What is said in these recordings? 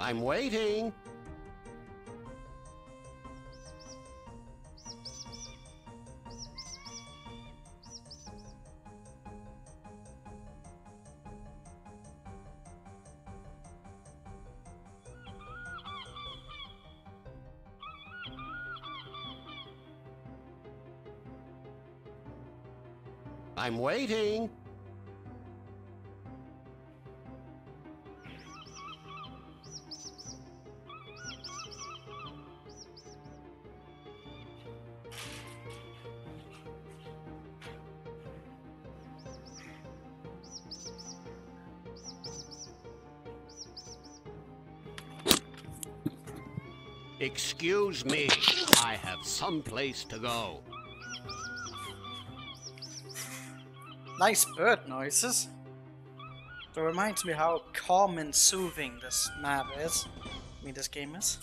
I'm waiting. I'm waiting. Excuse me, I have someplace to go. Nice bird noises. It reminds me how calm and soothing this map is. I mean, this game is.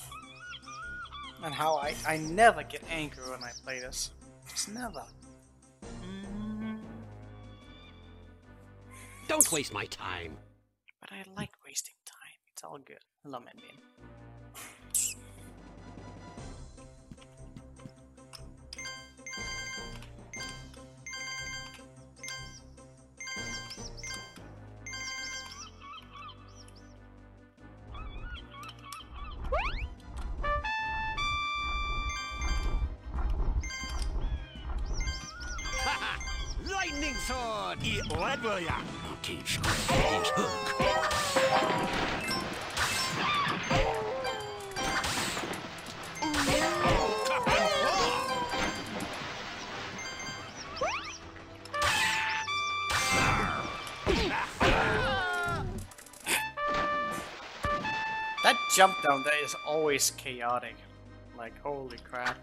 And how I, I never get angry when I play this. Just never. Mm, Don't waste my time. but I like wasting time. It's all good. Hello, Mandarin. Lightning jump down there is always chaotic. Like, holy crap.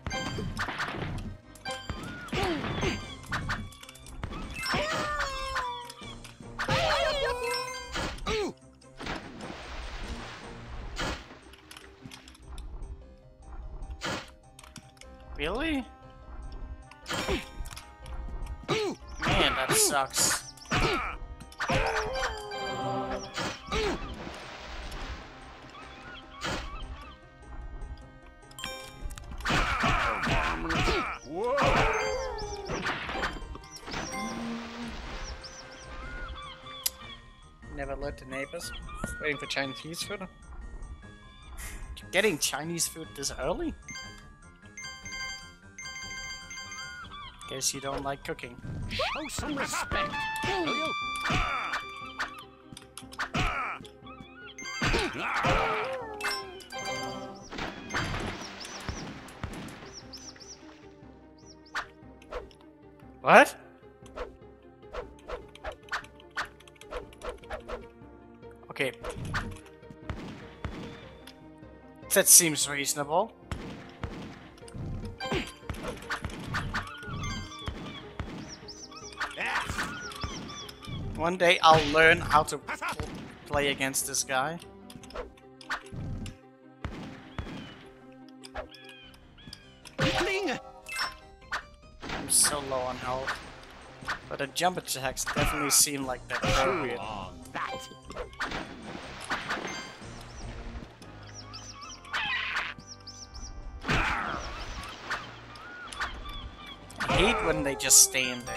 Learned. Waiting for Chinese food. Getting Chinese food this early? Guess you don't like cooking. Show some respect. Will you? What? That seems reasonable. One day I'll learn how to play against this guy. I'm so low on health. But the jump attacks definitely seem like they're appropriate. Just stay in there.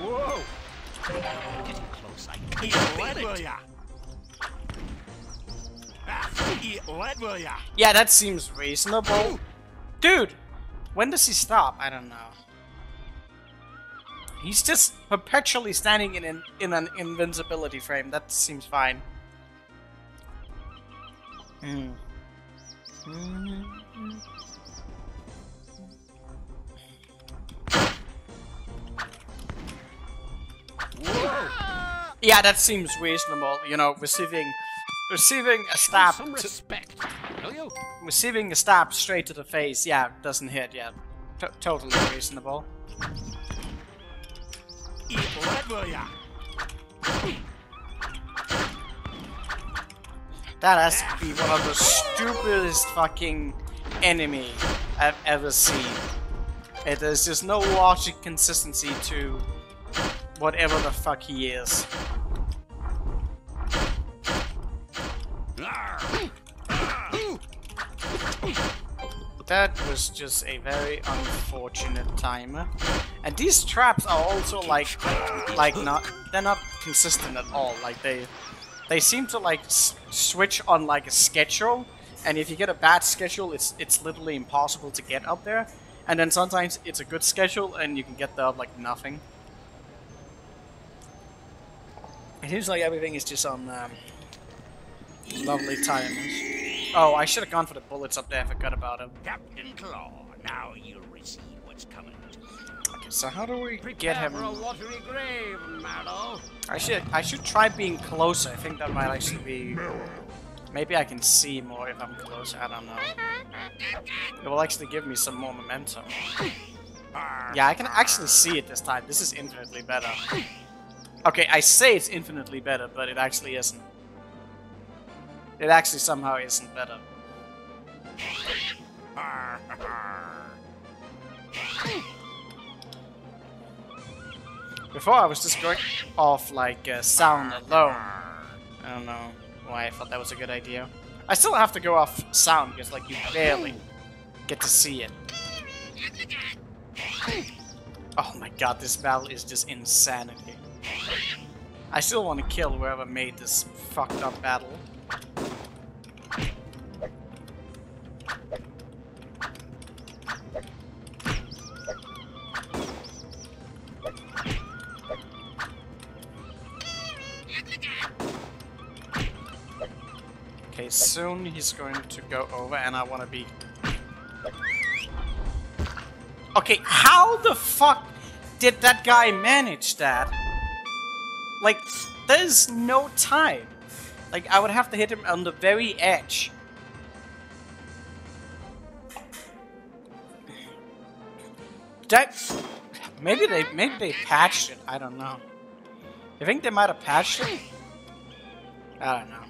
Whoa. Getting close, I can't feel it. Yeah, that seems reasonable. Dude, when does he stop? I don't know. He's just perpetually standing in an, in an invincibility frame. That seems fine. Hmm. Yeah, that seems reasonable. You know, receiving receiving a stab Some respect. Will you? Receiving a stab straight to the face, yeah, doesn't hit Yeah, T- totally reasonable. I Redwilla. That has to be one of the stupidest fucking enemy I've ever seen. It, there's just no logic consistency to whatever the fuck he is. That was just a very unfortunate timer. And these traps are also like, like not, they're not consistent at all. Like they, they seem to like switch on like a schedule, and if you get a bad schedule, it's it's literally impossible to get up there. And then sometimes it's a good schedule, and you can get there like nothing. It seems like everything is just on um, lovely timers. Oh, I should have gone for the bullets up there. I forgot about him. Captain Claw, now you'll receive what's coming. Okay, so how do we Prepare get him? for a watery grave, Mallow. I should I should try being closer. I think that might actually be. Maybe I can see more if I'm closer. I don't know. It will actually give me some more momentum. Yeah, I can actually see it this time. This is infinitely better. Okay, I say it's infinitely better, but it actually isn't. It actually somehow isn't better. Before I was just going off like uh, sound alone. I don't know why I thought that was a good idea. I still have to go off sound because like you barely get to see it. Oh my god, this battle is just insanity. I still want to kill whoever made this fucked up battle. Okay, soon he's going to go over and I want to be... Okay, how the fuck did that guy manage that? Like, there's no time. Like, I would have to hit him on the very edge. That... Maybe they maybe they patched it. I don't know. You think they might have patched it? I don't know.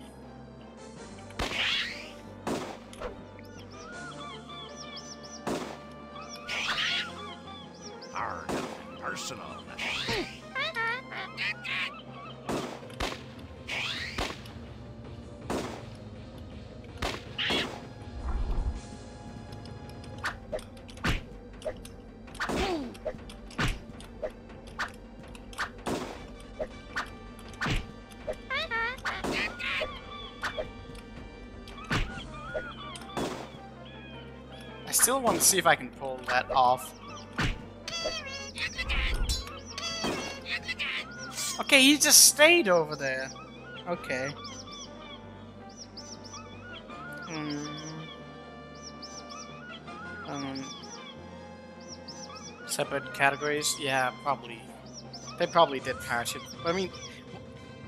Arr, personal. Still want to see if I can pull that off. Okay, he just stayed over there. Okay. Hmm. Um. Separate categories? Yeah, probably. They probably did patch it. I mean,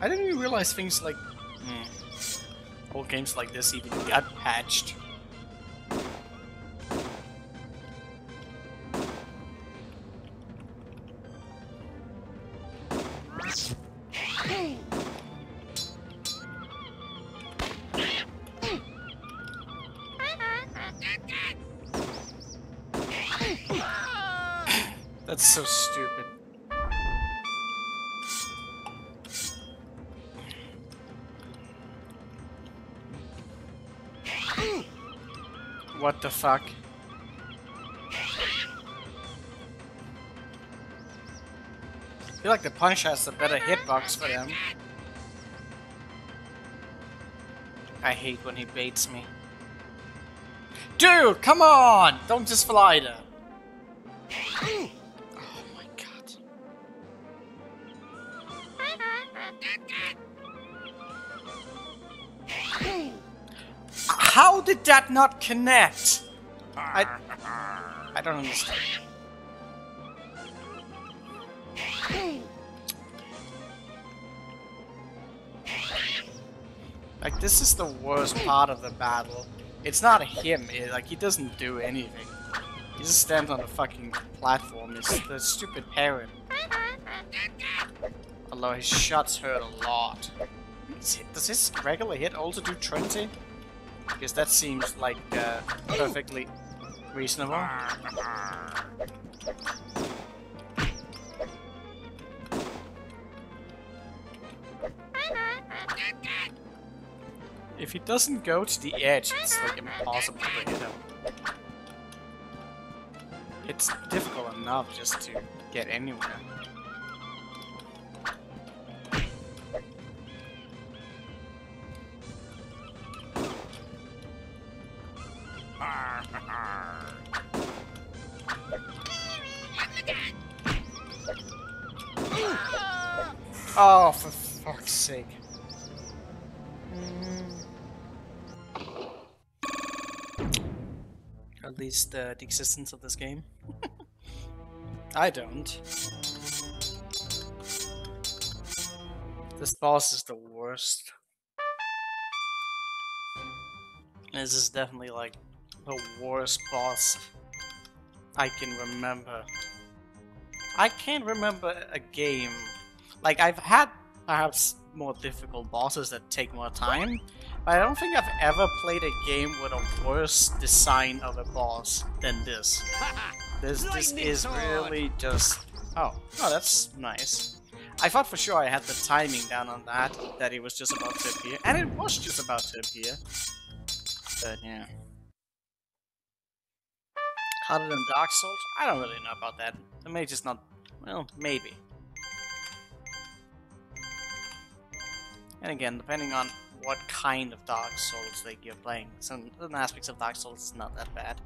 I didn't even realize things like. Hmm. Old games like this even got patched. Fuck? I feel like the punch has a better hitbox for them. I hate when he baits me. Dude, come on! Don't just fly there. Oh my god. How did that not connect? I I don't understand. Like this is the worst part of the battle. It's not him. It, like he doesn't do anything. He just stands on a fucking platform. It's the stupid parrot. Although his shots hurt a lot. Does his regular hit also do 20? Because that seems like uh, perfectly reasonable. If he doesn't go to the edge, it's like impossible to hit him. It's difficult enough just to get anywhere. Uh, the existence of this game. I don't. This boss is the worst. This is definitely like the worst boss I can remember. I can't remember a game like I've had perhaps more difficult bosses that take more time, but I don't think I've ever played a game with a worse design of a boss than this. This this is really just oh oh that's nice. I thought for sure I had the timing down on that, that it was just about to appear, and it was just about to appear. But yeah. Harder than Dark Souls? I don't really know about that. The mage is not well, maybe. And again, depending on what kind of Dark Souls like you're playing, some, some aspects of Dark Souls is not that bad.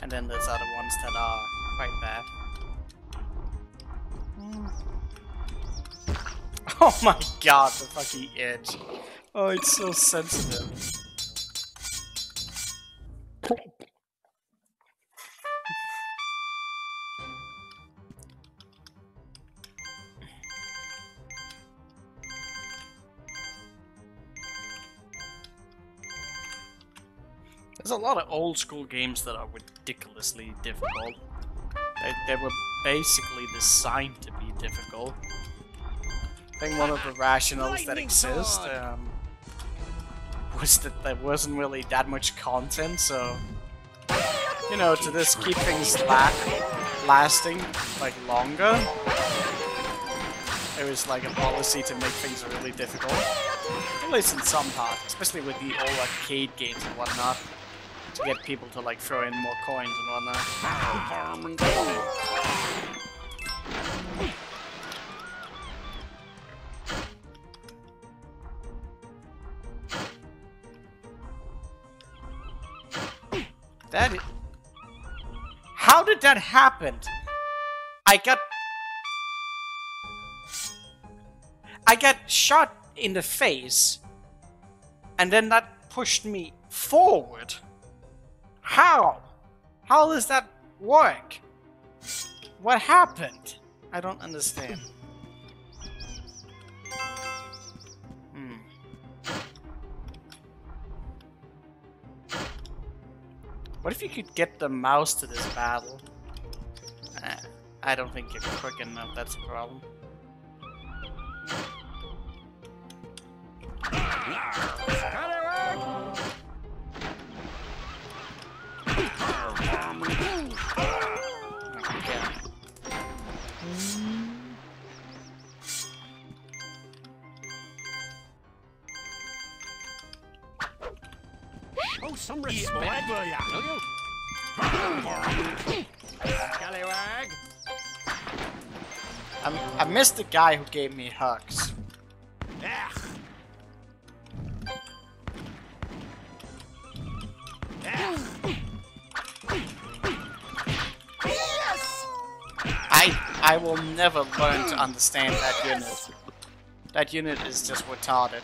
And then there's other ones that are quite bad. Oh my god, the fucking edge. Oh, it's so sensitive. There's a lot of old school games that are ridiculously difficult. They, they were basically designed to be difficult. I think one of the rationales that exist um, was that there wasn't really that much content, so you know, to just keep things la lasting like longer, it was like a policy to make things really difficult. At least in some parts, especially with the old arcade games and whatnot, to get people to like throw in more coins and whatnot. That is... How did that happen? I got... I got shot in the face, and then that pushed me forward. How? How does that work? What happened? I don't understand. Hmm. What if you could get the mouse to this battle? Eh, I don't think you're quick enough, that's a problem. Respect? Scallywag. I missed the guy who gave me hugs. Ugh. I I will never learn to understand that unit. That unit is just retarded.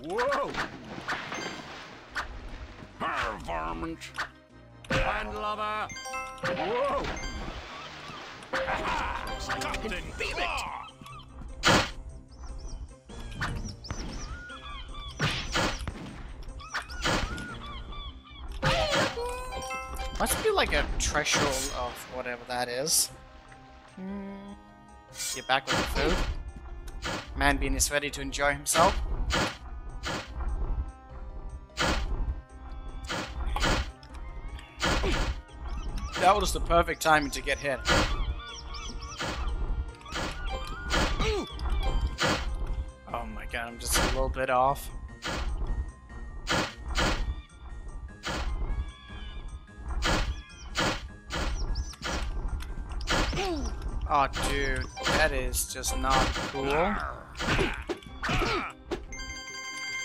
Whoa! Her varmint! Landlubber! Whoa! Captain Beam! Must be like a threshold of whatever that is. Hmm. Get back with the food. Man bean is ready to enjoy himself. That was the perfect timing to get hit. Oh my god, I'm just a little bit off. Oh, dude, that is just not cool.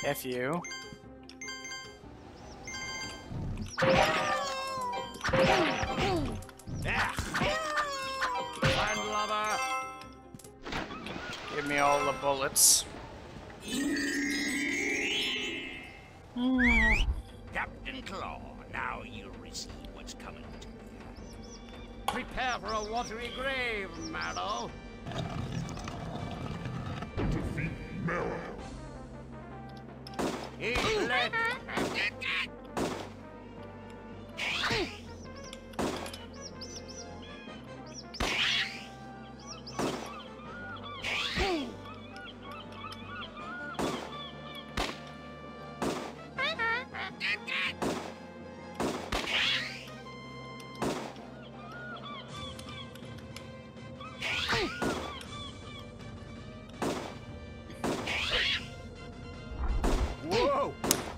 F you. Give me all the bullets. Captain Claw, now you'll receive what's coming to you. Prepare for a watery grave, Mallow. Eat let Whoa!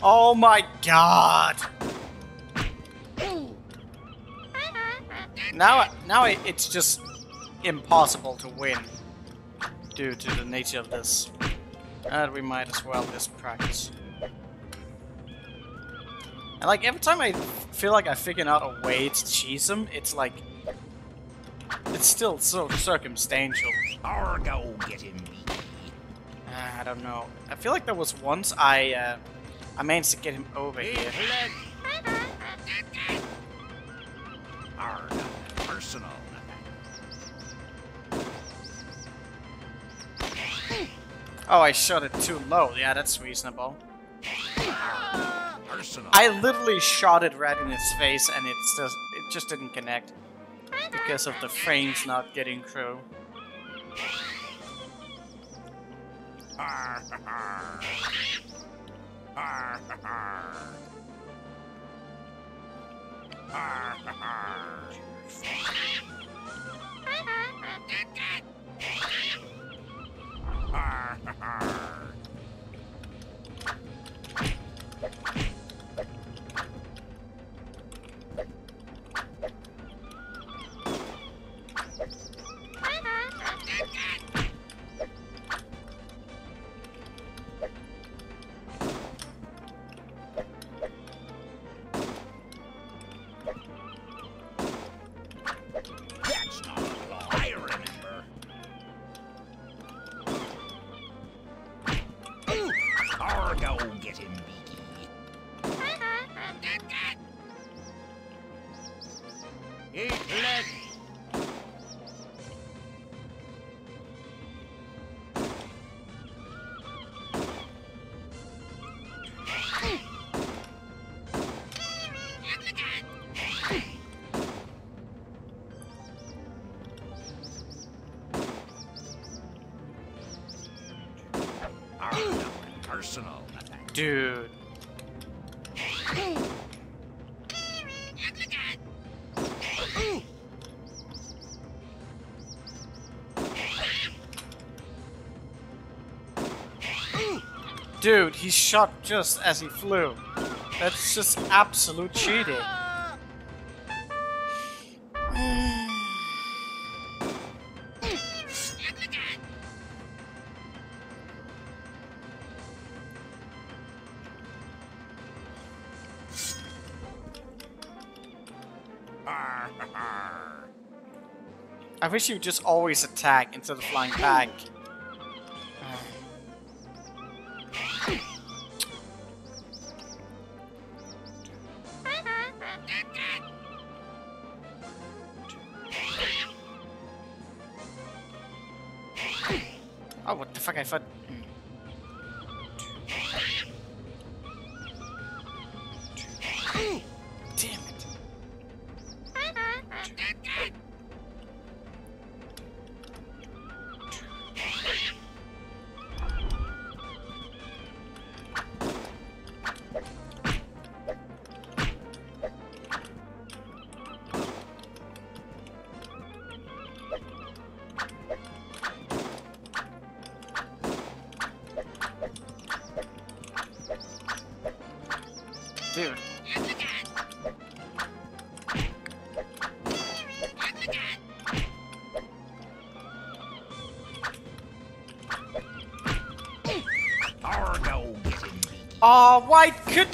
Oh my god! Now, now it's just impossible to win due to the nature of this. And we might as well just practice. And like every time I feel like I figured out a way to cheese him, it's like it's still so circumstantial. Argo, get him, Uh, I don't know. I feel like there was once I uh, I managed to get him over Eat here. let Argo, personal. Oh, I shot it too low. Yeah, that's reasonable. Personal. I literally shot it right in its face, and it just it just didn't connect because of the frames not getting through. Har, har, Dude, he shot just as he flew. That's just absolute cheating. I wish you would just always attack instead of flying back.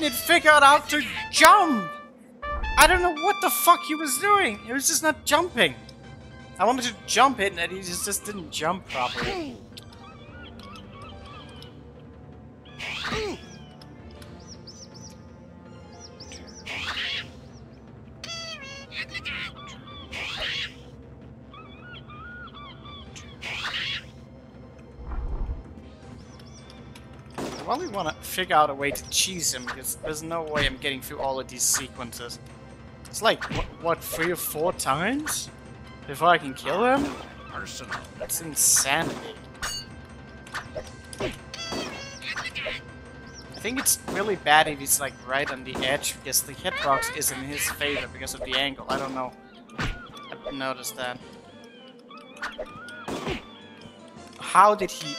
Couldn't it figure out to jump? I don't know what the fuck he was doing. He was just not jumping. I wanted to jump it and he just, just didn't jump properly. Figure out a way to cheese him because there's no way I'm getting through all of these sequences. It's like, what, what three or four times? Before I can kill him? That's insanity. I think it's really bad if he's like right on the edge because the hitbox is in his favor because of the angle. I don't know. I've noticed that. How did he...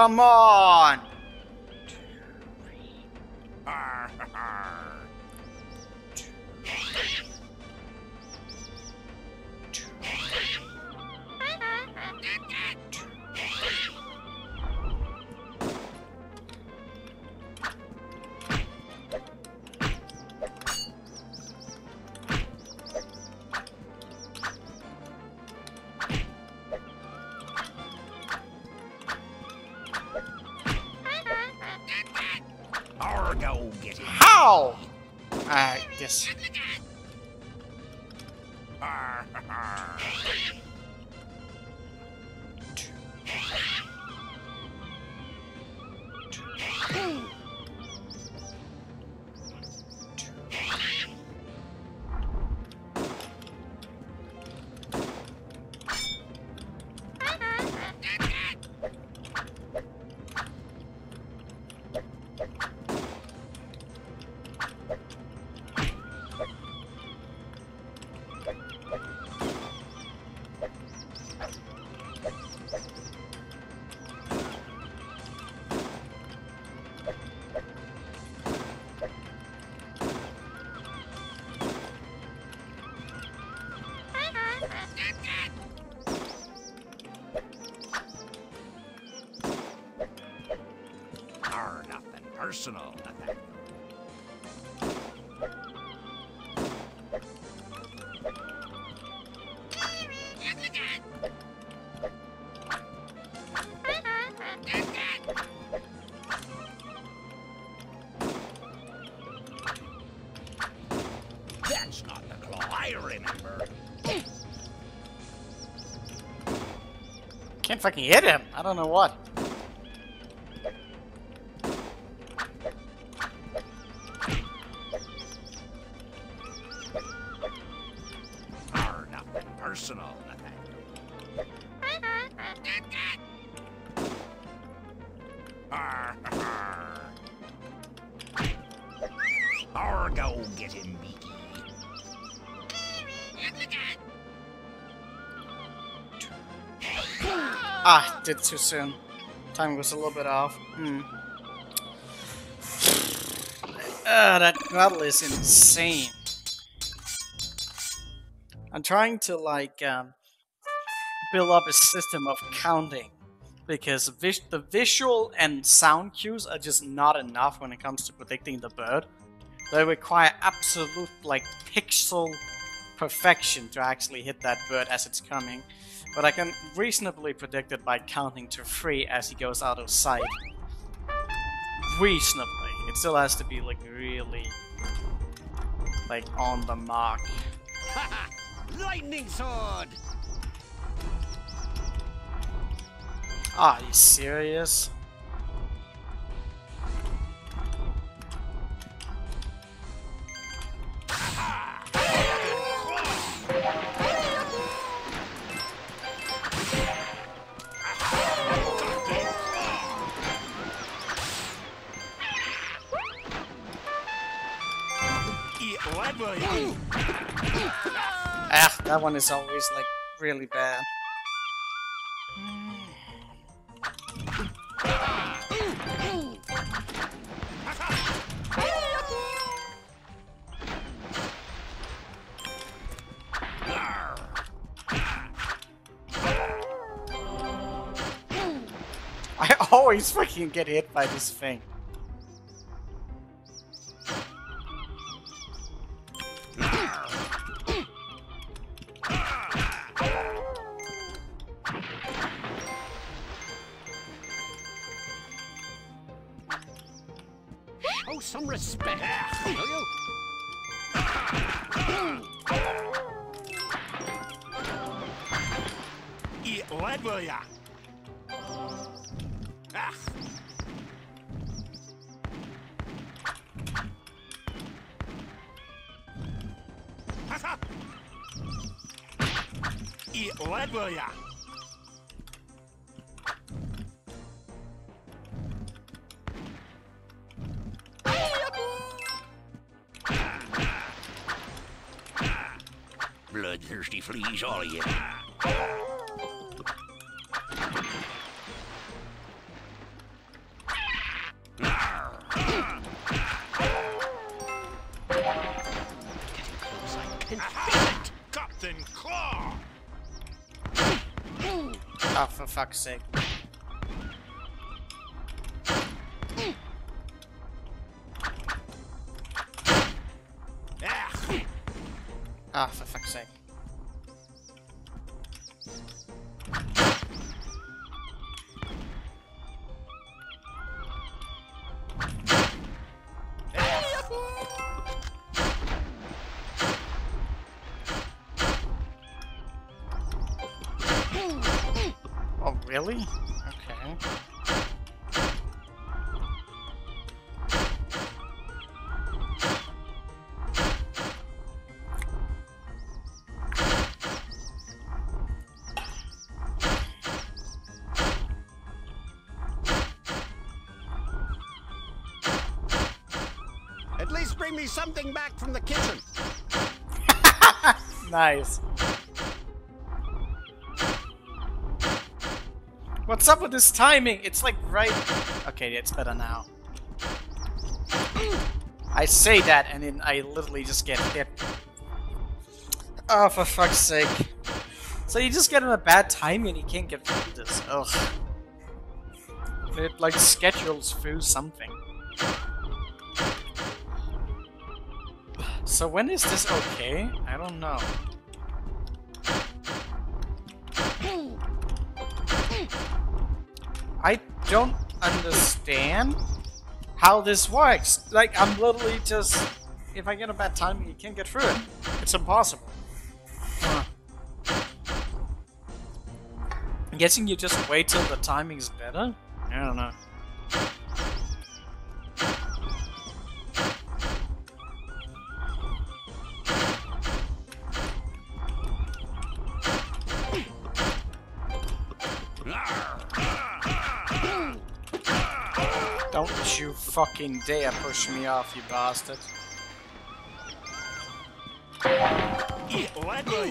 come on! Fucking hit him. I don't know what. Did too soon. Time was a little bit off. Hmm. Ah, that battle is insane. I'm trying to like um, build up a system of counting because vis- the visual and sound cues are just not enough when it comes to predicting the bird. They require absolute like pixel perfection to actually hit that bird as it's coming. But I can reasonably predict it by counting to three as he goes out of sight. Reasonably. It still has to be like really like on the mark. Lightning sword! Are you serious? That one is always like really bad. I always fucking get hit by this thing. Oh, really? Okay. At least bring me something back from the kitchen. Nice. What's up with this timing? It's like right... Okay, it's better now. I say that and then I literally just get hit. Oh, for fuck's sake. So you just get in a bad timing and you can't get through this. Ugh. It like schedules through something. So when is this okay? I don't know. Don't understand how this works. Like, I'm literally just... If I get a bad timing, you can't get through it. It's impossible. Huh. I'm guessing you just wait till the timing's better? I don't know. Fucking dare push me off, you bastard. Eat what will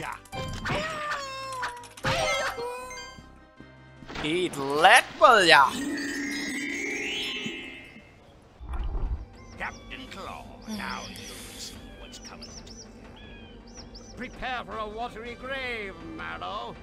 ya? Captain Claw, now you'll see what's coming. Prepare for a watery grave, Marlow.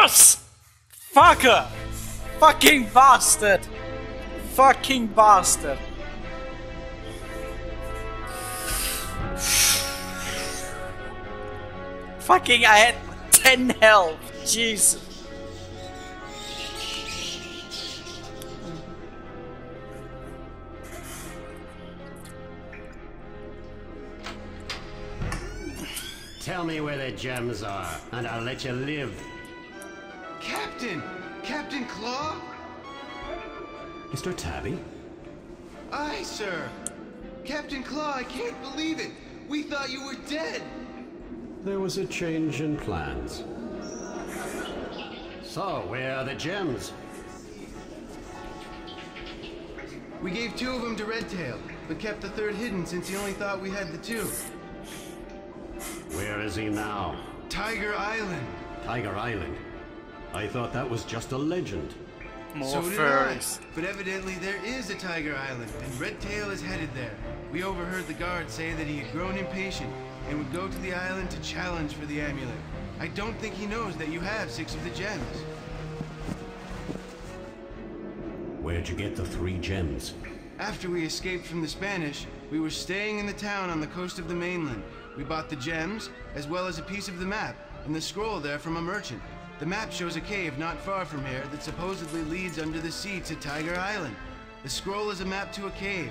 Gross! Fucker! Fucking bastard! Fucking bastard! Fucking, I had 10 health. Jesus. Tell me where the gems are, and I'll let you live. Captain! Captain Claw? Mr. Tabby? Aye, sir. Captain Claw, I can't believe it. We thought you were dead. There was a change in plans. So, where are the gems? We gave two of them to Redtail, but kept the third hidden since he only thought we had the two. Where is he now? Tiger Island. Tiger Island. I thought that was just a legend. More so did furries. I. But evidently there is a Tiger Island, and Redtail is headed there. We overheard the guard say that he had grown impatient and would go to the island to challenge for the amulet. I don't think he knows that you have six of the gems. Where'd you get the three gems? After we escaped from the Spanish, we were staying in the town on the coast of the mainland. We bought the gems, as well as a piece of the map, and the scroll there from a merchant. The map shows a cave not far from here that supposedly leads under the sea to Tiger Island. The scroll is a map to a cave.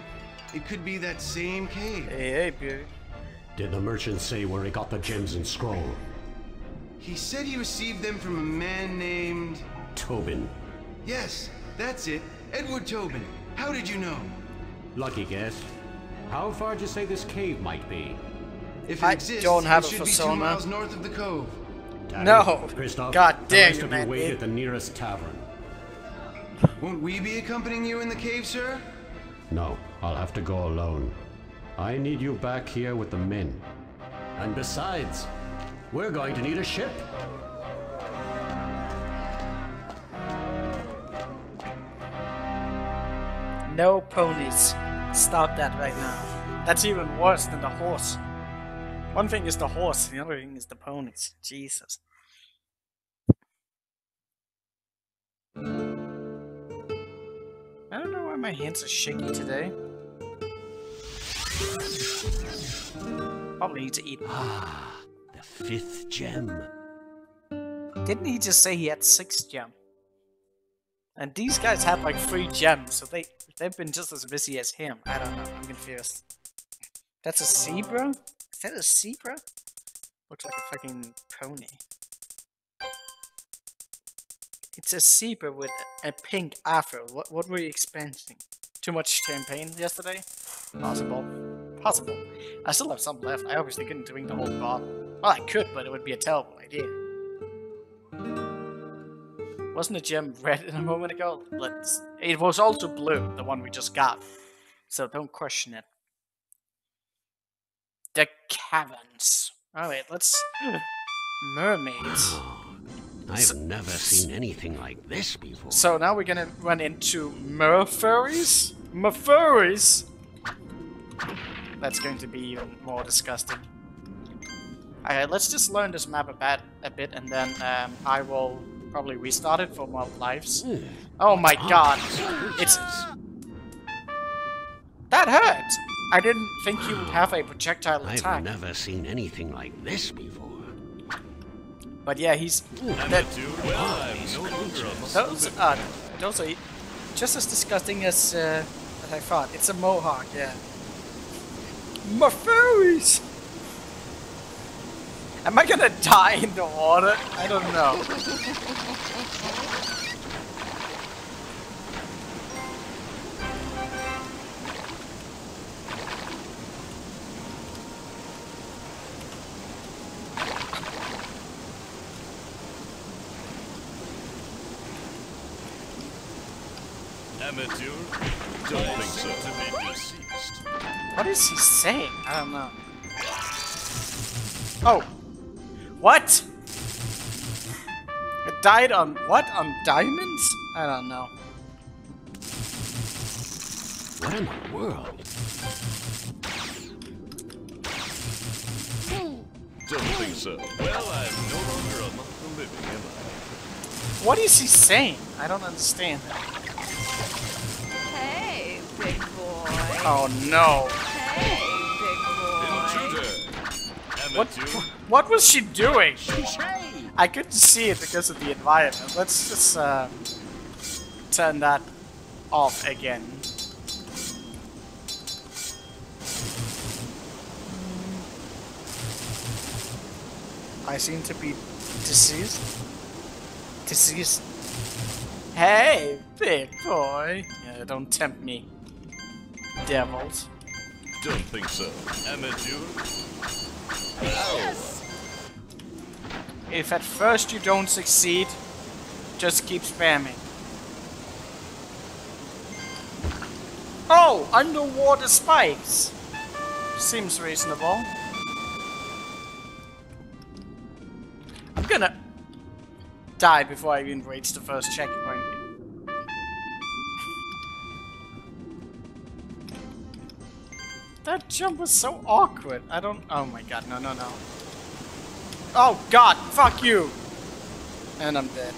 It could be that same cave. Hey, hey, beauty. Did the merchant say where he got the gems and scroll? He said he received them from a man named. Tobin. Yes, that's it. Edward Tobin. How did you know? Lucky guess. How far do you say this cave might be? If it I exists, don't have it a should be two miles north of the cove. Tabby, No. Christoph, God damn rest you, of man. wait at the nearest tavern. Won't we be accompanying you in the cave, sir? No, I'll have to go alone. I need you back here with the men. And besides, we're going to need a ship. No ponies. Stop that right now. That's even worse than the horse. One thing is the horse, the other thing is the ponies. Jesus. I don't know why my hands are shaky today. Probably need to eat. Ah, the fifth gem. Didn't he just say he had six gem? And these guys had like three gems, so they they've been just as busy as him. I don't know. I'm confused. That's a zebra? Is that a zebra? Looks like a fucking pony. It's a zebra with a pink afro. What what were you expecting? Too much champagne yesterday? Possible. Possible. I still have some left. I obviously couldn't drink the whole bottle. Well, I could, but it would be a terrible idea. Wasn't the gem red a moment ago? Let's. It was also blue, the one we just got. So don't question it. The caverns. Alright, let's. Mermaids. I've never seen anything like this before. So now we're gonna run into merfurries? Merfurries? That's going to be even more disgusting. Alright, let's just learn this map a bit, a bit and then um, I will probably restart it for more lives. Hmm. Oh my god! It's... That hurt! I didn't think you would have a projectile attack. I've never seen anything like this before. But yeah, he's... That, those are... Those are just as disgusting as, uh, as I thought. It's a mohawk, yeah. Mafurries! Am I gonna die in the water? I don't know. is he saying? I don't know. Oh. What? It died on what? On diamonds? I don't know. What in the world? Don't think so. Well, I'm no longer among the living, am I? What is he saying? I don't understand. that. Hey, big boy. Oh no. What, what was she doing? I couldn't see it because of the environment. Let's just uh, turn that off again. I seem to be deceased. Deceased. Hey, big boy. Yeah, don't tempt me. Devils. Don't think so. Amateur? If at first you don't succeed, just keep spamming. Oh, underwater spikes. Seems reasonable. I'm gonna die before I even reach the first checkpoint. That jump was so awkward. I don't. Oh my god, no, no, no. Oh god, fuck you! And I'm dead.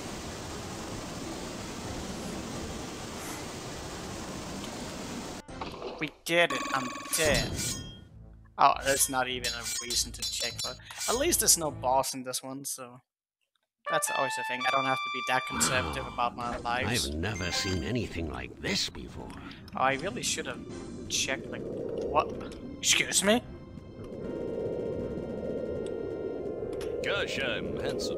We did it, I'm dead. Oh, that's not even a reason to check, but at least there's no boss in this one, so... That's always the thing, I don't have to be that conservative about my life. I've never seen anything like this before. Oh, I really should have checked, like, what? Excuse me? Gosh, I'm handsome.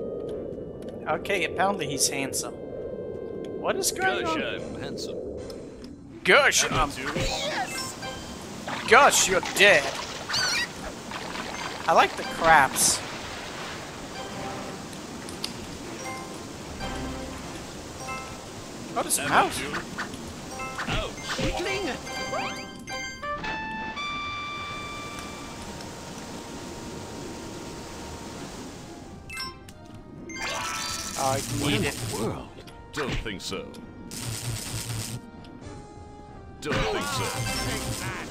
Okay, apparently he's handsome. What is going Gosh, on? I'm handsome. Gosh, um, Amateur? gosh, you're dead. I like the crabs. What is house? Oh, Giggling? I need it. World. Don't think so. Don't think so.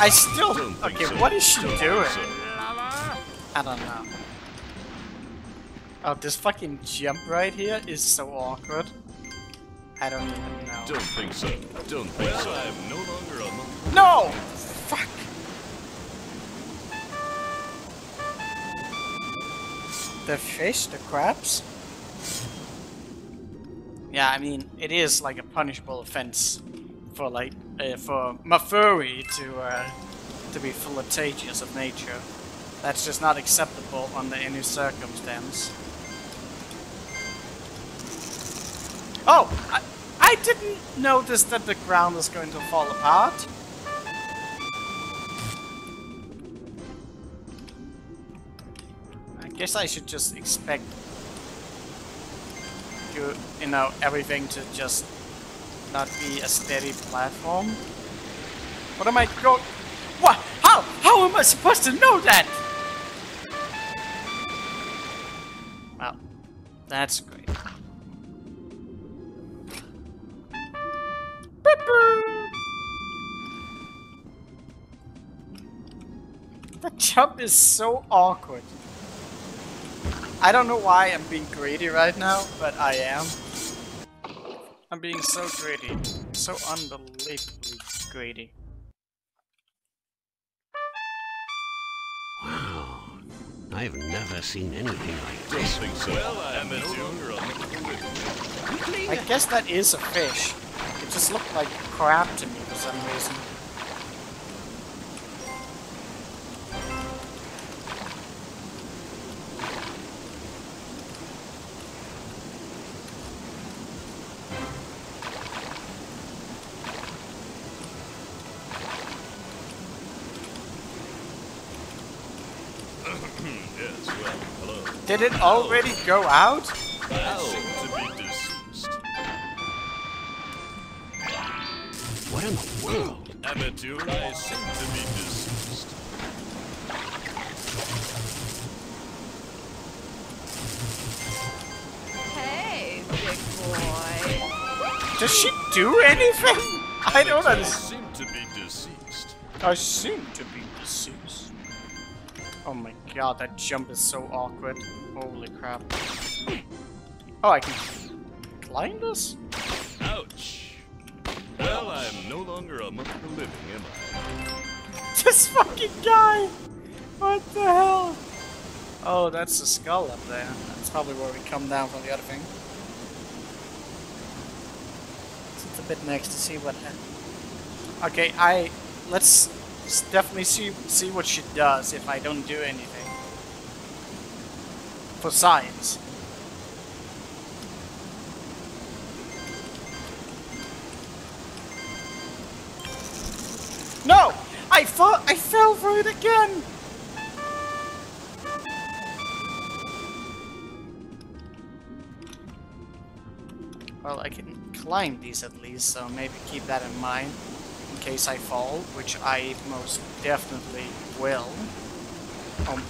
I still. Don't think Okay, so. what is she Don't doing? so. I don't know. Oh, this fucking jump right here is so awkward. I don't even know. Don't think so. Don't think so. I'm no longer a monk. No! Fuck! The fish, the crabs? Yeah, I mean, it is like a punishable offense for like, uh, for Mafuri to, uh, to be flirtatious of nature. That's just not acceptable under any circumstance. Oh! I, I didn't notice that the ground was going to fall apart. I guess I should just expect you, you know, everything to just not be a steady platform. What am I going? What? How? How am I supposed to know that? Well, that's great. The jump is so awkward. I don't know why I'm being greedy right now, but I am. I'm being so greedy. So unbelievably greedy. Wow. I've never seen anything like this. think so. Well, I'm no a monk. I guess that is a fish. It just looked like a crab to me for some reason. Did it already go out? I seem to be deceased. What in the world? Amateur, I seem to be deceased. Hey, big boy. Does she do anything? I don't I understand. seem to be deceased. I seem to be deceased. Oh my god, that jump is so awkward. Holy crap. Oh, I can climb this? Ouch. Well, I'm no longer among the living, am I? This fucking guy! What the hell? Oh, that's the skull up there. That's probably where we come down from the other thing. Sit a bit next to see what. happens. Okay, I let's definitely see see what she does if I don't do anything. For science. No! I fell I fell for it again! Well, I can climb these at least, so maybe keep that in mind in case I fall, which I most definitely will. Um,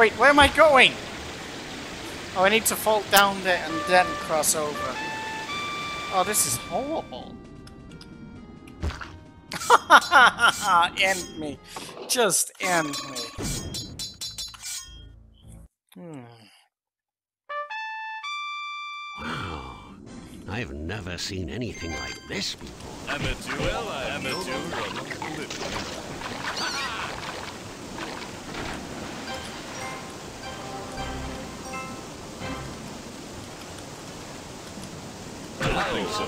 Wait, where am I going? Oh, I need to fall down there and then cross over. Oh, this is horrible. end me. Just end me. Hmm. Wow. I've never seen anything like this before. Amateur, well, I'm think so.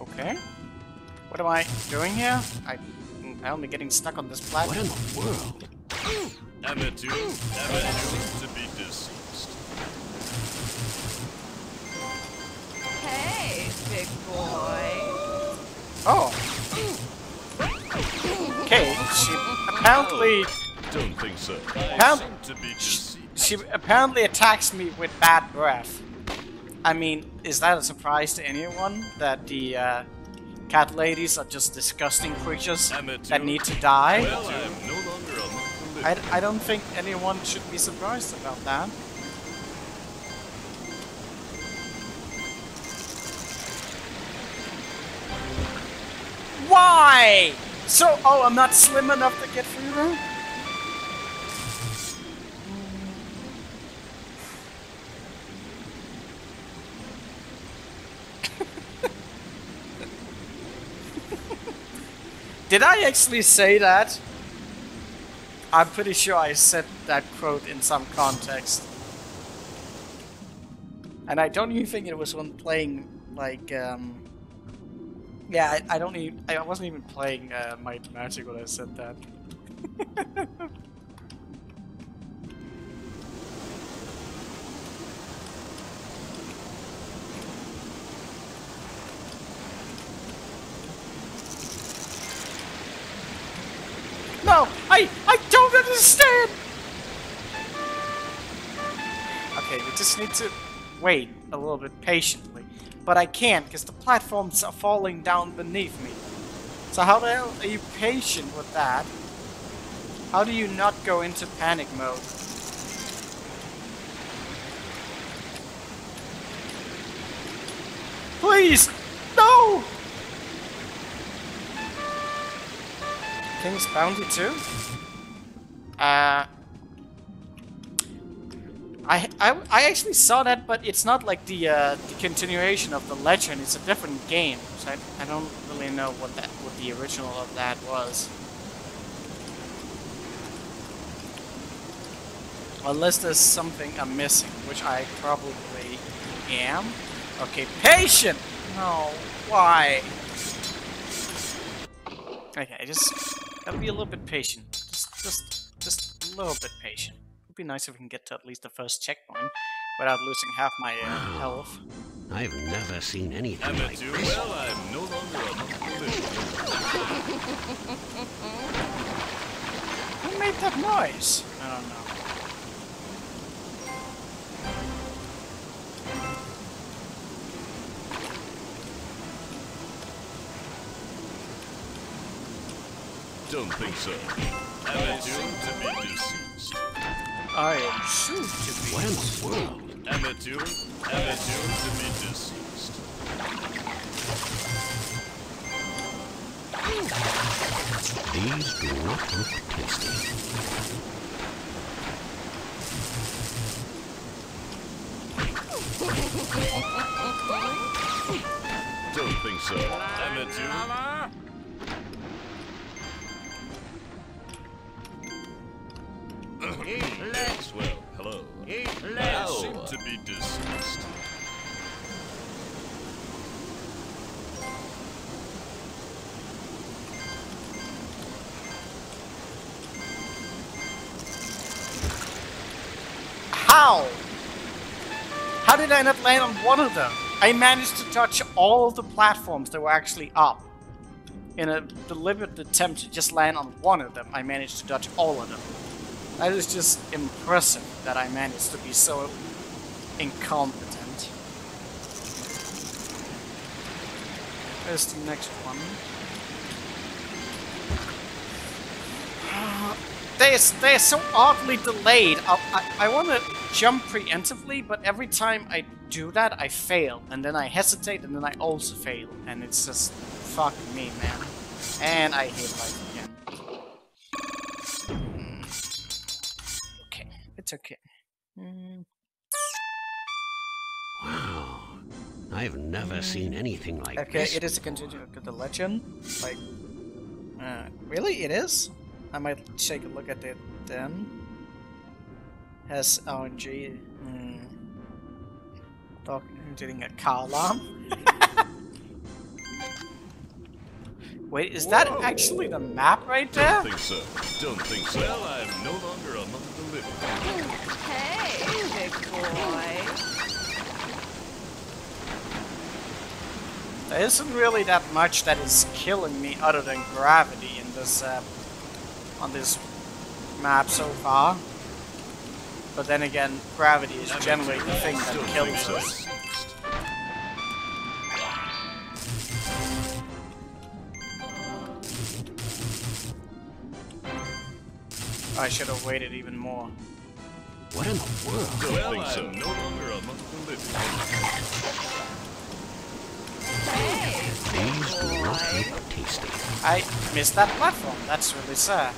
Okay. What am I doing here? I. I'm only getting stuck on this platform. What in the world? Amateur, amateur to be deceased. Hey, big boy. Oh. Okay, she apparently Don't think so. How- I seem to be deceased. she apparently attacks me with bad breath. I mean, is that a surprise to anyone that the uh, cat ladies are just disgusting creatures that need to die? Well, no longer among the I. I don't think anyone should be surprised about that. Why? So, oh, I'm not slim enough to get through there? Did I actually say that? I'm pretty sure I said that quote in some context. And I don't even think it was when playing, like, um... Yeah, I, I don't even... I wasn't even playing uh, Might Magic when I said that. I... I don't understand! Okay, we just need to wait a little bit patiently. But I can't, because the platforms are falling down beneath me. So how the hell are you patient with that? How do you not go into panic mode? Please! King's Bounty too? Uh... I, I, I actually saw that, but it's not like the uh, the continuation of the legend. It's a different game, so I, I don't really know what that what the original of that was. Unless there's something I'm missing, which I probably am. Okay, patient. No, why? Okay, just gotta be a little bit patient. Just just just a little bit patient. Would be nice if we can get to at least the first checkpoint without losing half my uh, health. I've never seen anything like Amateur, this. well, I'm no longer among. Who made that noise? I don't know. Don't think so. Amateur to be deceased. I am soon to be. What in the world? Amateur, amateur to be deceased. These do not look tasty. Don't think so. Amateur. Yes, well, hello. I seem to be deceased. How? How did I not land on one of them? I managed to touch all the platforms that were actually up. In a deliberate attempt to just land on one of them, I managed to touch all of them. That is just impressive that I managed to be so incompetent. Where's the next one? Uh, they're, they're so oddly delayed. I, I, I want to jump preemptively, but every time I do that, I fail. And then I hesitate, and then I also fail. And it's just, fuck me, man. And I hate life again. Okay, it's okay. Hmm. Wow. I've never seen anything like Okay, this. it is a continuation of the legend. Like, uh, really? It is? I might take a look at it then. Has RNG. Hmm. Talking, doing a car alarm. Wait, is that actually the map right there? Don't think so. Don't think so. Well, I'm no longer among living. Hey, big boy. There isn't really that much that is killing me other than gravity in this uh, on this map so far. But then again, gravity is generally the thing that kills us. I should have waited even more. What in the world? Don't Well, think so. I'm no longer among the living. Hey, These do not look tasty. I missed that platform. That's really sad.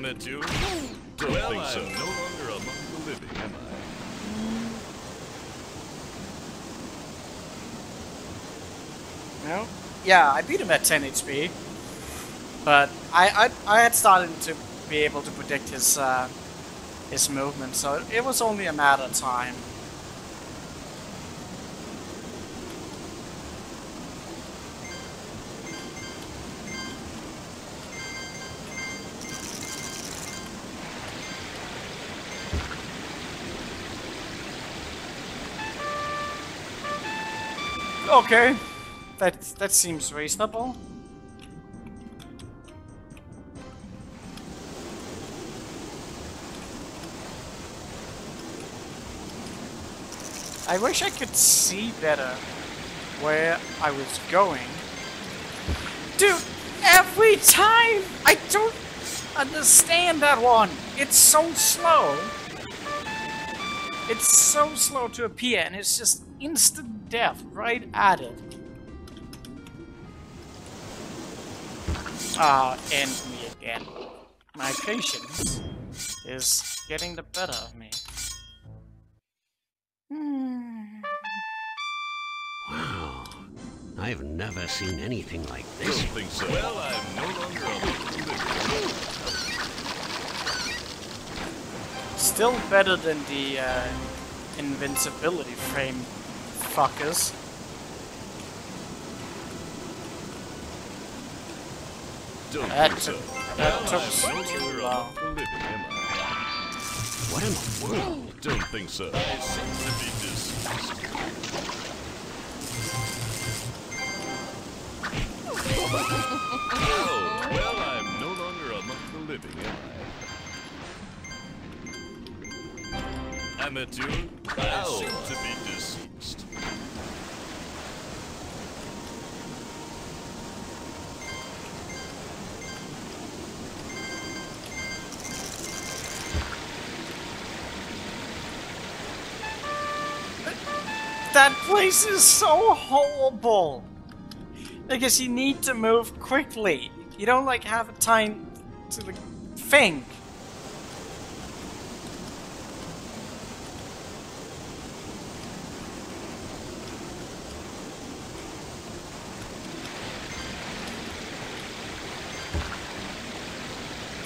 Amateur? Don't Well, think so. I'm no longer among the living, am I? No? Yeah, I beat him at 10 HP. But I, I, I had started to be able to predict his uh, his movement, so it was only a matter of time. Okay, that that seems reasonable. I wish I could see better where I was going. Dude, every time I don't understand that one. It's so slow. It's so slow to appear, and it's just instant death right at it. Ah, end me again. My patience is getting the better of me. Hmm. Wow. I've never seen anything like Don't this. think so. Well, I'm no longer among the. Still better than the uh, invincibility frame fuckers. Don't That took, that took I'm too long. among the living, am I? What in the world? Don't think so. They seem to be deceased. oh, well, I'm no longer among the living, am I? Amateur? I oh. seem to be deceased. That place is so horrible. Because you need to move quickly. You don't like have time to like, think.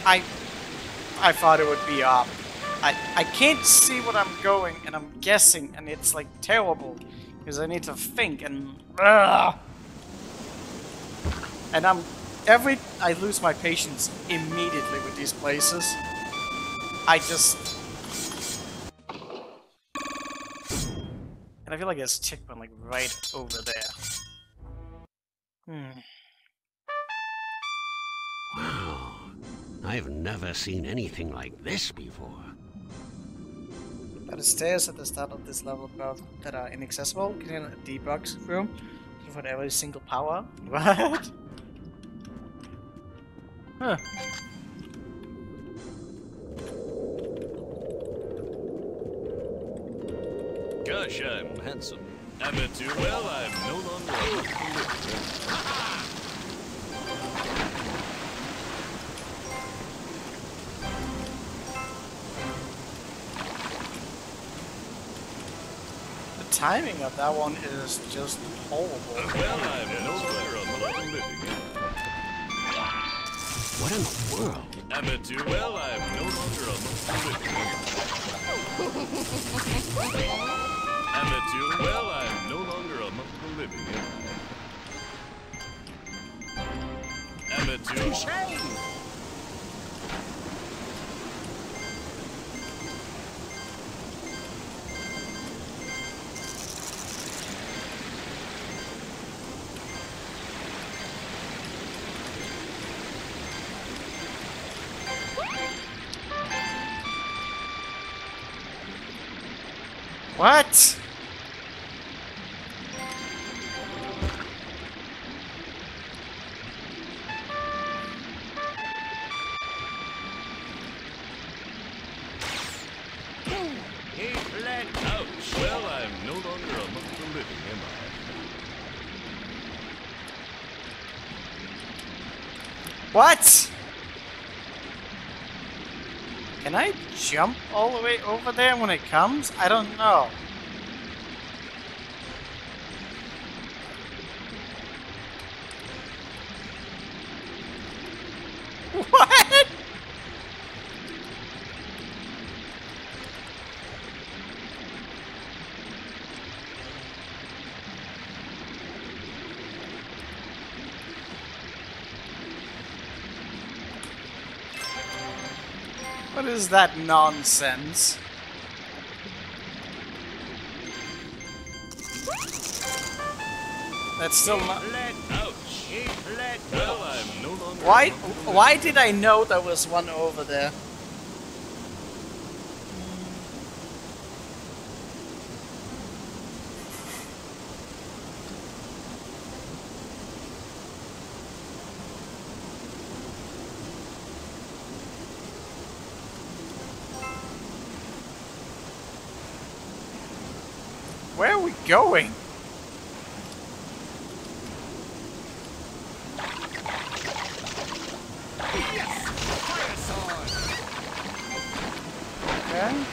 I I thought it would be up. I I can't see what I'm going and I'm guessing and it's like terrible because I need to think and and I'm every I lose my patience immediately with these places. I just and I feel like there's checkpoint like right over there. Hmm. Wow. I've never seen anything like this before. There are stairs at the start of this level above that are inaccessible. Can you a debug room for every single power? What? Huh. Gosh, I'm handsome. Amateur? Well, I'm no longer timing of that one is just horrible. Well, I'm no longer the living. What in the world? Amateur, well, I'm no longer among the living. Amateur, well, I'm no longer among the living. Amateur. I? What? Can I jump all the way over there when it comes? I don't know. What? What is that nonsense? That's still not. Let Ouch. He let Well, I'm no longer Why? Why did I know there was one over there? Going? Okay.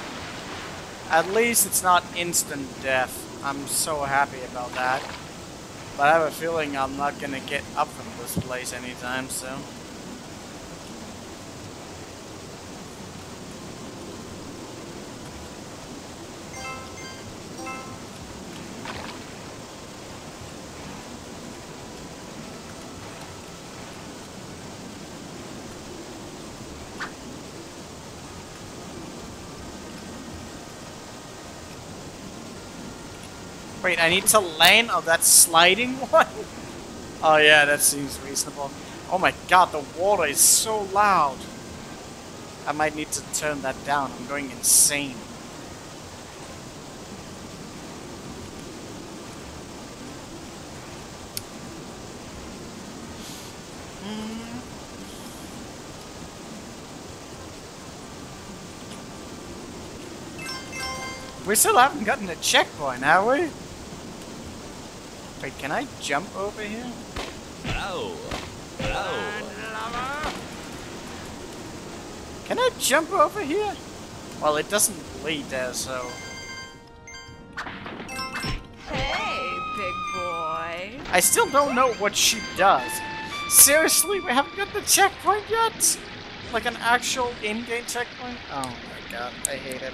At least it's not instant death. I'm so happy about that. But I have a feeling I'm not gonna get up from this place anytime soon. Wait, I need to land on that sliding one? Oh yeah, that seems reasonable. Oh my god, the water is so loud. I might need to turn that down. I'm going insane. Hmm. We still haven't gotten a checkpoint, have we? Wait, can I jump over here? Ow. Ow. Can I jump over here? Well, it doesn't bleed there, so... Hey, big boy. I still don't know what she does. Seriously, we haven't got the checkpoint yet? Like an actual in-game checkpoint? Oh my god, I hate it.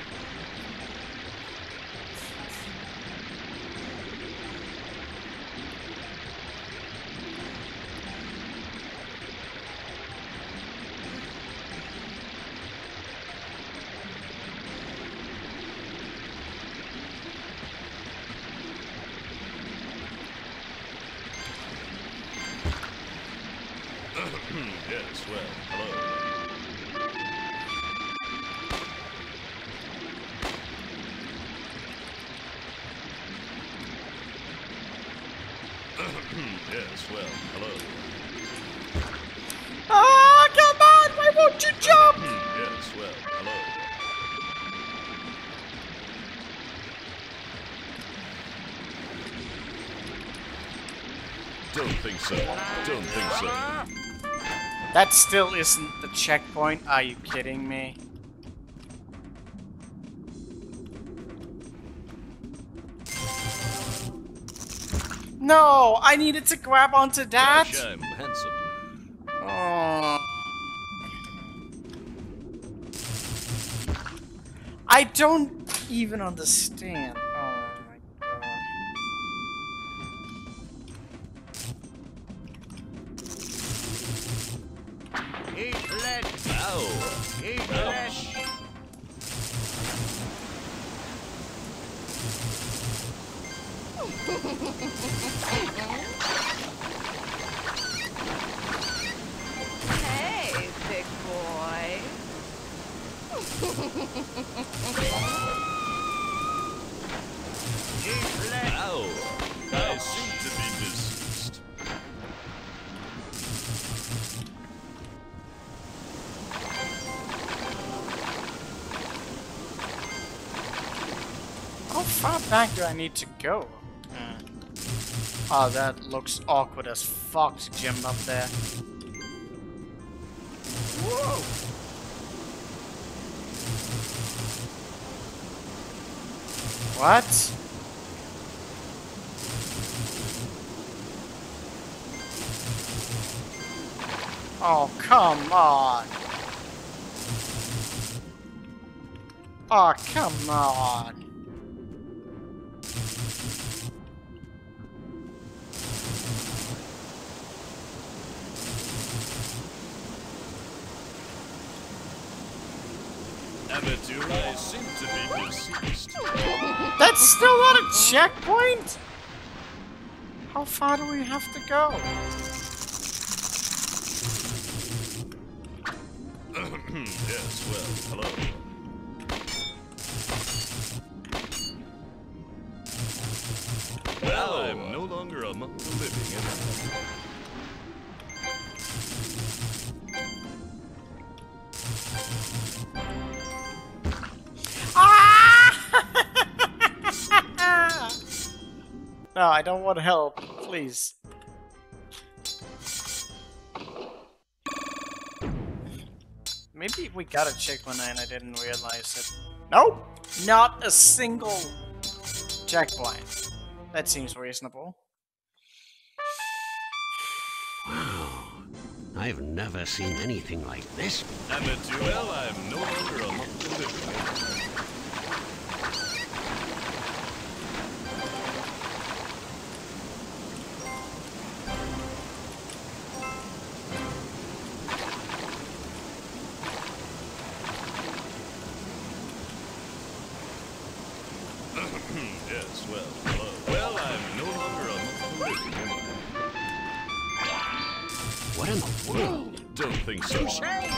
That still isn't the checkpoint. Are you kidding me? No, I needed to grab onto that. Gosh, I'm handsome. Oh. I don't even understand. Do I need to go? Uh, Oh, that looks awkward as fuck jump up there. Whoa. What? Oh, come on. Oh, come on. Far do we have to go? Help. Maybe we got a checkpoint and I didn't realize it. Nope! Not a single checkpoint. That seems reasonable. Wow. I've never seen anything like this. Amateur, well, I'm no longer among the living yes, well, hello. Well, I'm no longer living anymore. What in the world? Don't think so. Hey,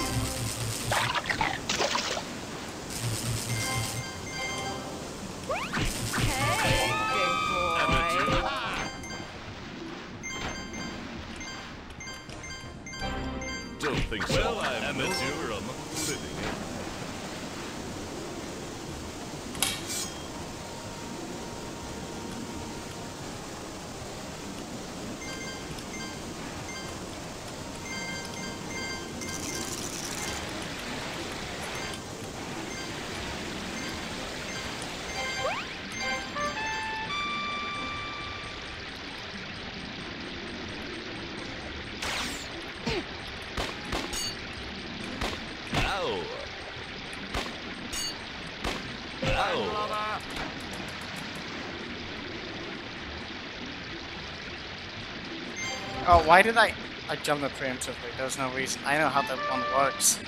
why did I... I jumped preemptively. There's no reason. I know how that one works.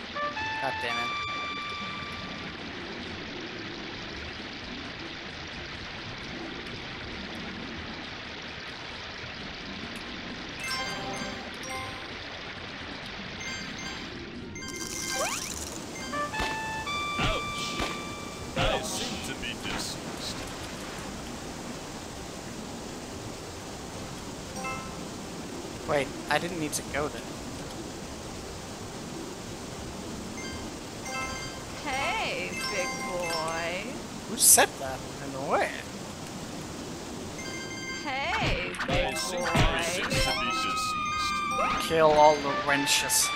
God damn it. Didn't need to go there. Hey, big boy. Who said that? And where? Hey, big boy. resist to be deceased. Kill all the wrenches.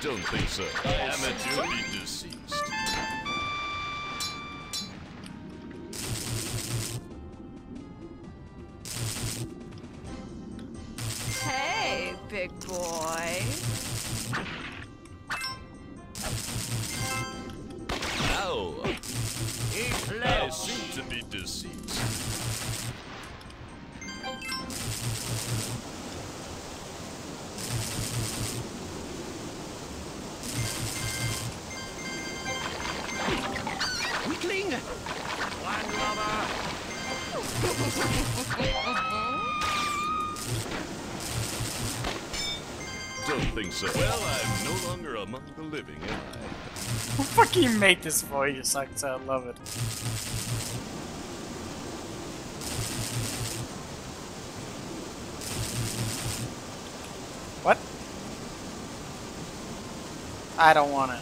Don't think so. Amateur be fucking made this voice actor? I love it. What? I don't want it.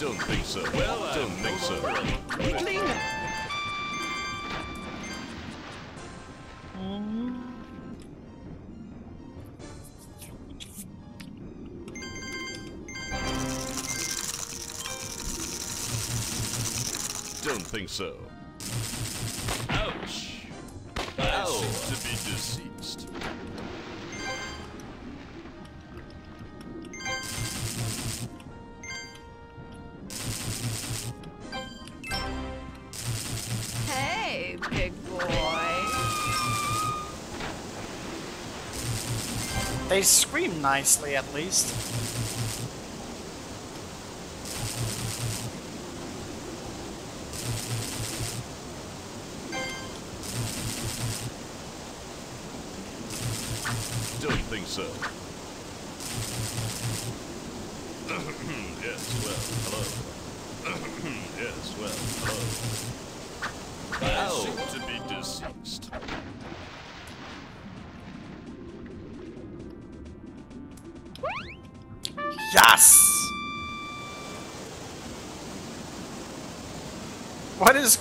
Don't think so. Well, I don't think so. Nicely, at least.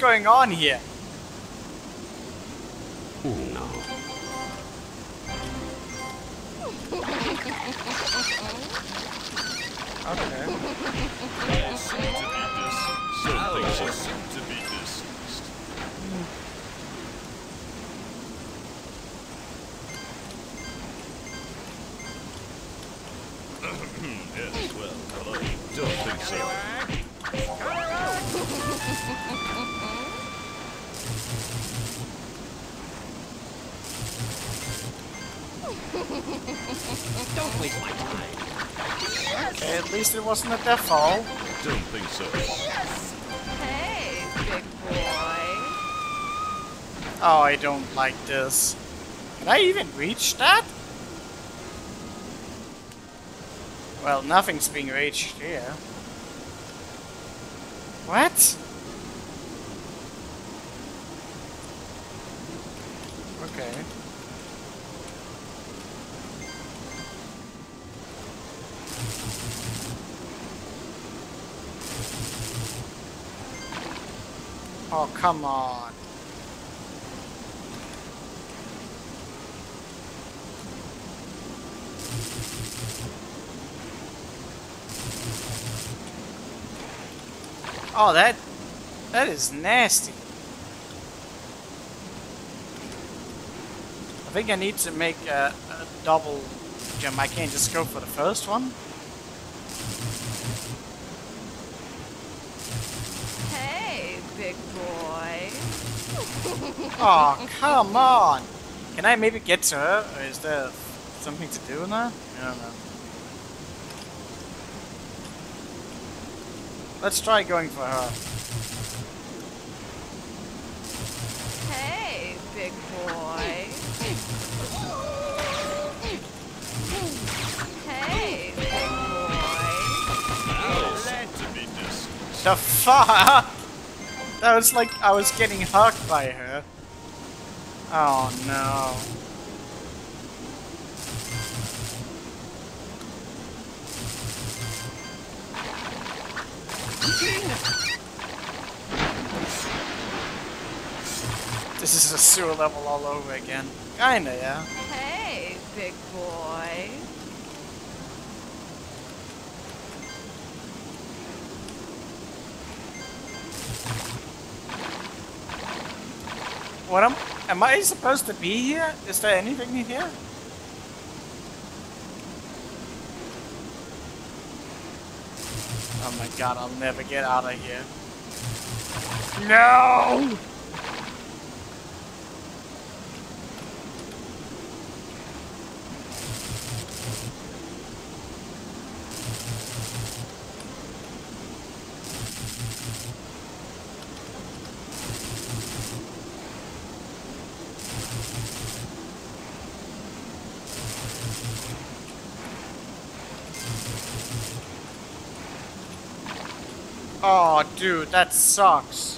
Going on here? At least it wasn't a death fall. Don't think so. Hey, big boy. Oh, I don't like this. Can I even reach that? Well, nothing's being reached here. What? Okay. Oh, come on. Oh, that that is nasty. I think I need to make a, a double jump. I can't just go for the first one. Hey, big boy. Oh, come on! Can I maybe get to her? Or is there something to do in that? I don't know. Let's try going for her. Hey, big boy. Hey, big boy. I seem to be deceased. The fuck? That was like I was getting hugged by her. Oh no. This is a sewer level all over again. Kinda, yeah. Hey, big boy. What am? Am I supposed to be here? Is there anything in here? Oh my god, I'll never get out of here. No! Oh, dude, that sucks.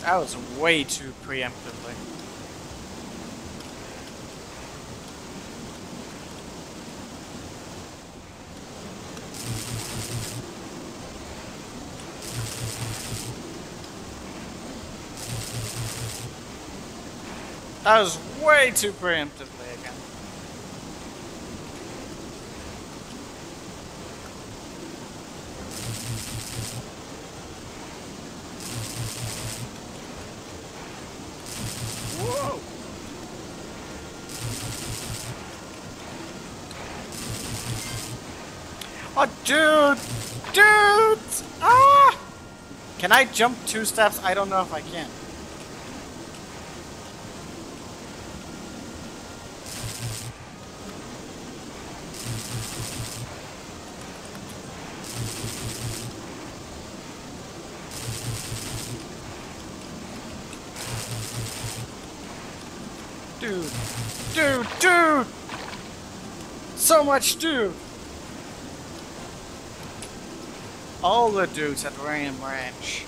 That was way too preemptively. That was way too preemptively again. Whoa! Oh, dude! Dude! Ah! Can I jump two steps? I don't know if I can. Dude. Dude, dude! So much dude! All the dudes at Ram Ranch.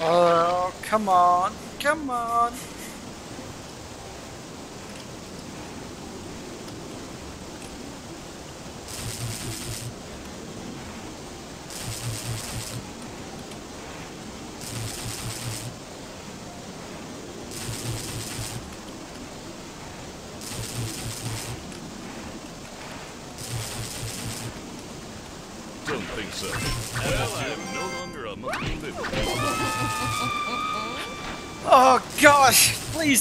Oh, come on.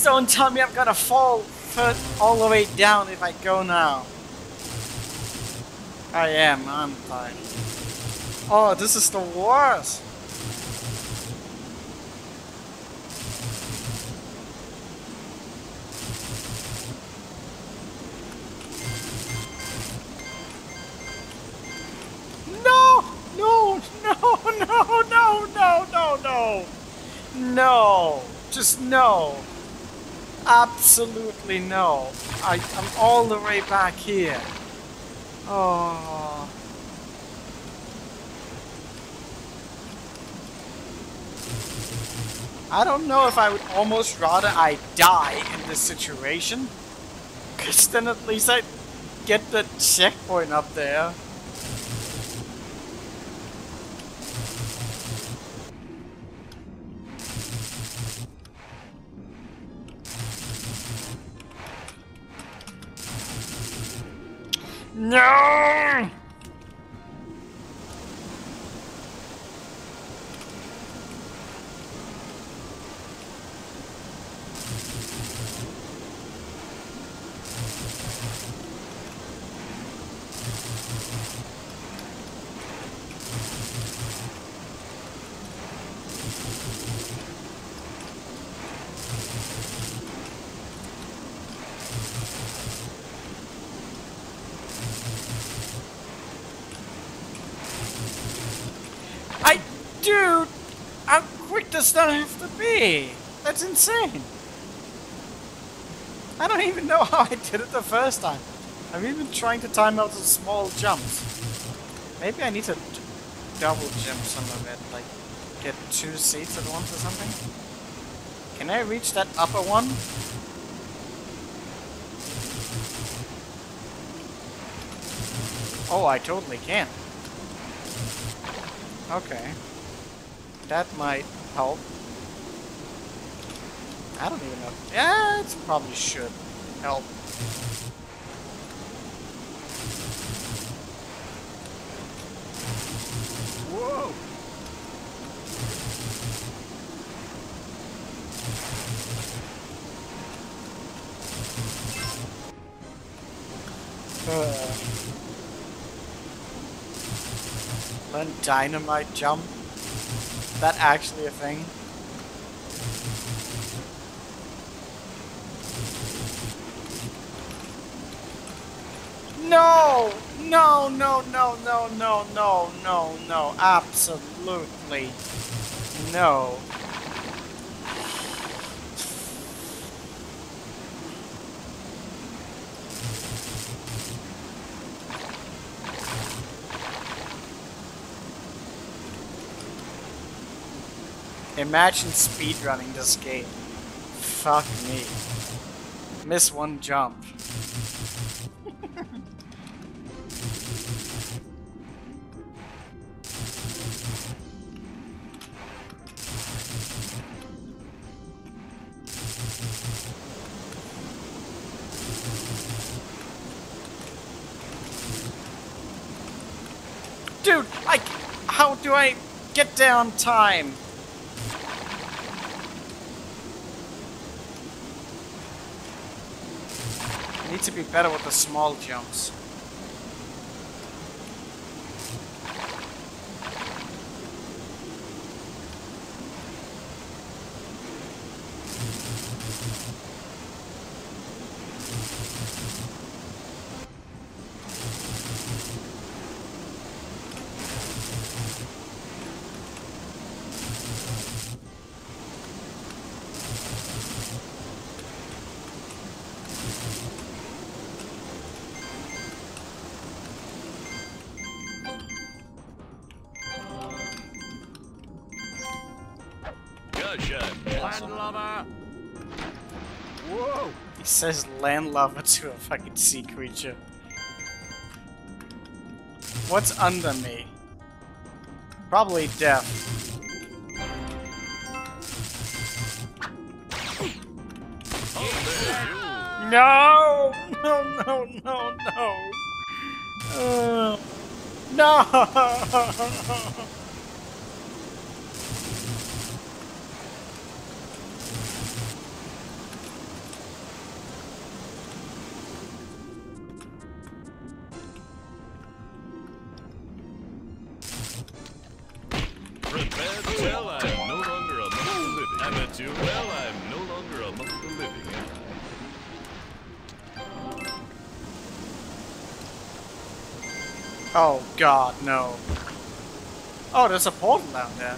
Don't tell me I'm gonna fall all the way down if I go now. I am, I'm fine. Oh, this is the worst. Absolutely no! I, I'm all the way back here. Oh. I don't know if I would almost rather I die in this situation. Because then at least I get the checkpoint up there. That have to be? That's insane. I don't even know how I did it the first time. I'm even trying to time out the small jumps. Maybe I need to double jump some of it, like get two seats at once or something? Can I reach that upper one? Oh, I totally can. Okay. That might help. I don't even know. Yeah, it probably should help. Whoa! Uh. Learn dynamite jump? That actually a thing? No! No, no, no, no, no, no, no, no. Absolutely. No. Imagine speedrunning this game. Fuck me. Miss one jump. Dude, I. How do I get down time? I need to be better with the small jumps. Landlubber to a fucking sea creature. What's under me? Probably death. No! No, no, no, no! Uh, no! god, no. Oh, there's a portal down there.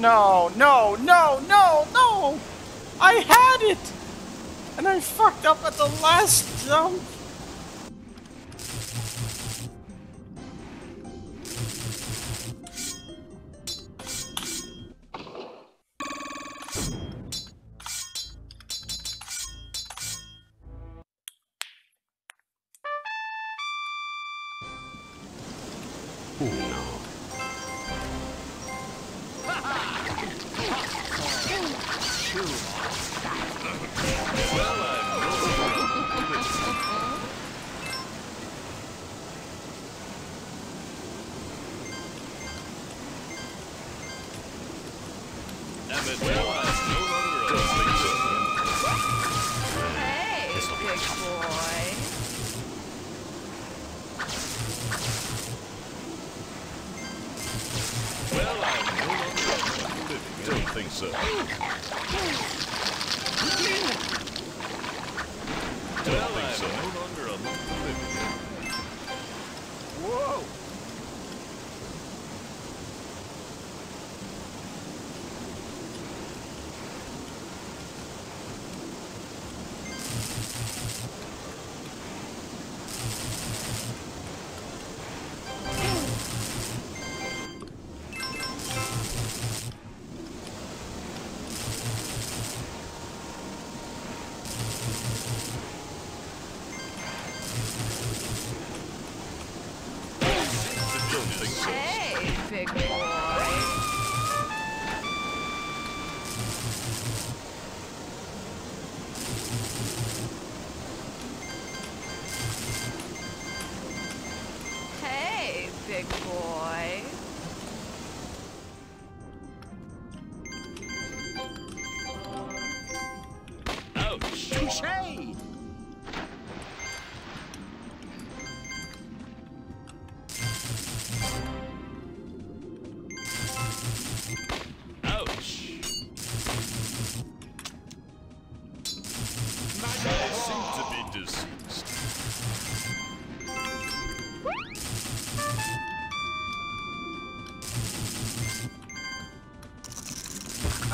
No, no, no, no, no! I had it! And I fucked up at the last jump!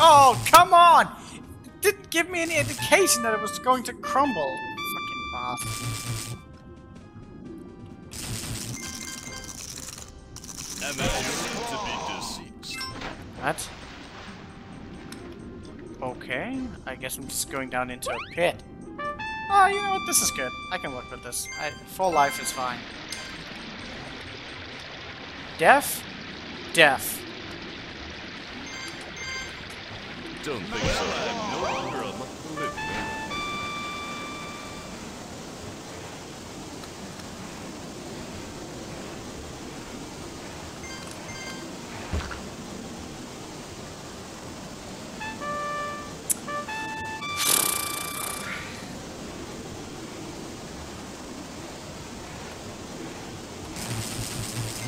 Oh, come on! Didn't give me any indication that it was going to crumble. Fucking bastard. What? Okay, I guess I'm just going down into a pit. Oh, you know what? This is good. I can work with this. I, full life is fine. Deaf? Deaf. Don't think so. I'm no longer among the.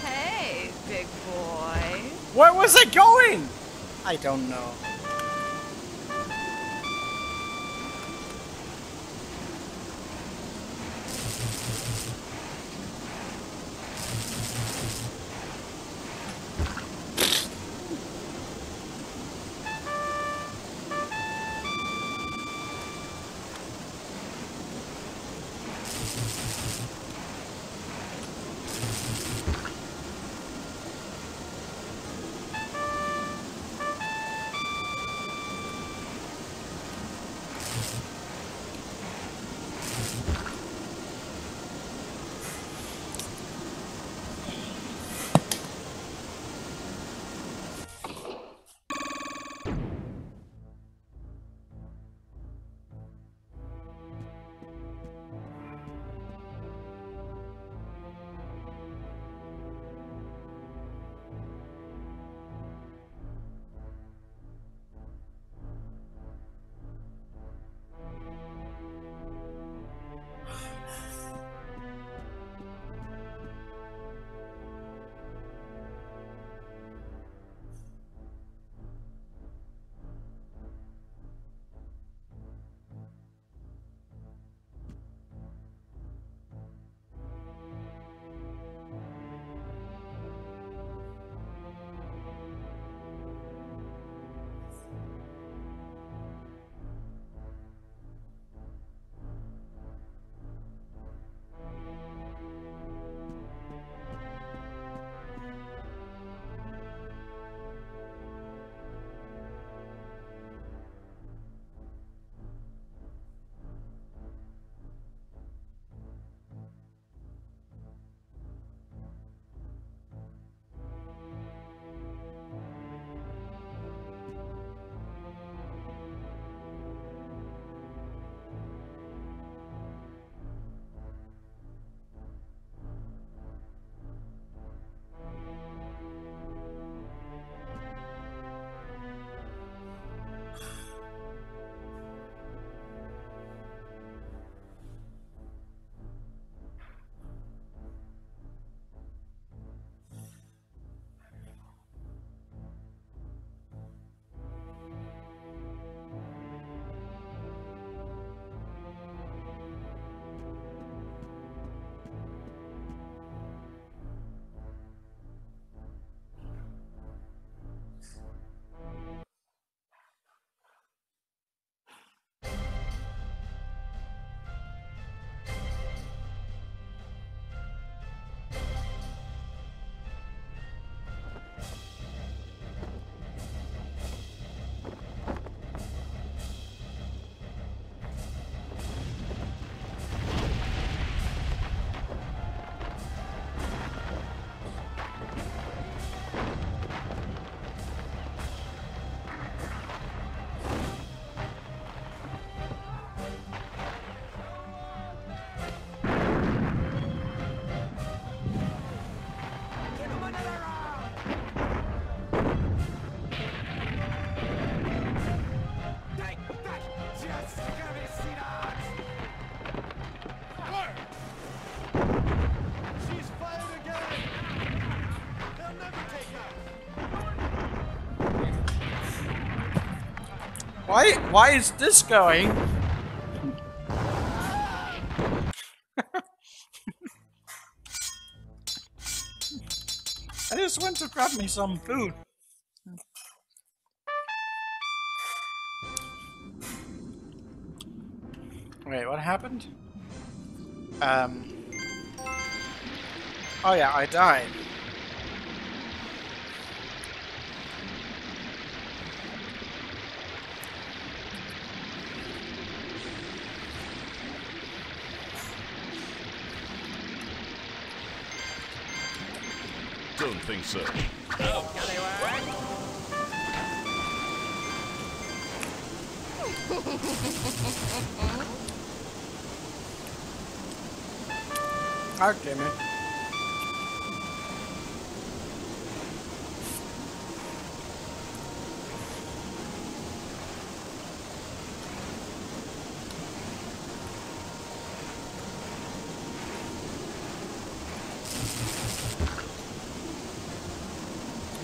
Hey, big boy. Where was I going? I don't know. Why? Is this going? I just went to grab me some food. Wait, what happened? Um. Oh yeah, I died. Don't think so. God damn it.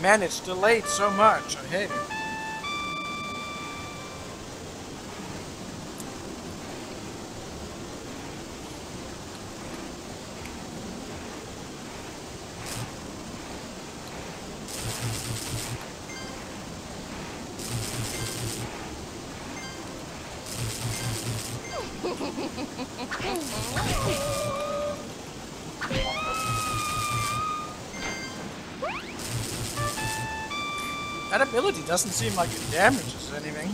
Man, it's delayed so much. I hate it. Doesn't seem like it damages anything.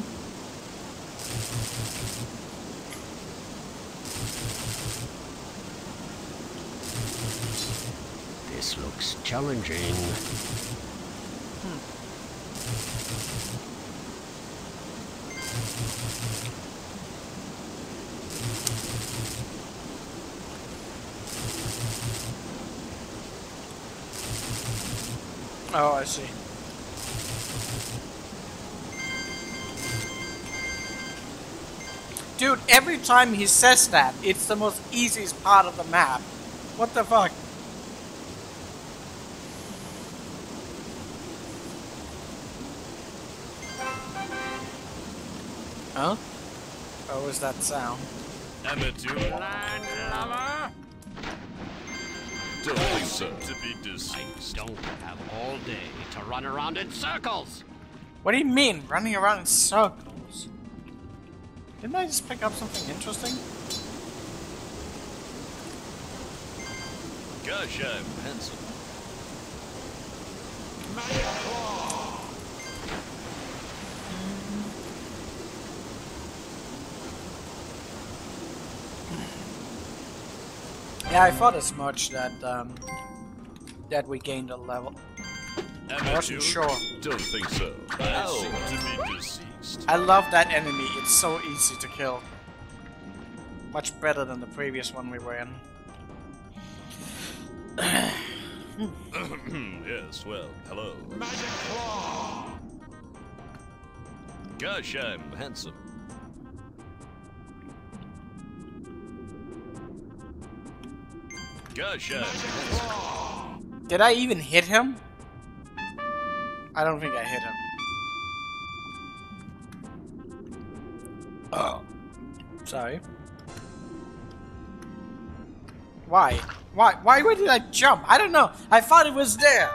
This looks challenging. Oh, I see. Dude, every time he says that, it's the most easiest part of the map. What the fuck? Huh? What was that sound? Amateur Landlubber? Don't so. To be I don't have all day to run around in circles. What do you mean, running around in circles? Didn't I just pick up something interesting? Gosh, I'm handsome. Yeah, I thought as much that um, that we gained a level. I wasn't sure. Don't think so. I oh. seem to be deceased. I love that enemy. It's so easy to kill. Much better than the previous one we were in. yes, well, hello. Gosh, I'm handsome. Gosh, I'm handsome. Did I even hit him? I don't think I hit him. Oh. Sorry. Why? Why? Why Why did I jump? I don't know. I thought it was there.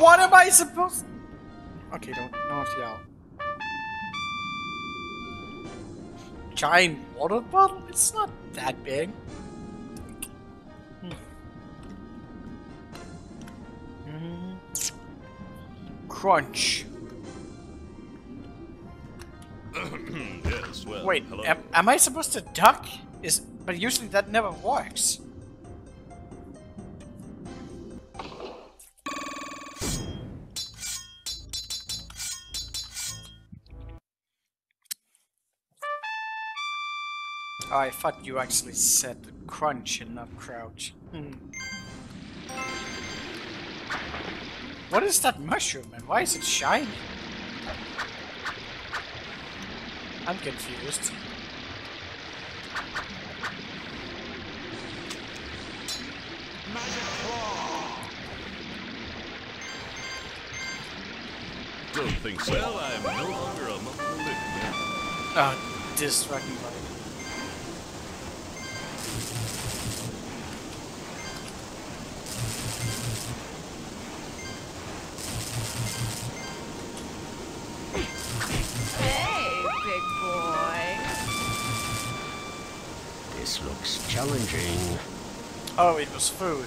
What am I supposed? Okay, don't don't yell. Giant water bottle? It's not that big. Hmm. Crunch. yes, well, Wait, hello. am, am I supposed to duck? Is but usually that never works. Oh, I thought you actually said crunch and not crouch. Hmm. What is that mushroom and why is it shiny? I'm confused. Don't think so. Well, I'm no longer among the living. Ah, oh, this fucking button. This looks challenging. Oh, it was food.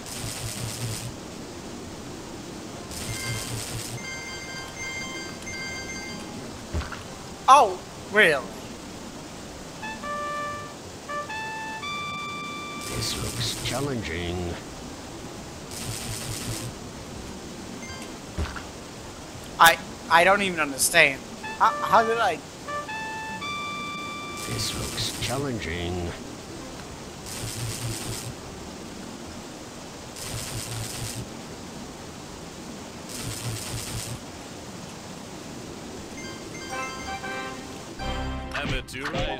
Oh, really? This looks challenging. I I don't even understand. How, how did I? This looks challenging.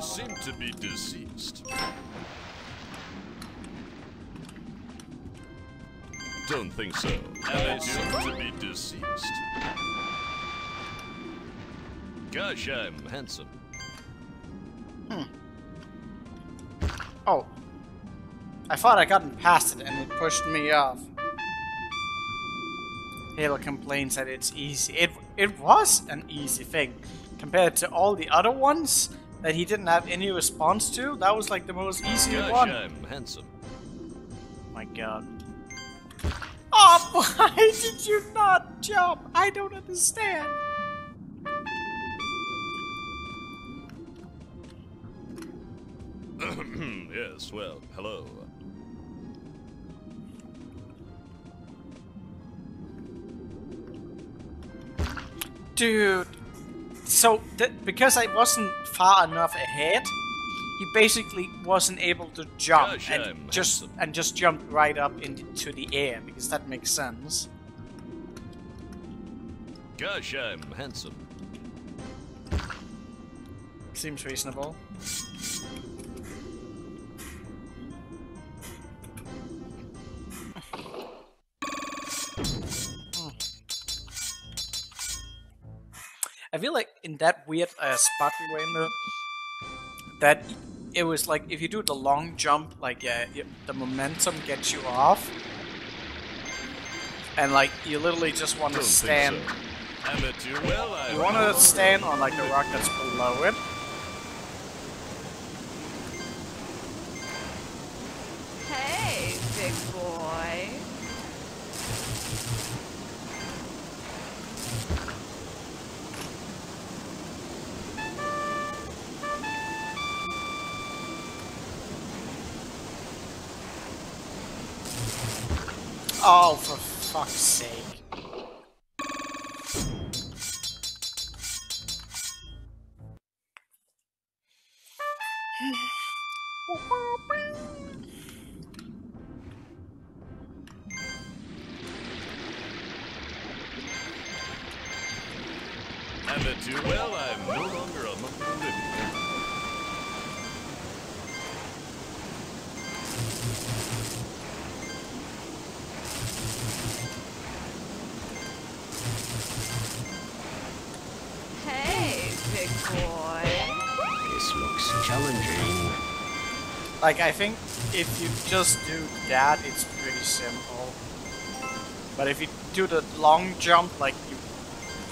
Seem to be deceased. Don't think so. I seem to be deceased. Gosh, I'm handsome. Hmm. Oh, I thought I gotten past it and it pushed me off. Halo complains that it's easy. It it was an easy thing compared to all the other ones that he didn't have any response to. That was like the most easy Gosh, one. I'm handsome. my god. Oh, why did you not jump? I don't understand. yes, well, hello. Dude. So, th- because I wasn't far enough ahead, he basically wasn't able to jump Gosh, and I'm just handsome. and just jumped right up into the air because that makes sense. Gosh, I'm handsome. Seems reasonable. I feel like in that weird uh, spot we were in, the, that it was like if you do the long jump, like uh, y- the momentum gets you off, and like you literally just want to stand. so. Amateur, well, I'm You want to stand on like the the rock that's below it. Hey, big boy. Oh, for fuck's sake. Well, I'm no longer among the living. Boy. This looks challenging. Like, I think if you just do that, it's pretty simple. But if you do the long jump, like, you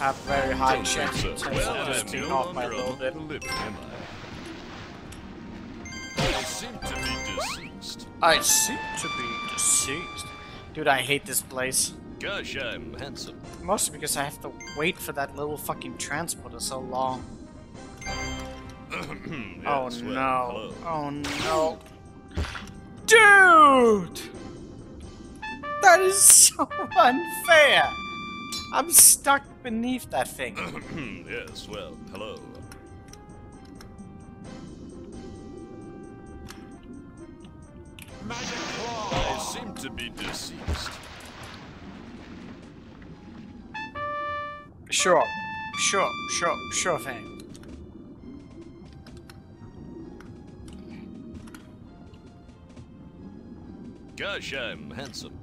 have very high Don't think chance so. of just being off by a little bit. living, am I? I seem to be deceased. I seem to be deceased. Dude, I hate this place. Gosh, I'm handsome. Mostly because I have to wait for that little fucking transporter so long. oh no. Oh no. Dude! That is so unfair! I'm stuck beneath that thing. yes, well, hello. Magic I seem to be deceased. Sure. Sure, sure, sure thing. Gosh, I'm handsome.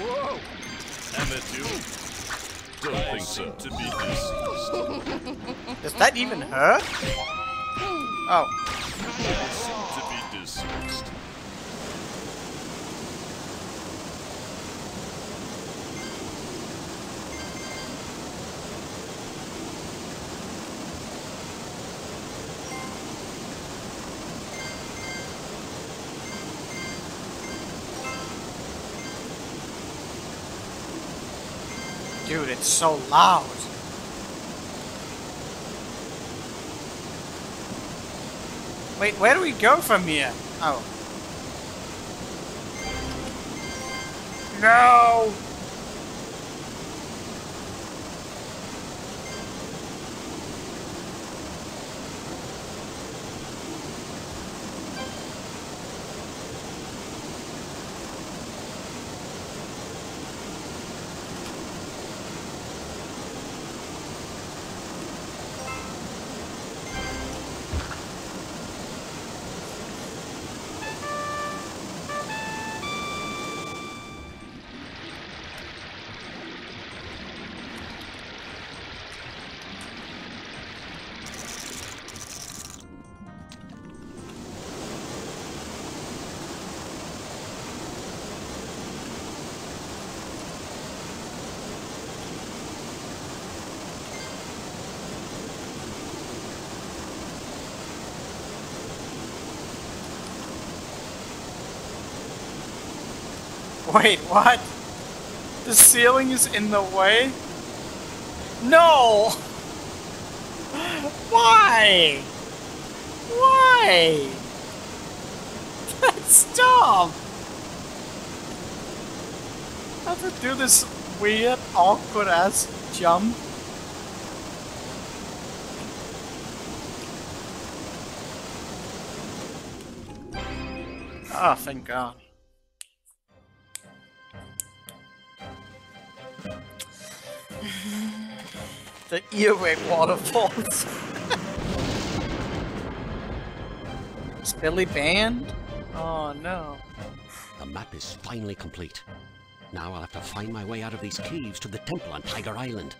Whoa! Amateur. Don't I think so. To be deceased. Does that even hurt? Oh, To be deceased. dude, it's so loud. Wait, where do we go from here? Oh. No! Wait, what? The ceiling is in the way? No! Why? Why? Stop! I have to do this weird, awkward ass jump. Ah, thank God. The earwig waterfalls. Is Billy banned? Oh no. The map is finally complete. Now I'll have to find my way out of these caves to the temple on Tiger Island.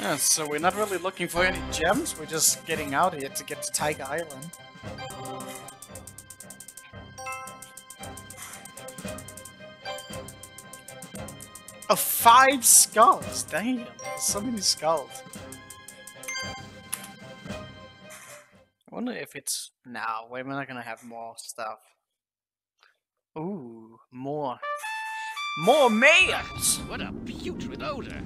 Yeah, so we're not really looking for any gems, we're just getting out here to get to Tiger Island. Five skulls! Damn, there's so many skulls. I wonder if it's... Now, we're not gonna have more stuff. Ooh, more. More mayors! What a putrid odor.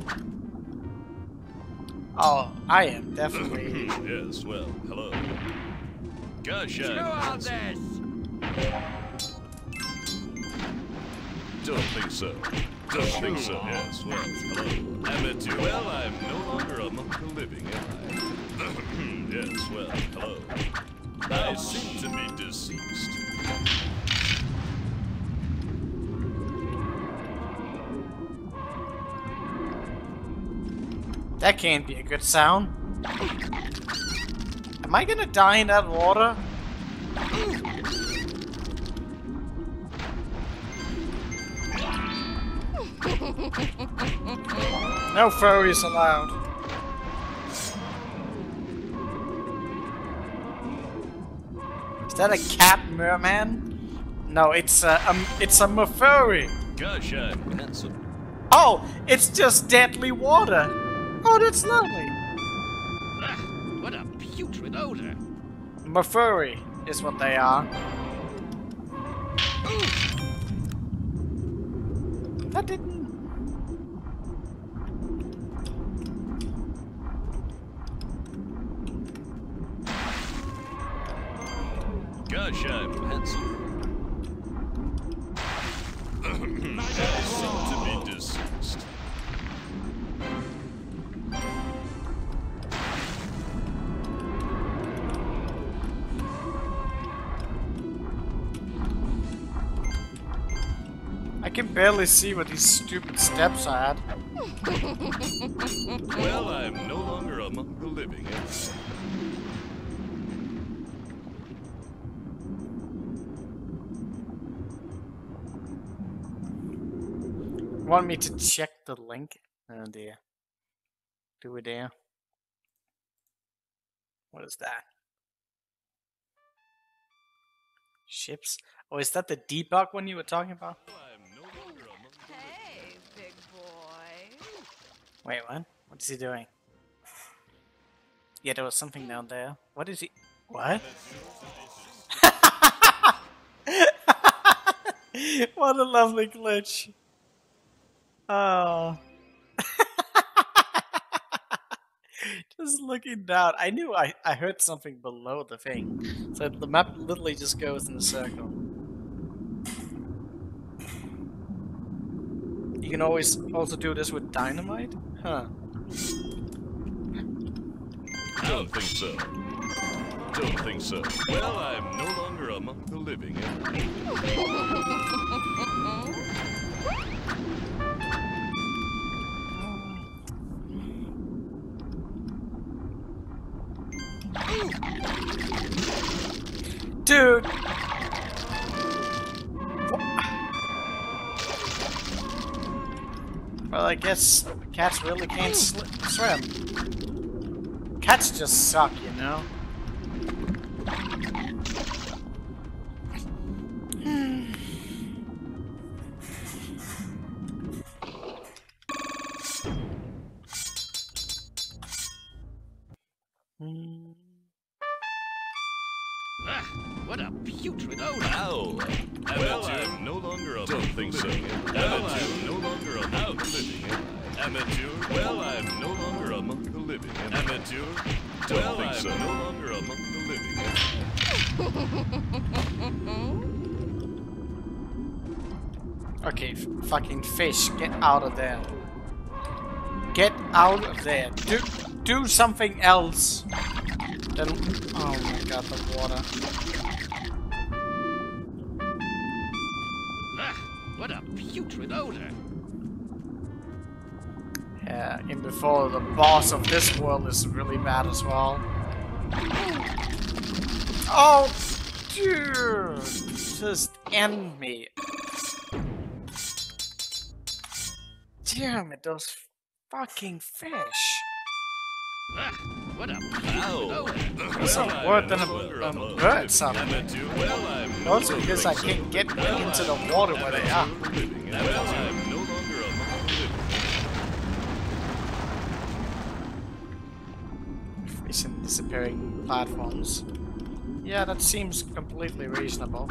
Oh, I am definitely... yes, well, hello. Gosh, Chew I on this! don't think so. Don't think so, yes, well, hello. Amateur. Well, I'm no longer among the living, am I? yes, well, hello. I seem to be deceased. That can't be a good sound. Am I gonna die in that water? No furries allowed. Is that a cat merman? No, it's a um, it's a furry. Gosh, I'm. Oh, it's just deadly water. Oh, that's lovely. Ah, what a putrid odor. Mafurry is what they are. That didn't. Gosh, I'm handsome. I seem to be deceased. I can barely see what these stupid steps are at. Well, I'm no longer among the living, Want me to check the link? Oh dear. Do we dare? What is that? Ships? Oh, is that the debug one you were talking about? I'm no longer a monkey. Hey, big boy. Wait, what? What is he doing? Yeah, there was something down there. What is he? What? what a lovely glitch. Oh. just looking down. I knew I, I heard something below the thing. So the map literally just goes in a circle. You can always also do this with dynamite? Huh. Don't think so. Don't think so. Well, I'm no longer among the living. Eh? Dude! Well, I guess cats really can't swim. Cats just suck, you know? Fish, get out of there. Get out of there. Do do something else. Then, oh my god, the water. Ah, what a putrid odor. Yeah, and before the boss of this world is really bad as well. Oh, dude! Just end me. Damn it, those fucking fish. Ah, what a putrid Ow! odor. That's Well, word than no a- longer um, among bird the sound. living. Amateur. Well, I'm Also because I can't get Well, into the I'm water where they are. among the living. Well, I'm no longer among the living. Disappearing platforms. Yeah, that seems completely reasonable.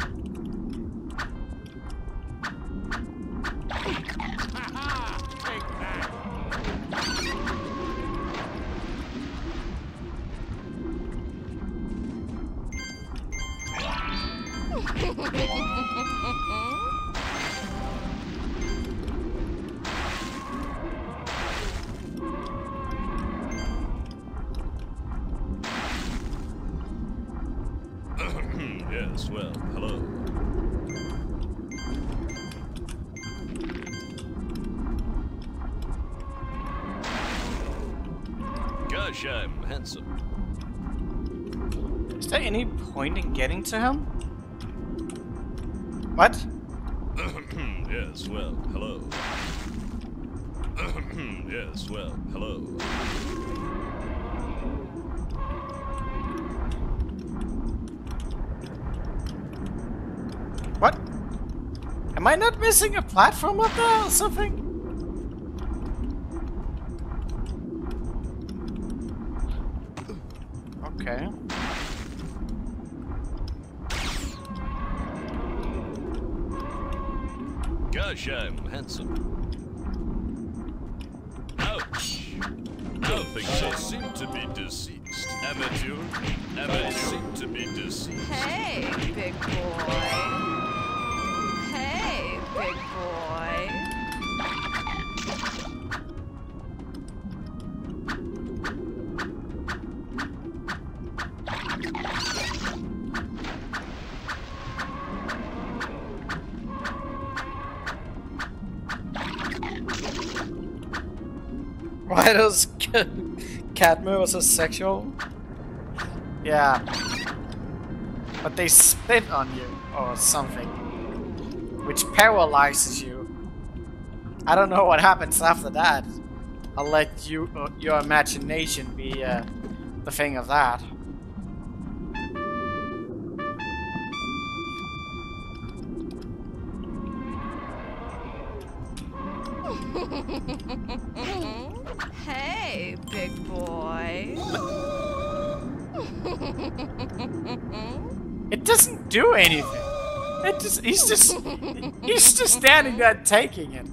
Getting to him? What? yes, well, hello. yes, well, hello. What? Am I not missing a platform up there or something? Okay. Gosh, I'm Why does Catmo so sexual? Yeah. But they spit on you or something. Which paralyzes you. I don't know what happens after that. I'll let you, uh, your imagination be uh, the thing of that. Do anything. It just, he's just, he's just standing there taking it.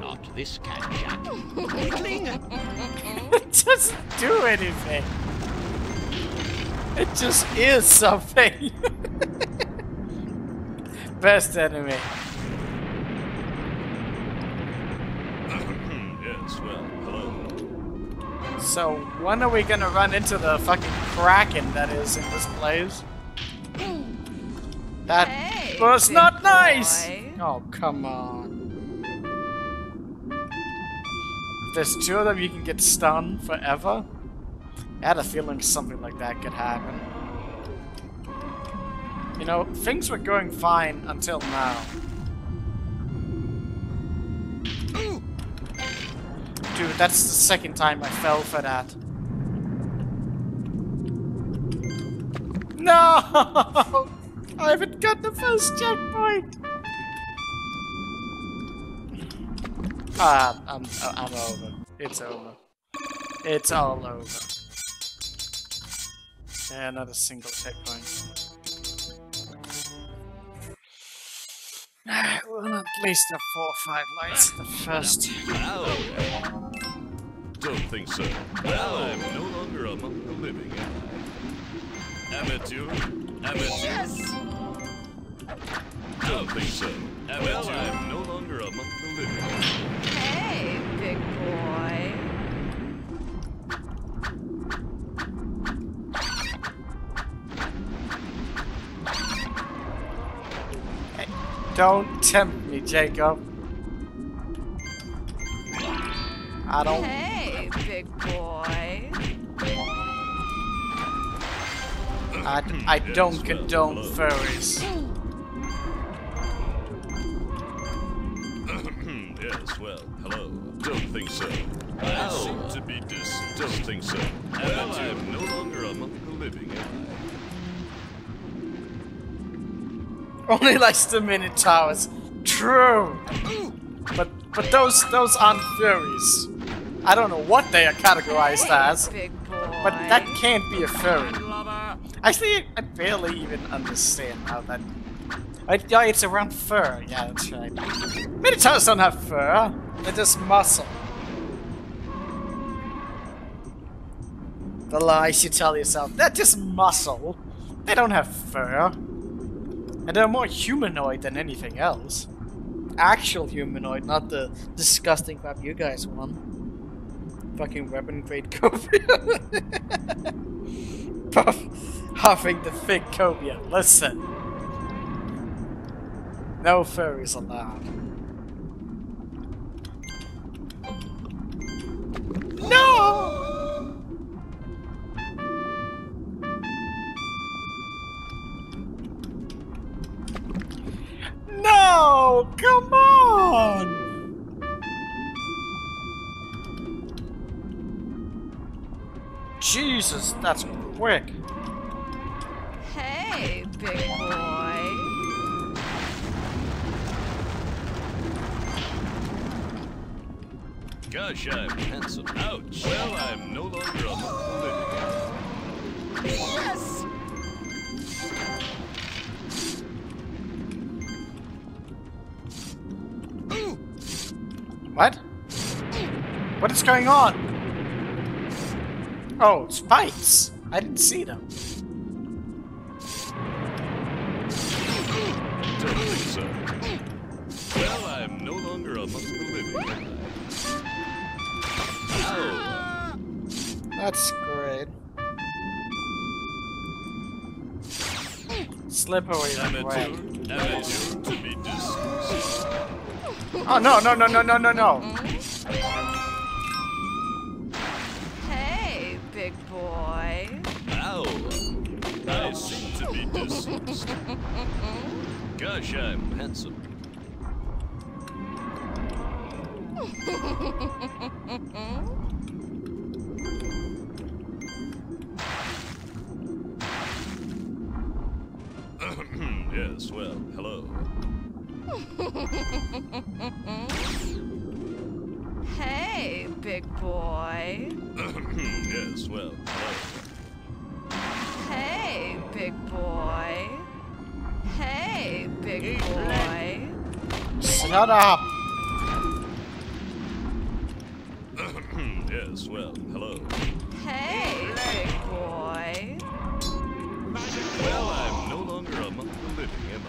Not this cat, Jack. It doesn't do anything. It just is something. Best enemy. yes, well, hello. So when are we gonna run into the fucking kraken that is in this place? That Hey, was not nice. boy. Oh come on. If there's two of them, you can get stunned forever. I had a feeling something like that could happen. You know, things were going fine until now. Dude, that's the second time I fell for that. No! I haven't got the first checkpoint! Ah, I'm, I'm over. It's over. It's all over. Yeah, not a single checkpoint. Well, at least the four or five lights. The first. Ow! Don't think so. Well, I'm no longer among the living. Amateur? Amateur? Yes. Don't think so. Amateur? Well, I'm no longer among the living. Hey, big boy. Don't tempt me, Jacob. I don't. Hey, big boy. I, I don't condone hello. furries. yes, well, hello. Don't think so. I oh. seem to be dis... Don't think so. Well, I'm no longer among the living, Only likes the Minotaurs. True. But but those those aren't furries. I don't know what they are categorized as, but that can't be a furry. Actually, I barely even understand how that. I, yeah, it's around fur. Yeah, that's right. Minotaurs don't have fur. They're just muscle. The lies you tell yourself. They're just muscle. They don't have fur. And they're more humanoid than anything else. Actual humanoid, not the disgusting crap you guys want. Fucking weapon grade cobia. Puff, huffing the thick cobia. Listen. No furries allowed. No! No! Come on! Jesus, that's quick. Hey, big boy. Gosh, I'm handsome. Ouch. Well, I'm no longer among the living. Yes. What is going on? Oh, spikes. I didn't see them. Don't think so. Well, I'm no longer among the living? Ow! That's great. Slippery that way. amateur to be discussed. Oh no no no no no no no! Gosh, I'm handsome. Shut up! yes, well, hello. Hey, big boy. Well, I'm no longer among the living, am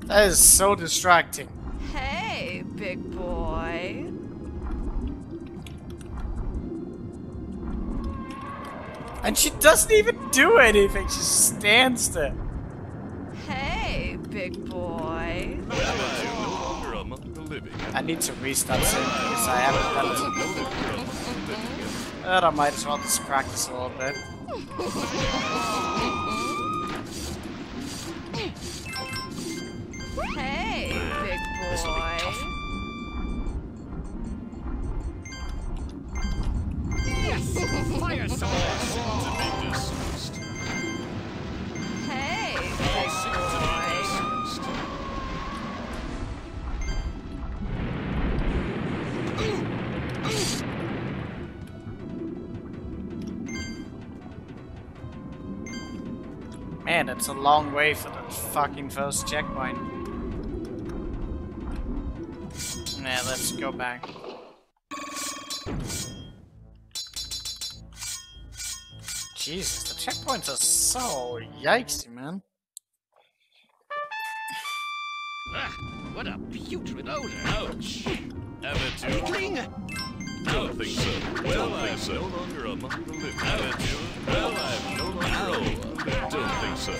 I? That is so distracting. Hey, big boy. And she doesn't even do anything, she stands there. Living, am I need to restart soon because I haven't done it. I? No longer among the living, am But I might as well just practice a little bit. Hey, big This'll be boy. tough. Fire I Man, it's a long way for the fucking first checkpoint. Yeah, let's go back. Jesus, the checkpoints are so yikesy, man. Ah, what a putrid odor! Ouch! Ever Amateur. Don't think so. Well, I'm no longer among the living. Well, I'm no longer living. Don't think so.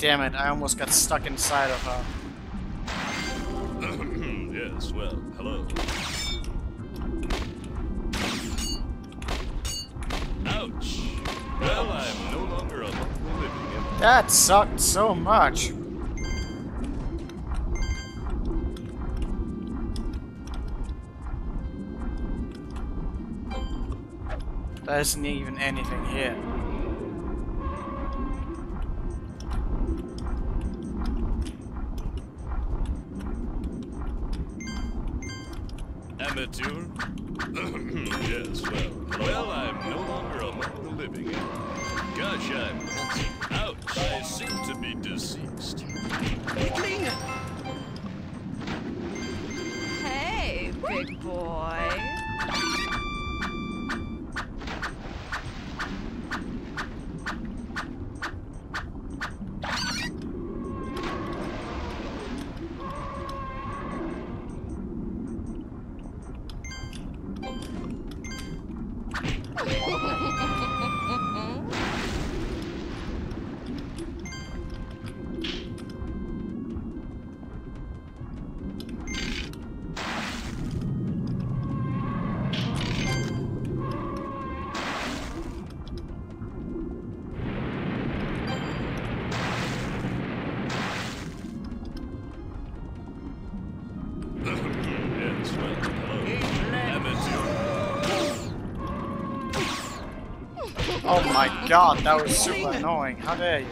Damn it, I almost got stuck inside of her. Uh, yes, well, hello. Ouch! Well, I'm no longer the living, That sucked so much. There isn't even anything here. Amateur? yes, well, well, I'm no longer among the living. Gosh, I'm. Ouch! I seem to be deceased. Hey, big boy. God, that was super annoying. How dare you?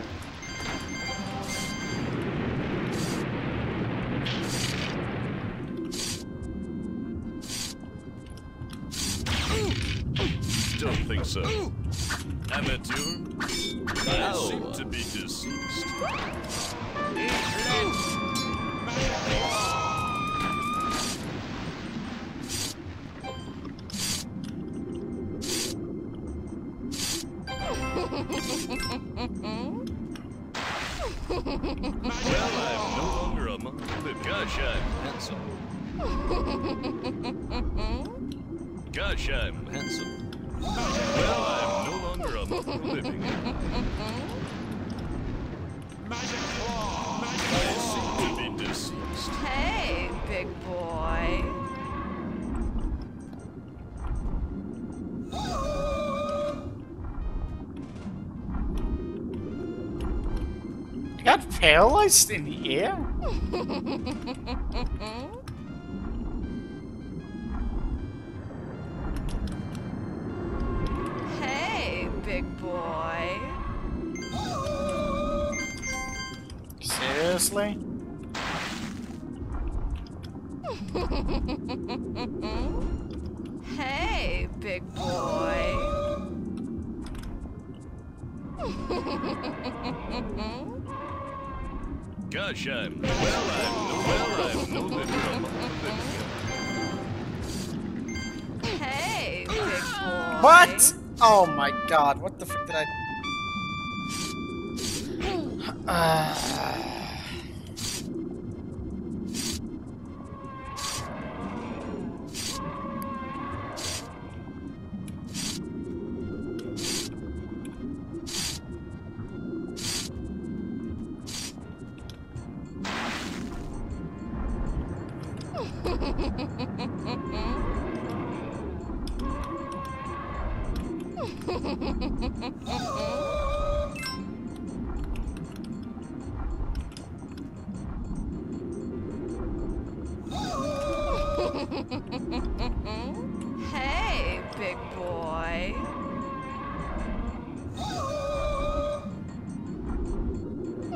Don't think so. Amateur? I seem to be deceased. In the air? God, what the frick did I... Ah.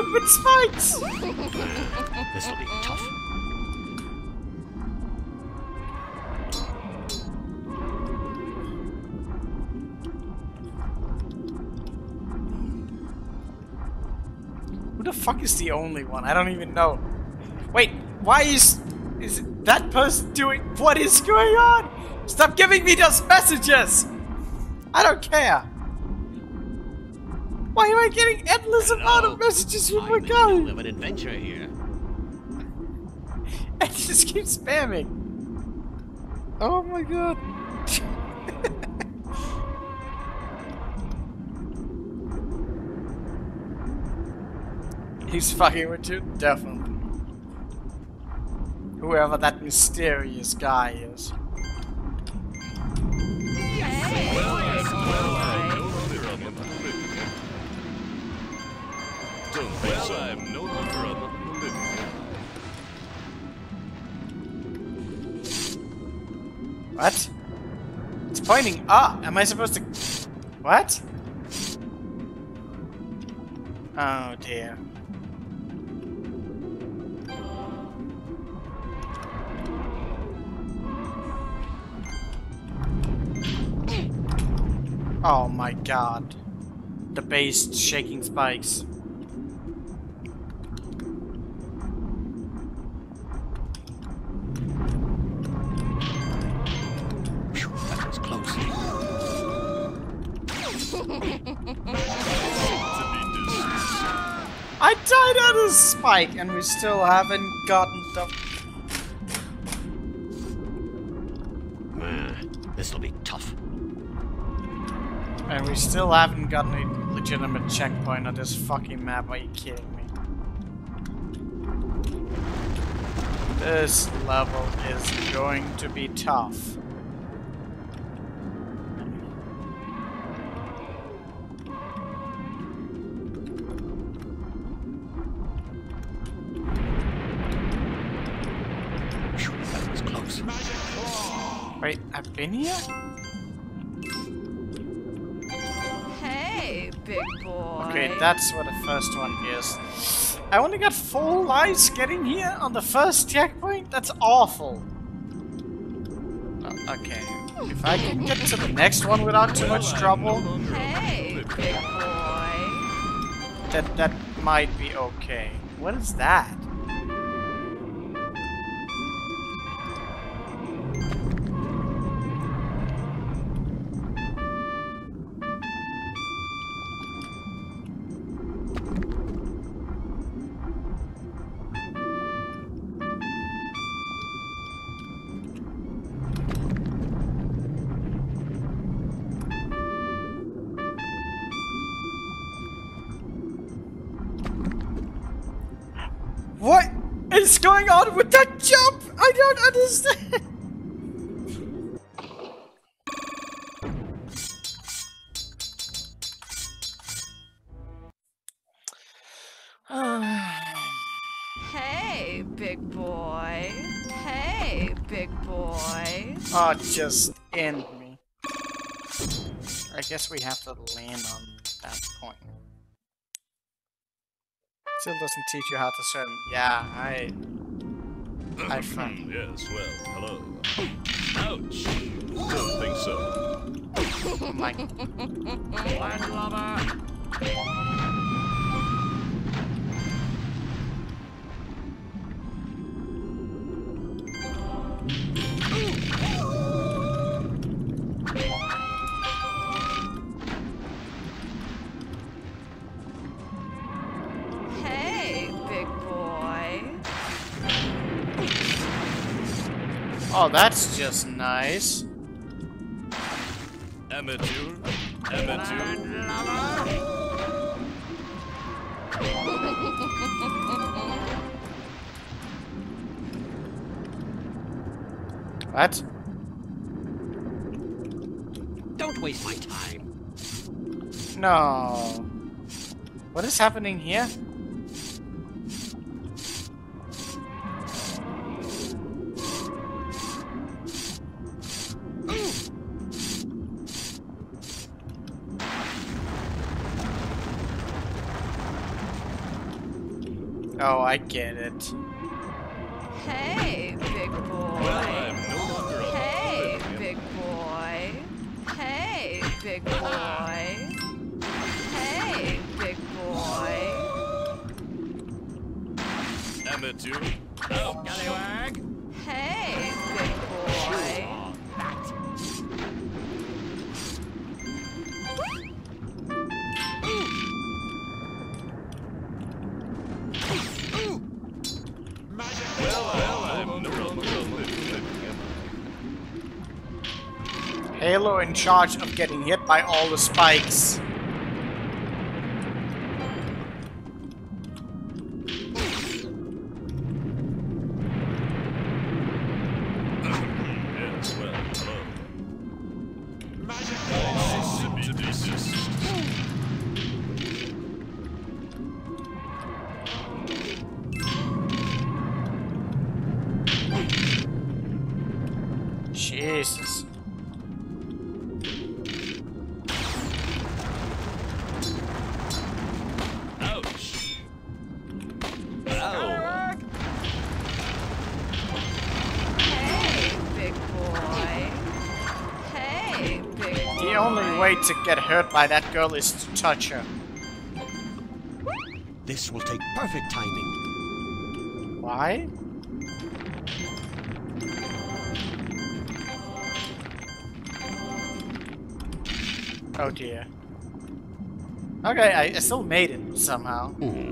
stupid spikes! This'll be tough. Who the fuck is the only one? I don't even know. Wait, why is is that person doing? What is going on? Stop giving me those messages! I don't care. Why am I getting endless amount of messages from my in the middle guy? of an adventure here. I just keep spamming. Oh my god. He's fucking with you? Definitely. Whoever that mysterious guy is. Hey, Well, I'm, big well, well, I'm no longer living. What? It's pointing up. Am I supposed to... What? Oh dear. Oh my god. The base shaking spikes. I died on a spike and we still haven't gotten the... Ah, this'll be tough. And we still haven't gotten a legitimate checkpoint on this fucking map. Are you kidding me? This level is going to be tough. Wait, I've been here? Hey, big boy. Okay, that's what the first one is. I only got four lives getting here on the first checkpoint? That's awful. Uh, okay. If I can get to the next one without too much trouble, Hey, big boy. that that might be okay. What is that? That jump? I don't understand. Hey, big boy. Hey, big boy. oh, just end me. I guess we have to land on that point. Still doesn't teach you how to swim. Yeah, I. I find. Yes, well, hello. Ouch! Don't think so. Oh like, Landlubber! Hey, oh, that's just nice. Amateur. Amateur. What? Don't waste my time. No. What is happening here? Oh, I get it. Hey, big boy. Well, I'm no longer Hey, big boy. Hey, big boy. Hey, big boy. Amateur. Ouch! Scallywag! Hey, Halo in charge of getting hit by all the spikes. Get hurt by that girl is to touch her. This will take perfect timing. Why? Oh dear. Okay, I, I still made it somehow. No.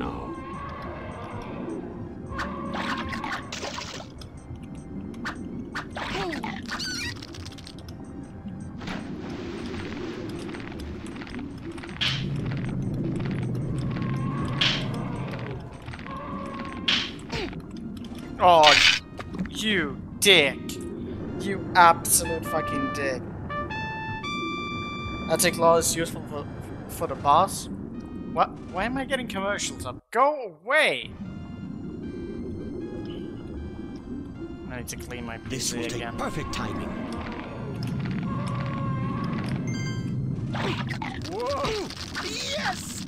dick. You absolute fucking dick. I think law is useful for, for the boss. What? Why am I getting commercials up? Go away! I need to clean my PC This will take again. perfect timing. Whoa! Yes!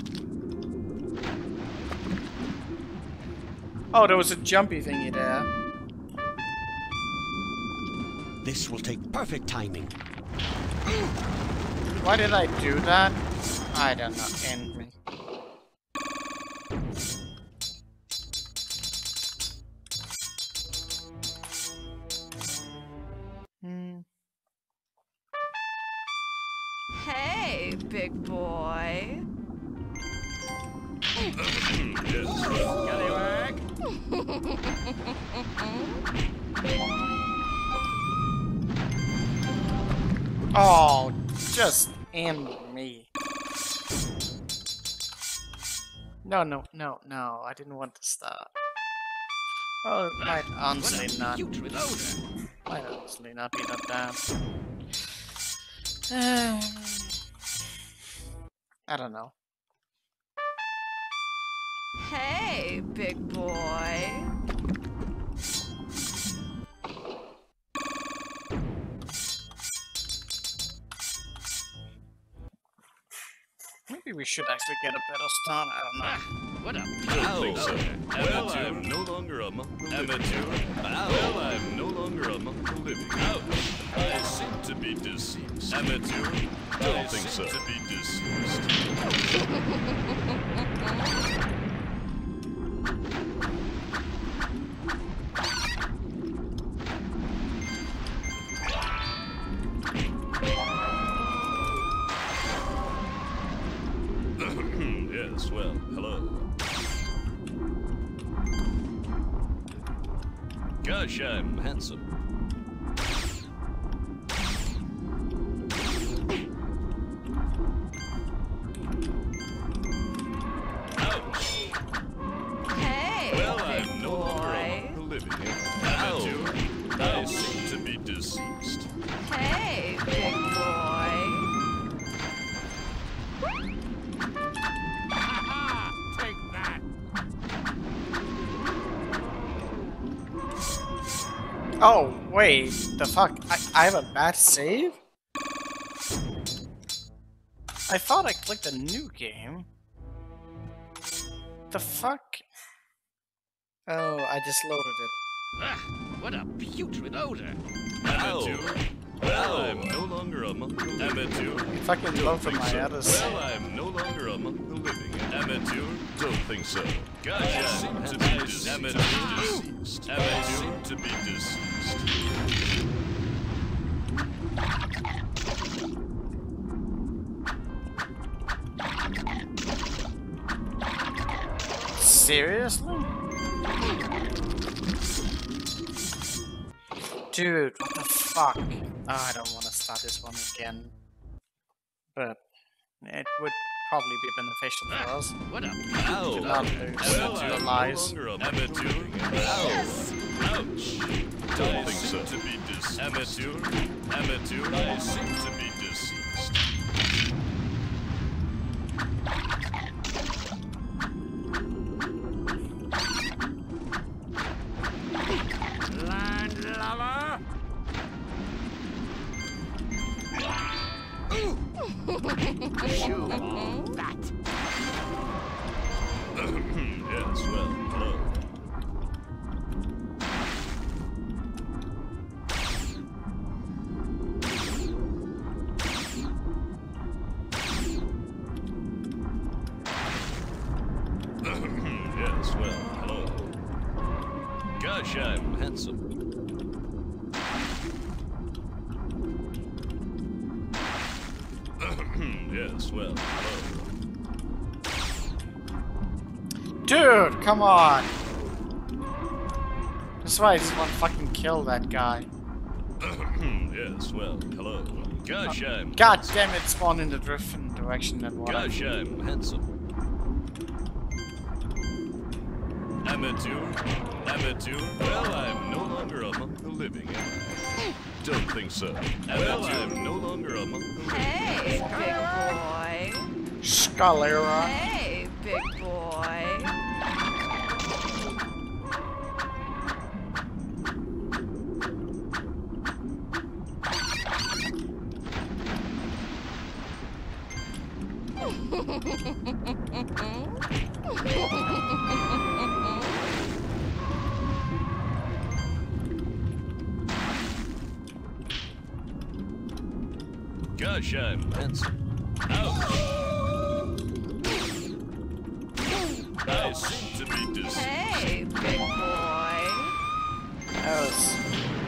Oh, there was a jumpy thingy there. This will take perfect timing. Why did I do that? I don't know. End. Hmm. Hey, big boy. yes, well, Oh, just end me. No, no, no, no. I didn't want to start. Well, it might honestly not. putrid odor! Might honestly not be that bad. I don't know. Hey, big boy. Maybe we should actually get a better start. I don't know. What a Don't think so. Well, Well, I'm no longer among the living. Well, I'm no longer among the living. Ouch! I seem to be deceased. Amateur? Don't think so. to be deceased. wait. The fuck? I, I have a bad save? I thought I clicked a new game. The fuck? Oh, I just loaded it. Ah, what a putrid odor! Amateur? Well, I'm no longer among the living. Fucking Don't load from think my so. Well, I'm no longer among the living. Amateur? Don't think so. Gosh, I seem to be deceased. Amateur deceased. Amateur seem to be deceased. Seriously? Dude, what the fuck? Oh, I don't want to start this one again. But it would probably be beneficial for ah, us. What a Ow! putrid um, Not lose Well, to I'm no lies. longer among the living. Ouch! Ouch! Don't think so. to be deceased. Amateur? Amateur? I seem to be deceased. Chew that! yes, well, hello. Dude, come on! That's why I just want to fucking kill that guy. yes, well, hello. Gosh, uh, I'm God damn it, spawn in the different direction than what I Gosh, I'm handsome. Amateur? Amateur? Well, I'm no longer among the living. Don't think so. Well, I'm no longer among the living. Hey, big boy. Scalera. Hey, big boy. Gosh, I'm handsome. Ouch! I seem to be deceased. Hey, big boy. That was...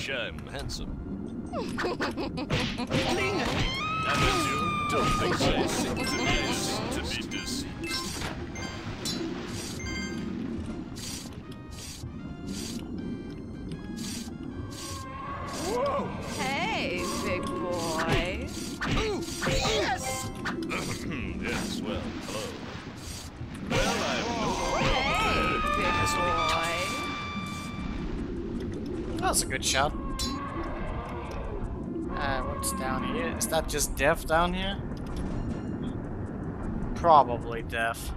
Gosh, I'm handsome. Amateur, don't think so. Is that just death down here? Probably deaf.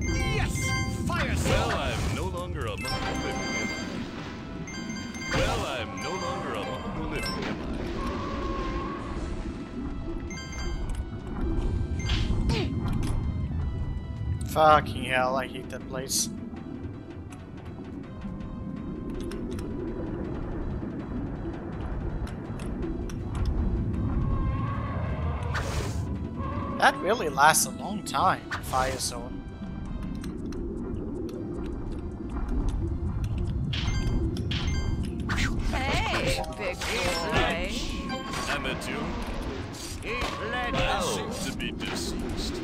Yes! death. Well, I'm no longer among the living. Well, I'm no longer among the living, am I? Fucking hell, I hate that place. That really lasts a long time, Fire Zone. Hey, big boy. Amateur. I seem to be deceased.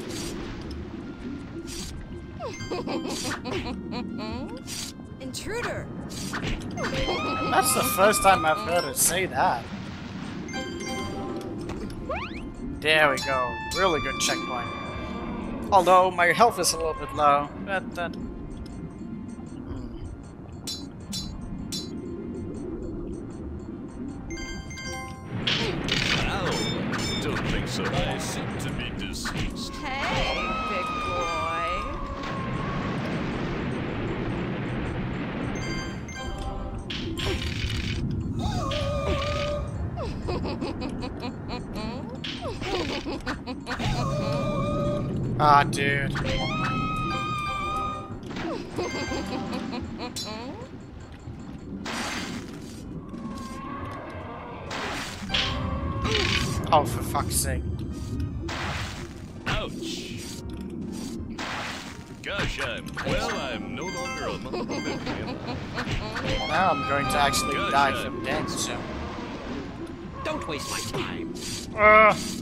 Intruder. That's the first time I've heard it say that. There we go. Really good checkpoint. Although my health is a little bit low, but uh, going to actually Good die shot. from damage. Don't waste my time. Ugh.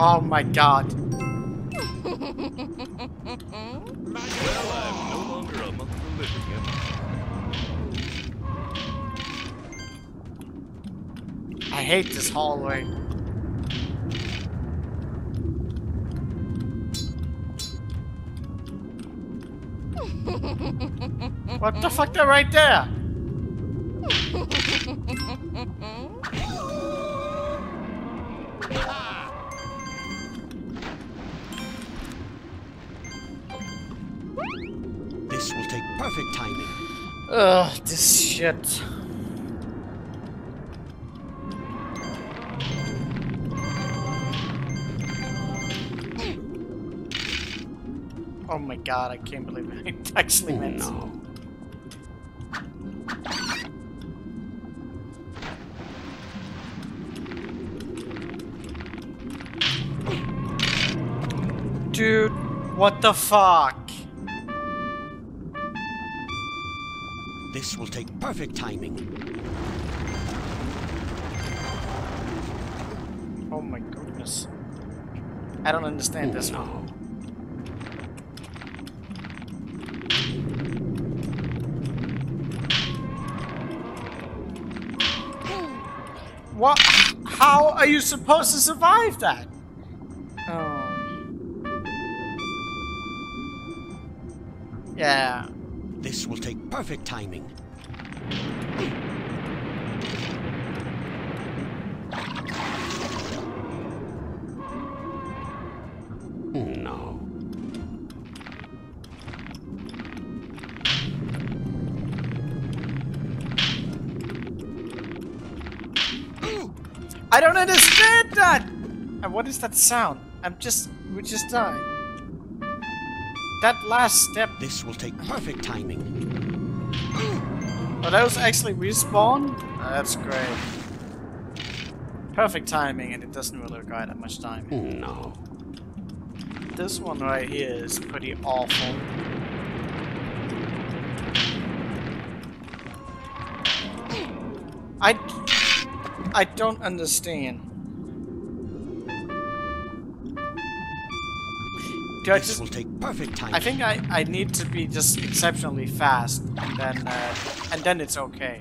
Oh my god. Well, I'm no longer among the living? I hate this hallway. what the fuck? They're right there. Shit. Oh my god, I can't believe it. It actually oh, meant No. Dude, what the fuck? This will take perfect timing. Oh my goodness. I don't understand this one. What? How are you supposed to survive that? Oh. Yeah. This will take perfect timing. No. I don't understand that! And what is that sound? I'm just... We just died. That last step... This will take perfect timing. Oh, those actually respawn? That's great. Perfect timing, and it doesn't really require that much time. Hmm, no. This one right here is pretty awful. I... I don't understand. Do I This just... will take perfect timing. I think I, I need to be just exceptionally fast, and then, uh, and then it's okay.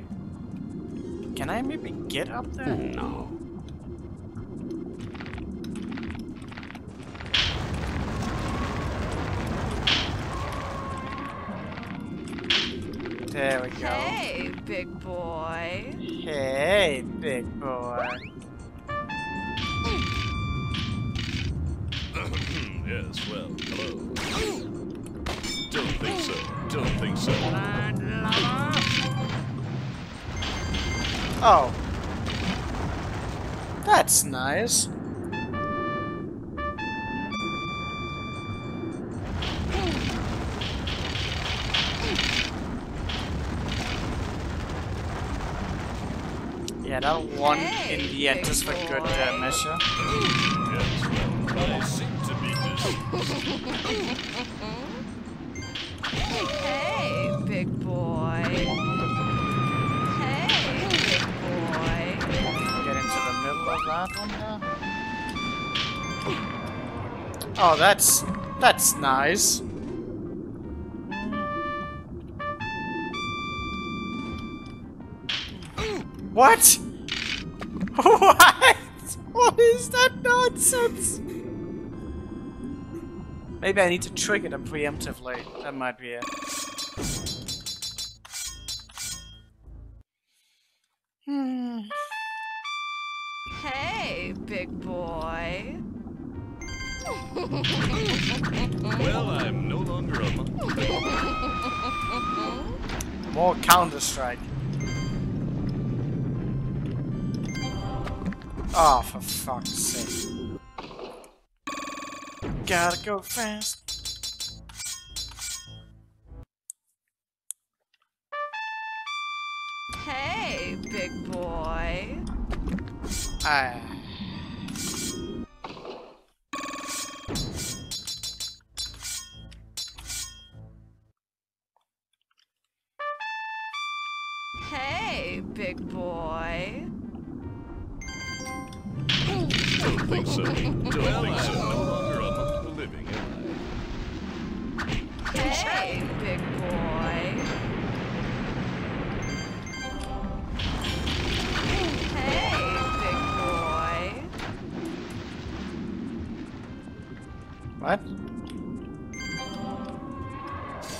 Can I maybe get up there? No. There we go. Hey, big boy. Hey, big boy. Yes, well, hello. Don't think so. Don't think so. Oh. That's nice. Yeah, that one in the end just for good uh, measure. Yes, well, I Hey, big boy. Hey, big boy. Get into the middle of that one there. Oh, that's that's nice. What? What? What is that nonsense? Maybe I need to trigger them preemptively. That might be it. Hmm. Hey, big boy. Well, I'm no longer a the living. More Counter Strike. Oh, for fuck's sake. Gotta go fast. Hey, big boy. Ah. Hey, big boy. Don't think so. Don't think so. Hey, big boy. Hey, big boy. What?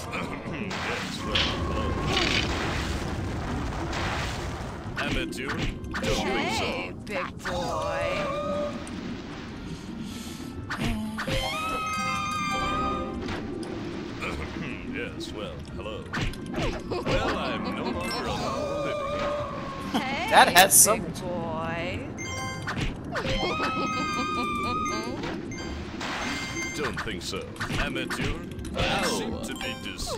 I? yes, well, hello. Amateur? Don't think so. Hey, big boy. Well, hello. well, I'm no longer among the living, Hey, That has big some- boy. Don't think so. Amateur? I seem to be deceased.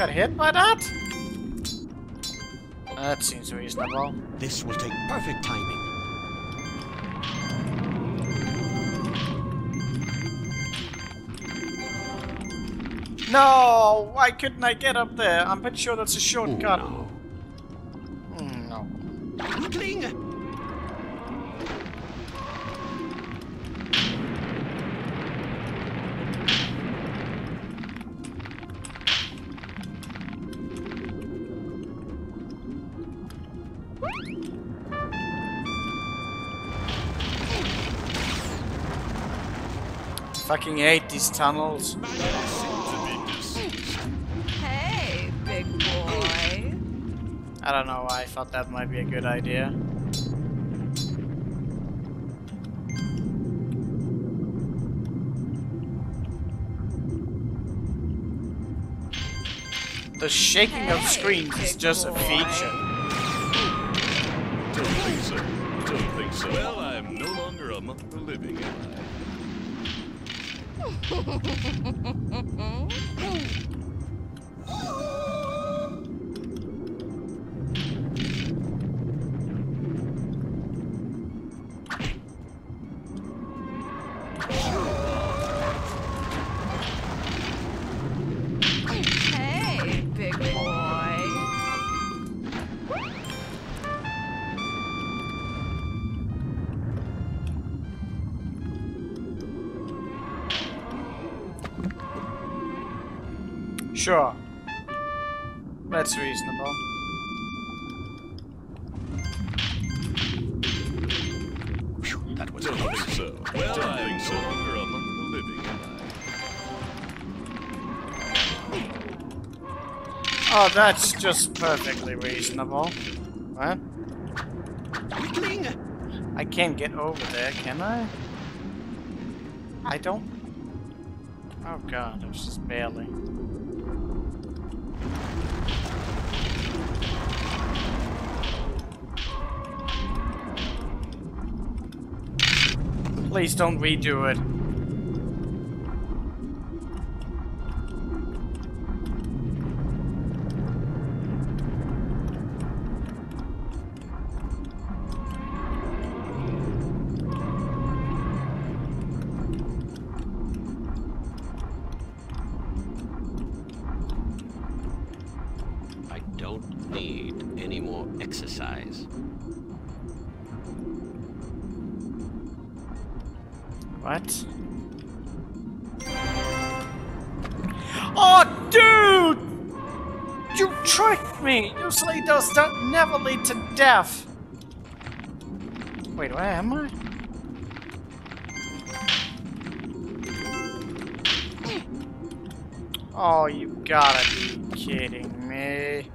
Got hit by that? That seems reasonable. This will take perfect timing. No! Why couldn't I get up there? I'm pretty sure that's a shortcut. Oh, no. Fucking hate these tunnels. I? I seem to be deceased. Hey, big boy. I don't know why I thought that might be a good idea. The shaking of screens is just a feature. Ha ha ha ha ha ha! That's just perfectly reasonable. What? Twinkling! I can't get over there, can I? I don't. Oh god, it was just barely. Please don't redo it. Usually those don't never lead to death. Wait, where am I? Oh, you gotta be kidding me.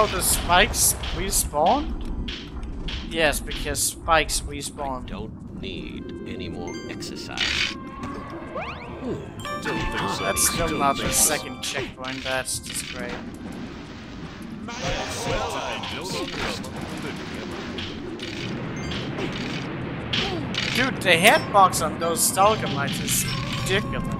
Oh, the spikes respawned? Yes, because spikes respawn. Don't need any more exercise. Hmm. Don't think oh, so. That's still Don't not the so. second checkpoint, that's just great. Well, I'm no longer among the living. Dude, the hitbox on those stalagmites is ridiculous.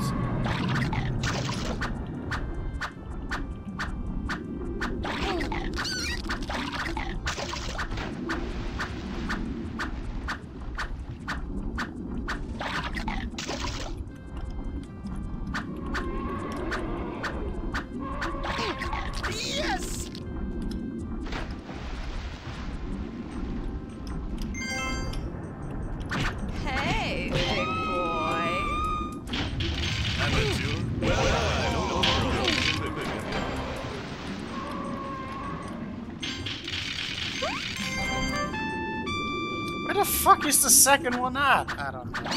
Second one not. I don't know.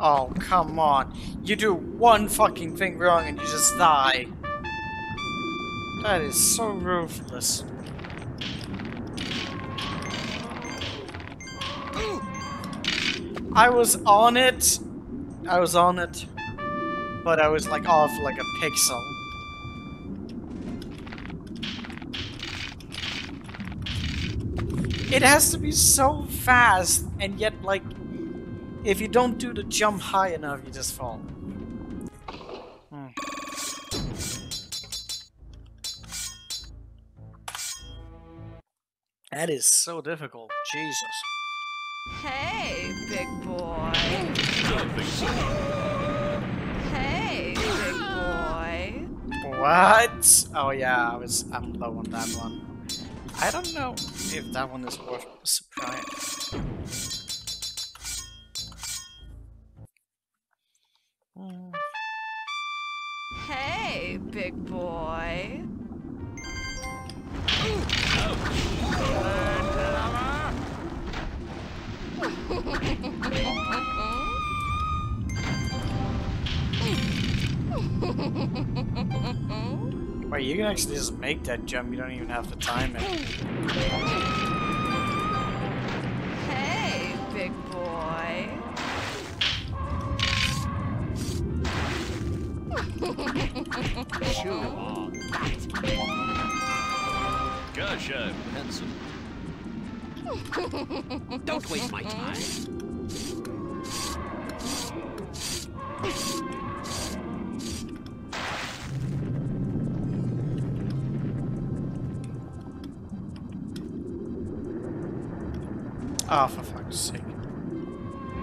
Oh, come on. You do one fucking thing wrong and you just die. That is so ruthless. I was on it. I was on it. But I was like off like a pixel. It has to be so fast, and yet, like, if you don't do the jump high enough, you just fall. Hmm. That is so difficult. Jesus. Hey, big boy. So. Hey, big boy. What? Oh yeah, I was I'm low on that one. I don't know if that one is worth a surprise. Hey, big boy. Wait, you can actually just make that jump. You don't even have to time it. Hey, big boy. Gosh, I'm handsome. Don't waste my time. Oh, for fuck's sake.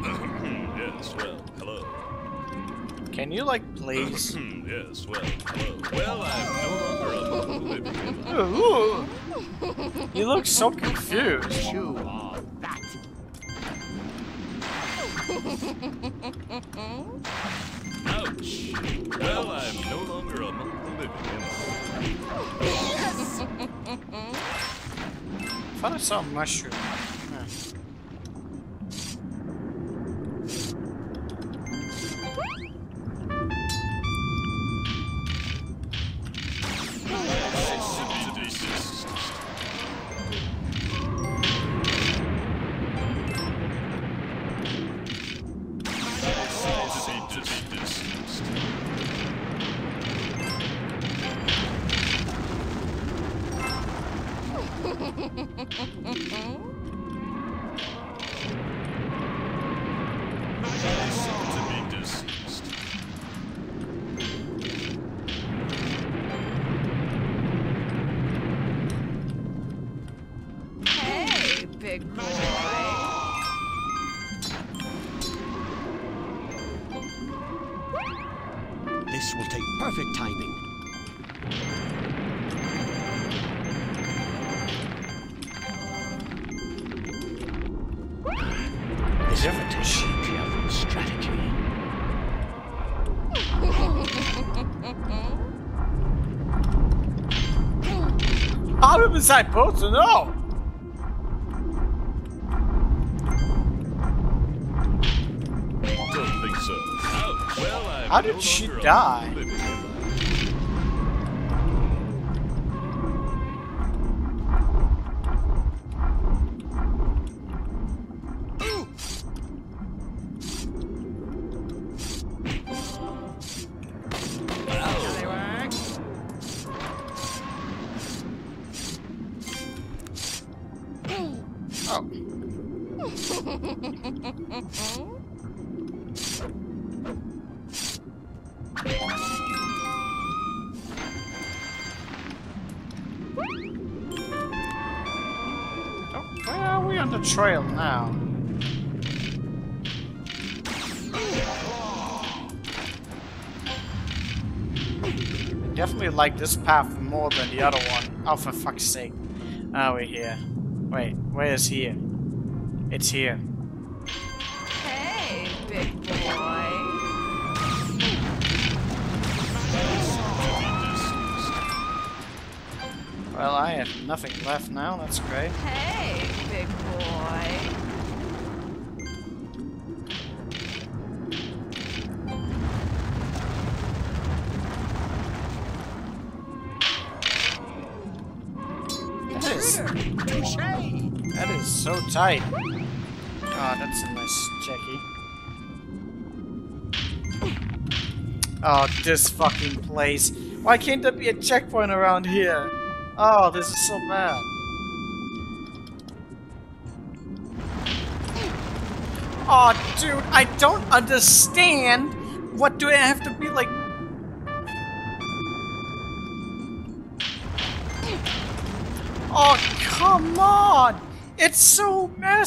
yes, well, hello. Can you, like, please? Yes, well, hello. Well, I'm no longer among the living. am I? Ooh. You look so confused. Chew on that. Ouch. Well, I'm no longer among the living. am I? I thought I saw a mushroom. Huh. Supposed to know? Don't think so. Oh, well, How no did she die? This path more than the other one. Oh, for fuck's sake. Ah, we're here. Wait, where is here? It's here. Hey, big boy. Well, I have nothing left now, that's great. Hey, so tight. Oh, ah, that's a nice Jackie. Oh, this fucking place. Why can't there be a checkpoint around here? Oh, this is so bad. Oh, dude, I don't understand. What do I have to be like?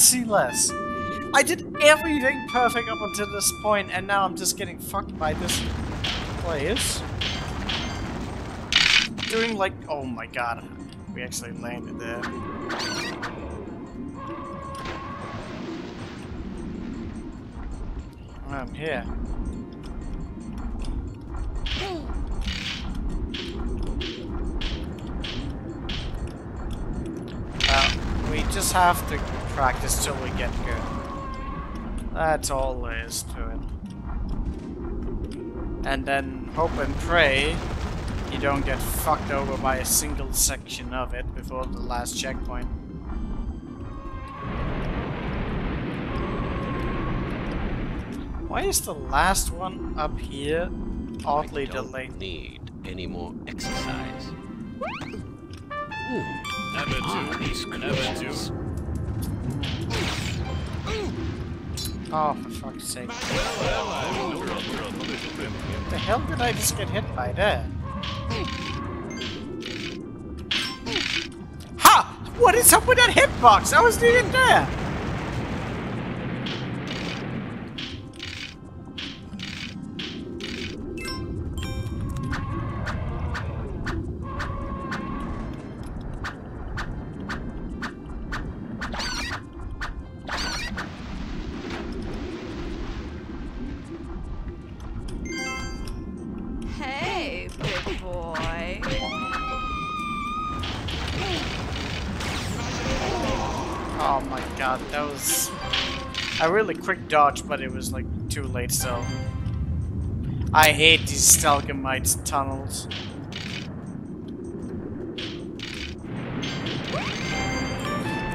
So less. I did everything perfect up until this point, and now I'm just getting fucked by this place. Doing like... Oh my god. We actually landed there. I'm here. Well, we just have to practice till we get good. That's all there is to it. And then hope and pray you don't get fucked over by a single section of it before the last checkpoint. Why is the last one up here oddly I don't delayed? need any more exercise. Never Ah, do. these Never do. Oh, for fuck's sake. The hell did I just get hit by there? Ha! What is up with that hitbox? I wasn't even there! Quick dodge, but it was like too late so... I hate these stalagmite tunnels.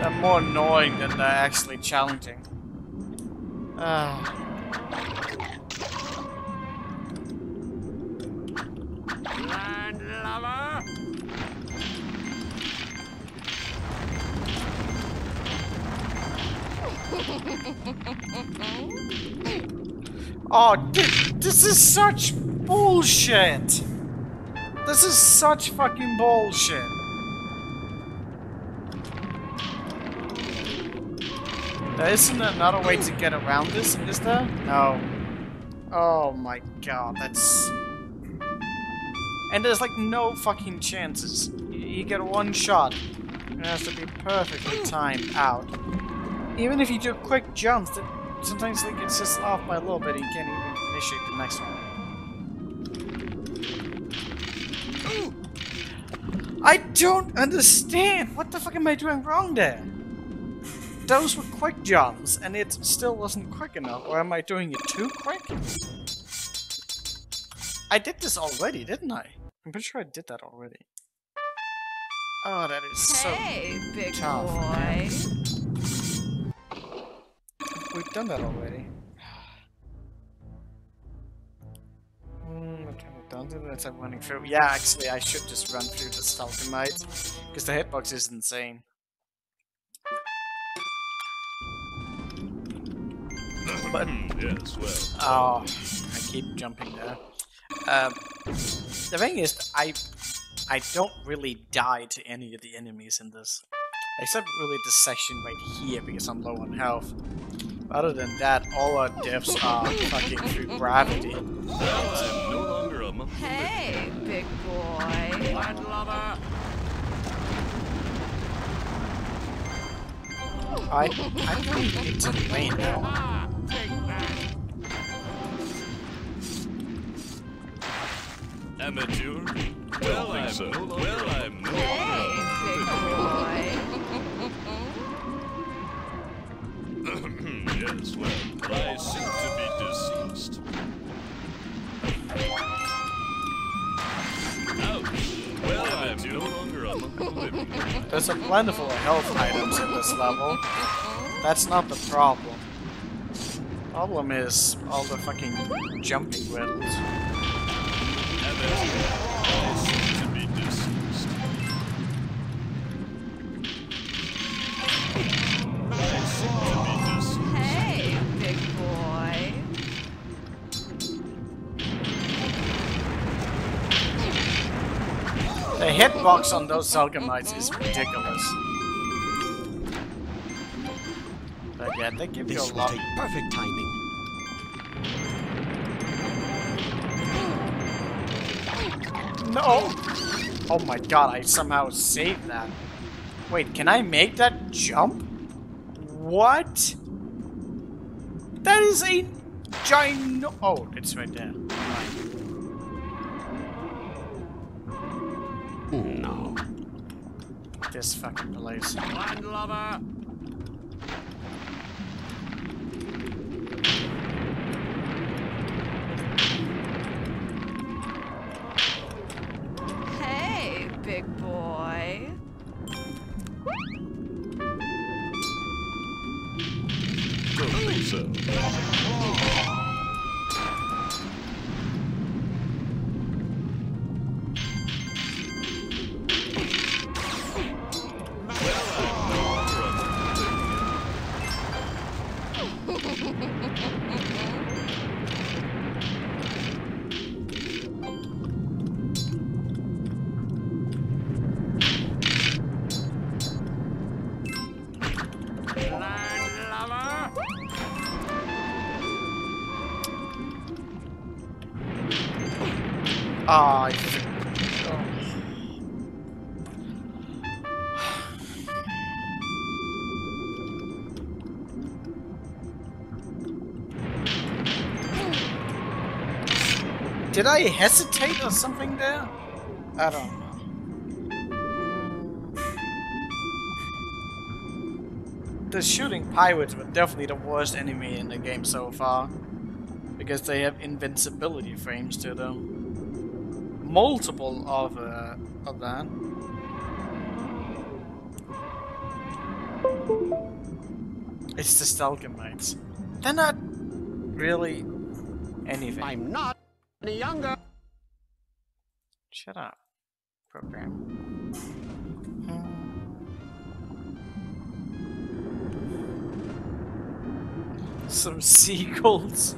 They're more annoying than they're actually challenging. Ah. Landlubber? Oh, thi- this is such bullshit! This is such fucking bullshit. There isn't another way to get around this, is there? No. Oh my god, that's... And there's like no fucking chances. You get one shot. It has to be perfectly timed out. Even if you do quick jumps, sometimes like it's just off by a little bit and you can't even initiate the next one. I don't understand! What the fuck am I doing wrong there? Those were quick jumps, and it still wasn't quick enough, or am I doing it too quick? I did this already, didn't I? I'm pretty sure I did that already. Oh, that is so... Hey, big tough, boy. We've done that already. Hmm, have we done that? I'm running through. Yeah, actually, I should just run through the Stalagmite, because the hitbox is insane. But yes, well. Oh, I keep jumping there. Um, the thing is, I I don't really die to any of the enemies in this. Except really this section right here because I'm low on health. Other than that, all our deaths are fucking through gravity. Well, I'm no longer a monkey. Hey, big boy. Landlubber! I I really need to rain now. Take that! Amateur? Well, I'm so. Well, I'm no There's a plentiful of health items in this level. That's not the problem. Problem is all the fucking jumping riddles. Hitbox on those stalagmites is ridiculous. But yeah, they give you This a will lot. take perfect timing. No! Oh my god, I somehow saved that. Wait, can I make that jump? What? That is a giant. Oh, it's right there. This fucking place. Landlubber! Hey, Hesitate or something there? I don't know. The shooting pirates were definitely the worst enemy in the game so far. Because they have invincibility frames to them multiple of uh, of that. It's the Stalagmites. They're not really anything. I'm not any younger. Shut up, program. Hmm. Some seagulls.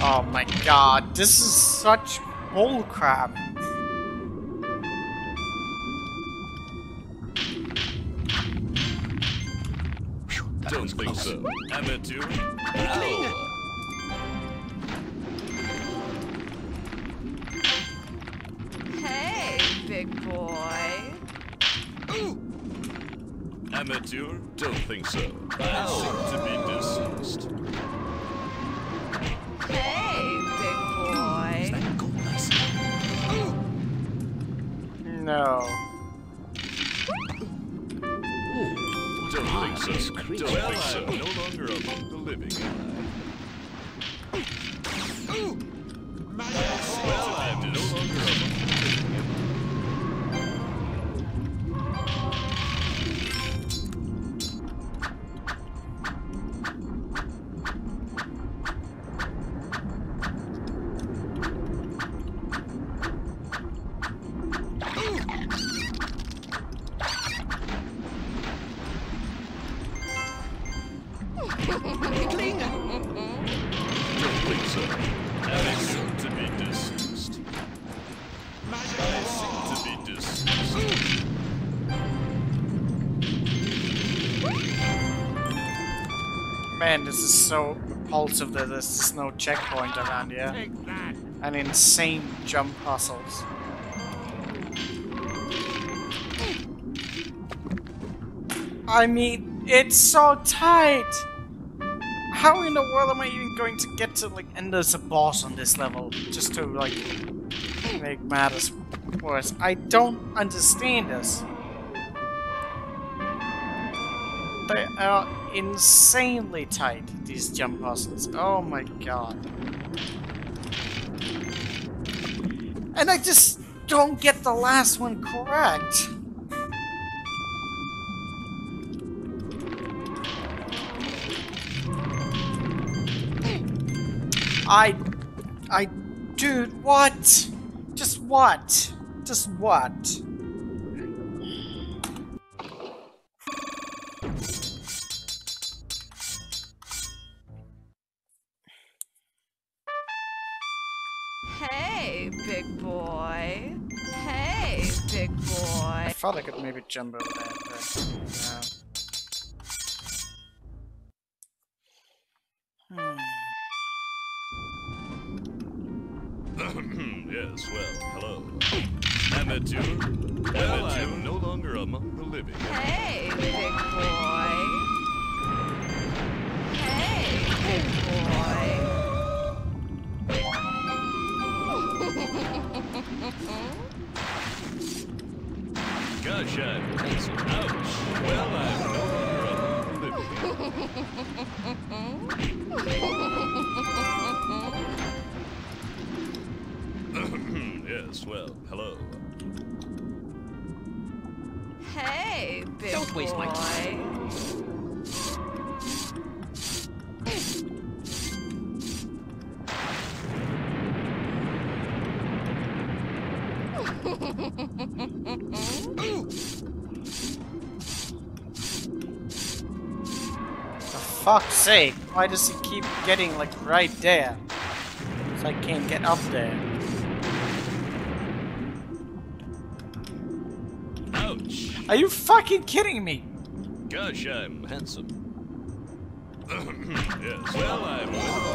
Oh my god, this is such bullcrap. Don't think so. Amateur? Ow. Big boy. Amateur? Don't think so. I oh. seem to be deceased. Hey, big boy. That gold No. Don't think so. Don't think so. I'm no longer among the living, am Well, I'm no longer among the living, so repulsive that there's no checkpoint around here. And insane jump puzzles. I mean, it's so tight! How in the world am I even going to get to, like, and there's a boss on this level, just to, like, make matters worse? I don't understand this. They are insanely tight, these jump puzzles. Oh my god. And I just don't get the last one correct. I... I... Dude, what? Just what? Just what? Thought I could maybe jump over that, but... Yeah. Hmm. yes, well, hello. Amateur? Well, I'm no longer among the living. Hey, big boy. Hey, big boy. Gosh, I'm handsome. Ouch. Well, I'm no longer among the living. yes, well, hello. Hey, big Don't boy. waste my For fuck's sake, why does he keep getting like right there? So I can't get up there. Ouch. Are you fucking kidding me? Gosh, I'm handsome. yes, well, I'm no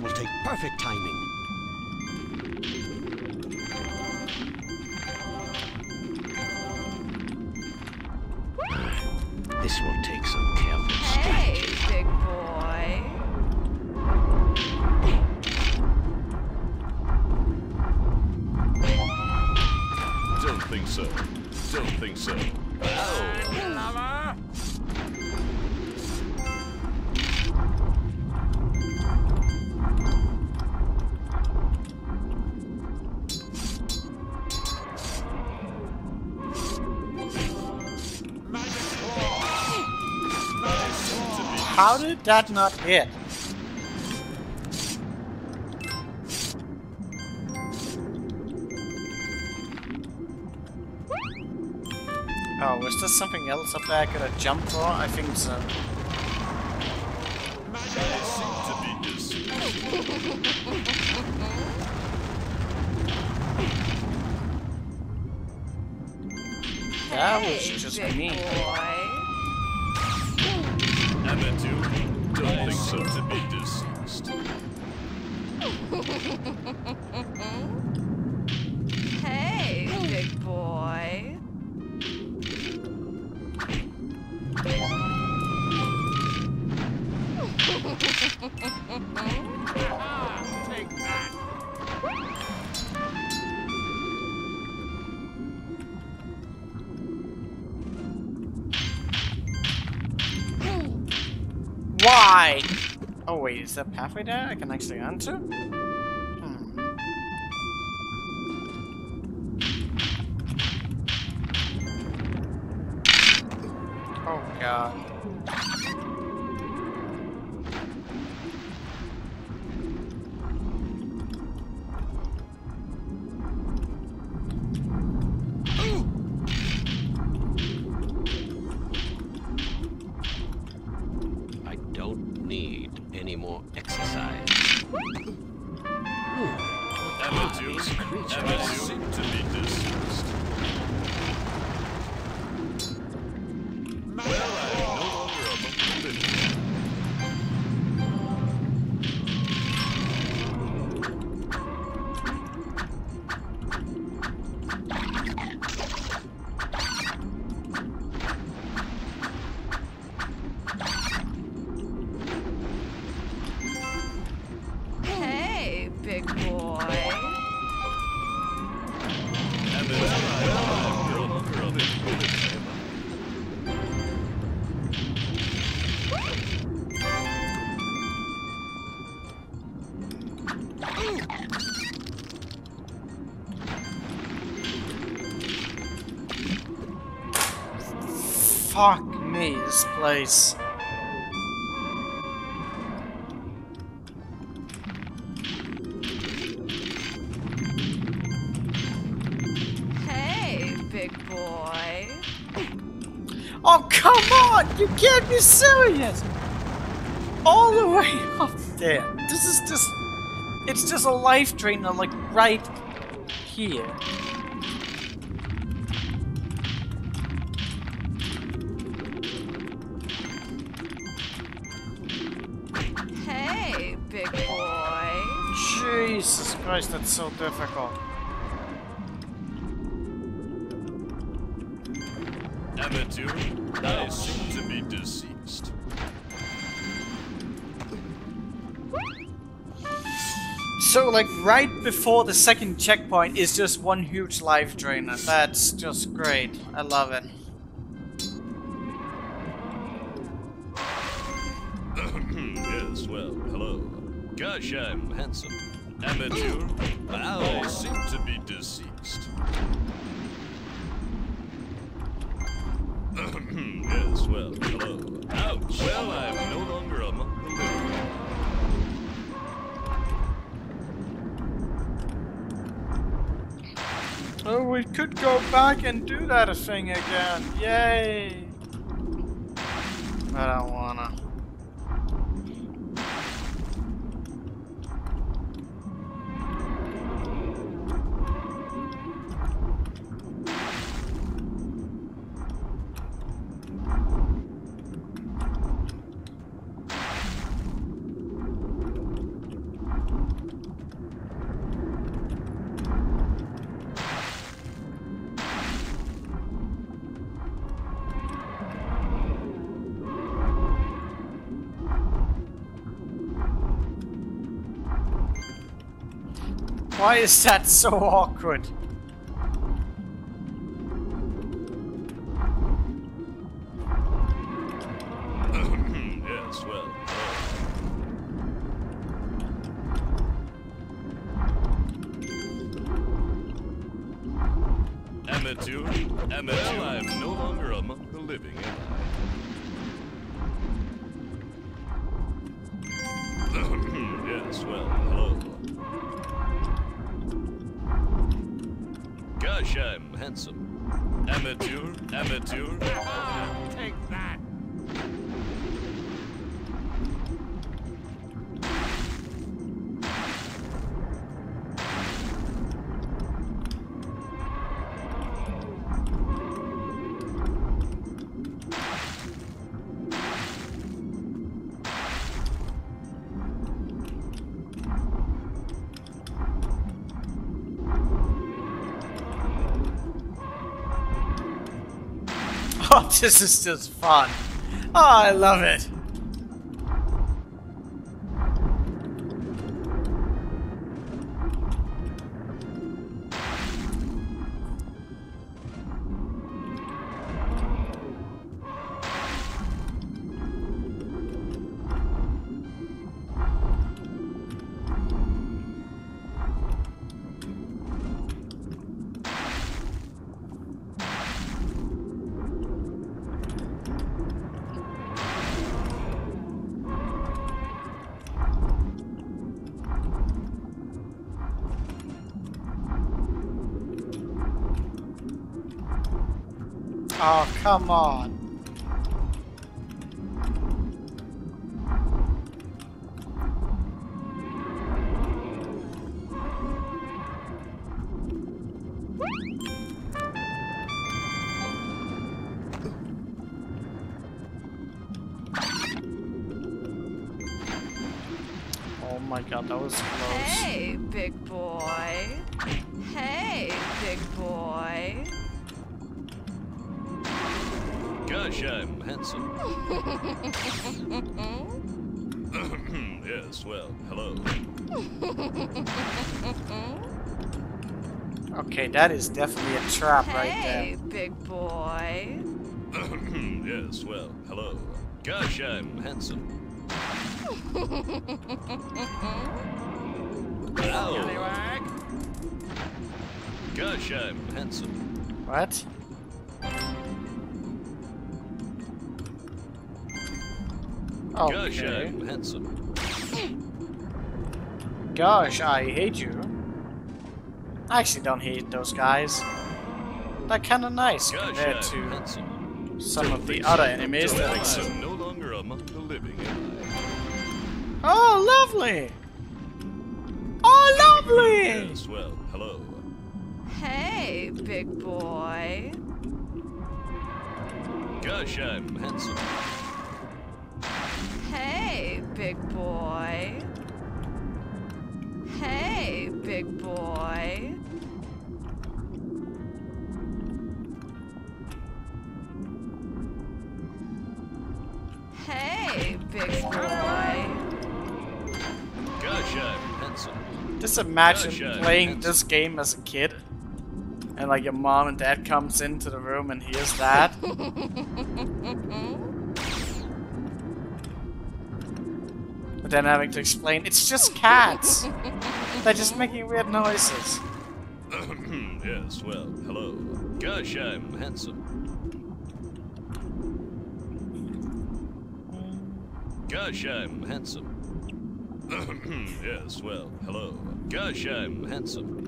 will take perfect timing. That not hit? Oh, was there something else up there I could have jumped for? I think so. That was just me. Pathway there I can actually enter? Place. Hey, big boy. Oh, come on! You can't be serious! All the way up there. This is just... It's just a life drainer, like, right here. So difficult. Amateur, I seem to be deceased. So, like, right before the second checkpoint is just one huge life drainer. That's just great. I love it. yes, well, hello. Gosh, I'm handsome. Amateur, now I seem to be deceased. yes, well, hello. Ouch. Well, I'm no longer among the living. Oh, we could go back and do that thing again. Yay! I don't wanna. Why is that so awkward? This is just fun. Oh, I love it. Oh, come on. Yes, well, hello. Okay, that is definitely a trap right there. Hey, there. big boy. yes, well, hello. Gosh, I'm handsome. Ow. Scallywag. Gosh, I'm handsome. What? Gosh, I'm handsome. Gosh, I hate you. I actually don't hate those guys. They're kinda nice Gosh, compared I'm to some of the other enemies that think exist. No longer among the living. Oh, lovely! Oh, lovely! Yes, well, hello. Hey, big boy. Gosh, I'm handsome. Hey, big boy. Hey, big boy. Hey, big boy. Gosh, I'm handsome. Just imagine Gosh, I'm playing handsome. this game as a kid. And like your mom and dad comes into the room and hears that. but then having to explain, it's just cats. They're just making weird noises. yes, well, hello. Gosh, I'm handsome. Gosh, I'm handsome. yes, well, hello. Gosh, I'm handsome.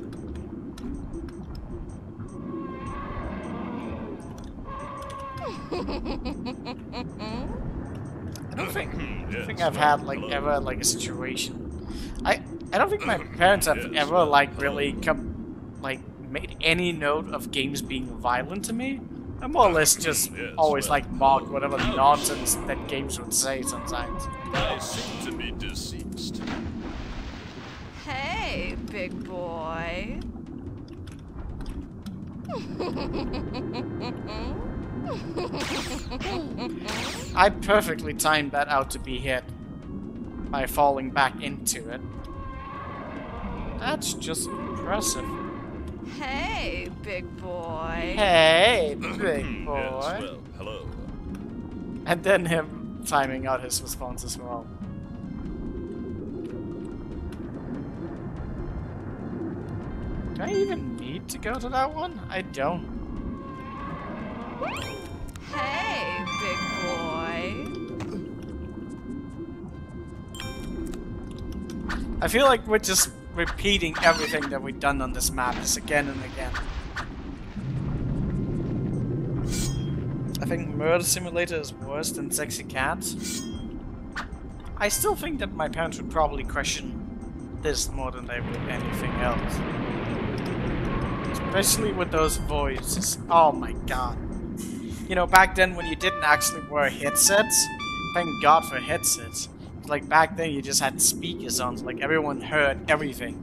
I don't think hmm, I yes, think I've had like ever like a situation. I I don't think my parents have ever like really come like made any note of games being violent to me. I more or less mm, just always like mock whatever nonsense that games would say sometimes. I seem to be deceased. Hey, big boy. I perfectly timed that out to be hit by falling back into it. That's just impressive. Hey, big boy. Hey, big yes, boy. well, hello. And then him timing out his response as well. Do I even need to go to that one? I don't. Hey, big boy. I feel like we're just repeating everything that we've done on this map just again and again. I think Murder Simulator is worse than Sexy Cats. I still think that my parents would probably question this more than they would anything else. Especially with those voices. Oh my god. You know, back then when you didn't actually wear headsets, thank god for headsets. Like back then you just had speakers on, so like everyone heard everything.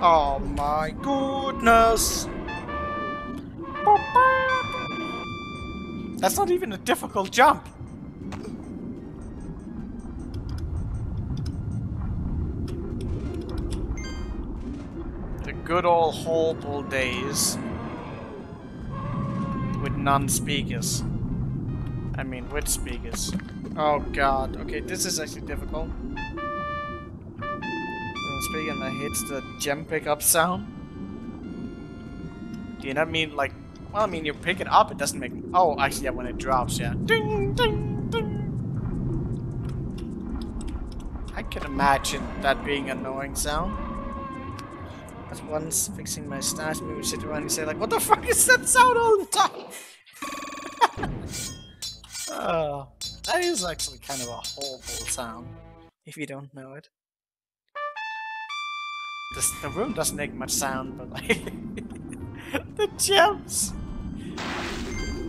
Oh my goodness! That's not even a difficult jump. Good old horrible days with non-speakers. I mean, with speakers. Oh god. Okay, this is actually difficult. Speaking that hits the gem pickup sound. Do you not mean like well, I mean, you pick it up, it doesn't make... Oh, actually, yeah, when it drops, yeah. Ding, ding, ding. I can imagine that being an annoying sound. As once fixing my stash, maybe sit around and say like, what the fuck is that sound all the time? oh, that is actually kind of a horrible sound, if you don't know it. This, the room doesn't make much sound, but like... the gems!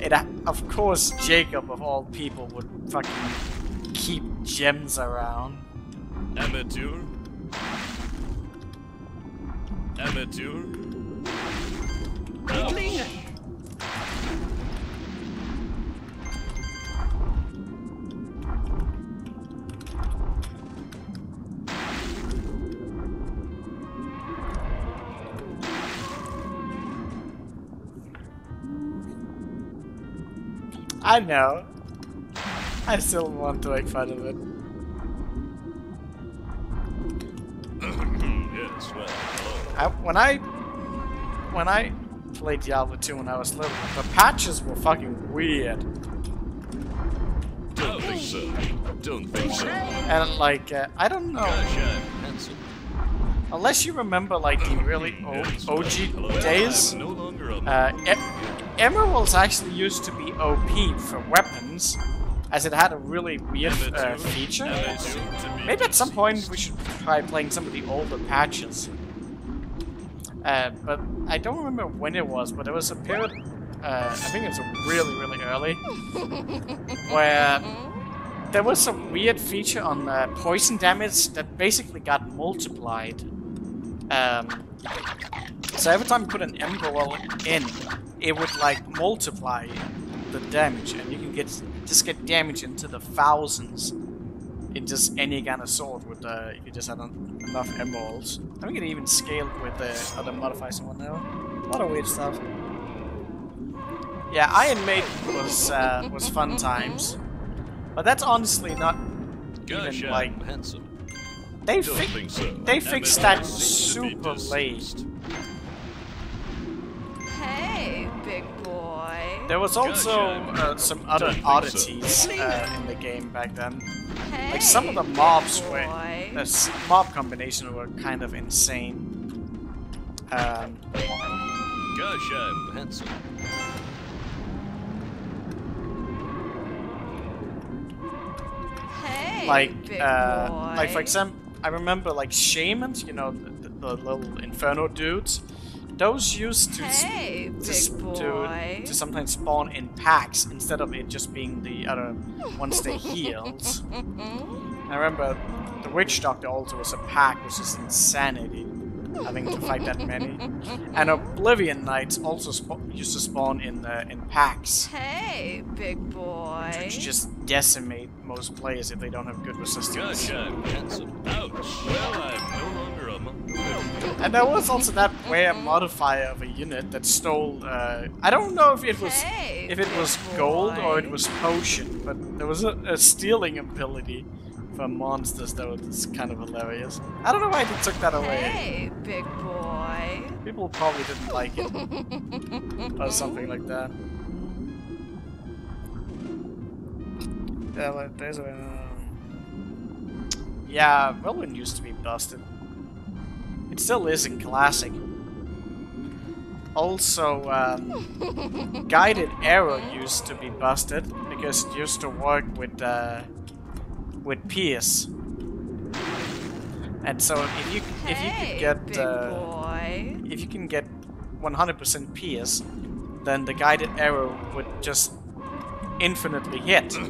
It, uh, of course, Jacob, of all people, would fucking keep gems around. Amateur? Amateur? Inkling! I know. I still want to make fun of it. yes, well, I, when I when I played Diablo 2 when I was little, the patches were fucking weird. Don't think so. Don't think so. And like, uh, I don't know. Unless you remember like the really old OG days, I'm no longer a uh, e emeralds actually used to be OP for weapons, as it had a really weird uh, feature. Amateur to be Maybe at some point we should try playing some of the older patches. Uh, but I don't remember when it was, but it was a period, uh, I think it was really, really early, where there was some weird feature on uh, poison damage that basically got multiplied. Um, so every time you put an emerald in, it would like multiply the damage, and you can get just get damage into the thousands in just any kind of sword with uh, if you just had en- enough emeralds. I think it even scaled with the other modifiers and whatnot. A lot of weird stuff. Yeah, Iron Maiden was uh, was fun times, but that's honestly not Gosh, even I'm like handsome. they Don't fi- think so. they fixed that seems to be super late. Hey, big boy. There was also Gotcha. uh, some other Don't so. oddities uh, in the game back then. Hey, Like some of the mobs big were the mob combination were kind of insane. Um, Gosh, I'm handsome. Hey, like big uh, boy. like for example, I remember like shamans, you know, the, the little inferno dudes. Those used to Hey, to, big s- boy. to, to sometimes spawn in packs instead of it just being the other once they healed. I remember the witch doctor also was a pack, which is insanity. Having to fight that many, and Oblivion Knights also used to spawn in uh, in packs, Hey, big boy. which just decimate most players if they don't have good resistance. Gosh, I'm handsome. Ouch. Well, I'm no longer a monk. And there was also that rare modifier of a unit that stole. Uh, I don't know if it was Hey, if it was gold or it was potion, but there was a, a stealing ability for monsters that was kind of hilarious. I don't know why they took that away. Hey, big boy. People probably didn't like it or something like that. Yeah, Whirlwind used to be busted. It still is in Classic. Also, um, Guided Arrow used to be busted because it used to work with uh, with Pierce. And so if you if you Hey, could get uh, if you can get 100% Pierce, then the Guided Arrow would just infinitely hit.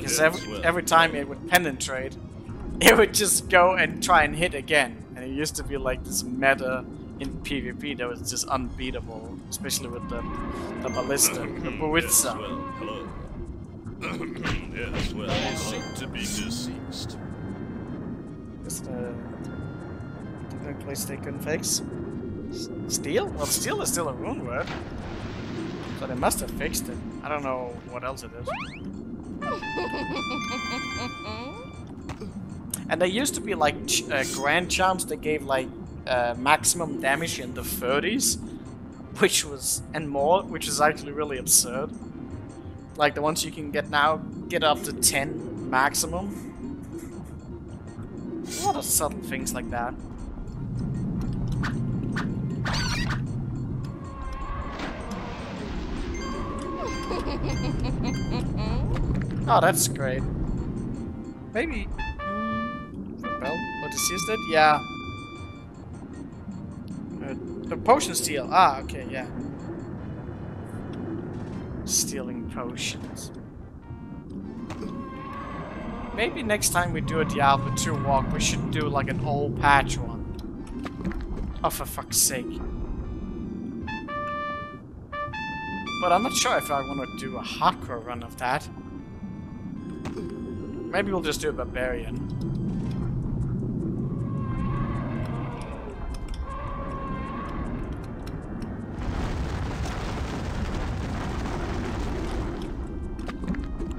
Because every, every time it would penetrate, it would just go and try and hit again. And it used to be like this meta in PvP that was just unbeatable, especially with the the ballista, the Yes, well, hello. yes, well, I seem to be deceased. Just uh, the place they couldn't fix. Steel? Well, steel is still a rune word. So they must have fixed it. I don't know what else it is. And there used to be like ch- uh, grand charms that gave like uh, maximum damage in the 30s, which was and more, which is actually really absurd. Like the ones you can get now get up to 10 maximum. A lot of subtle things like that. oh, that's great. Maybe. Well, what is? That yeah. Uh, the potion steal. Ah, okay, yeah. Stealing potions. Maybe next time we do a Diablo 2 walk, we should do like an old patch one. Oh, for fuck's sake. But I'm not sure if I want to do a hardcore run of that. Maybe we'll just do a barbarian.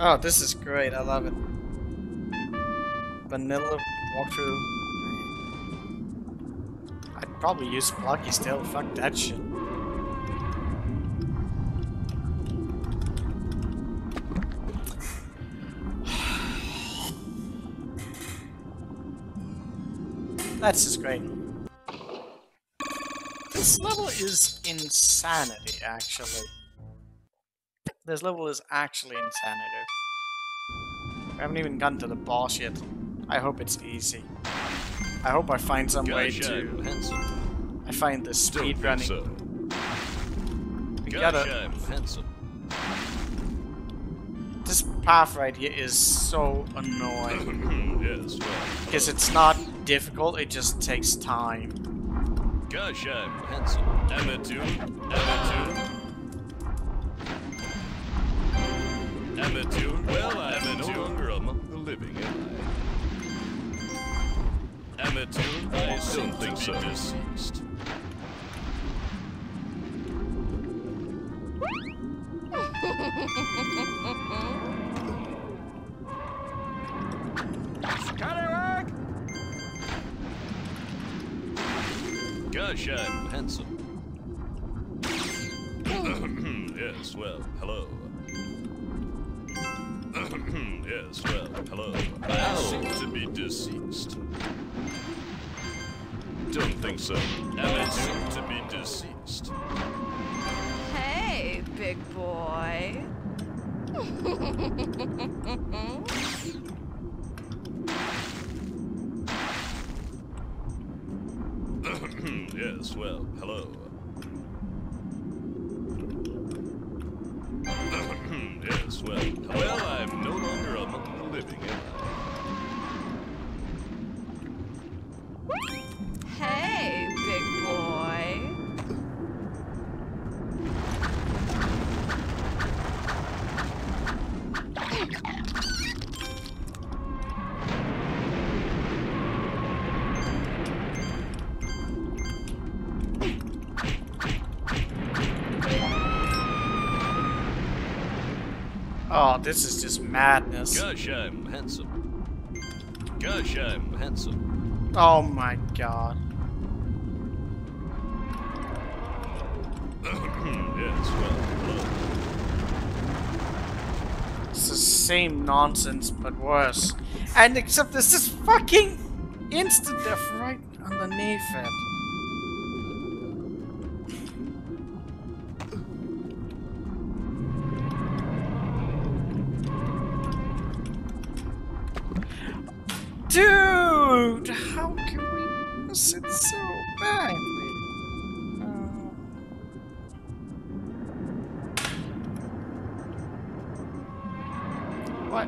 Oh, this is great. I love it. Vanilla walkthrough. I'd probably use Plucky still. Fuck that shit. That's just great. This level is insanity, actually. This level is actually insanity. I haven't even gotten to the boss yet. I hope it's easy. I hope I find some way Gosh, to. handsome. I find the speed running. so. We Gosh, gotta. This path right here is so annoying yes, well, because it's not difficult. It just takes time. gosh, I'm handsome. Amatu, Amatu. Amatu, well, I'm no longer among the living, am I? Amatu, I don't think so. Deceased. Gosh, I'm handsome. yes, well, hello. yes, well, hello. I oh. seem to be deceased. Don't think so. I seem to be deceased. Hey, big boy. yes, well, hello. Yes, well, well, I'm no longer among the living? Hey, this is just madness. Gosh, I'm handsome. Gosh, I'm handsome. Oh my god. yes, well. This is same nonsense but worse. And except this is fucking instant death right underneath it. Dude, how can we miss it so badly? Uh, what?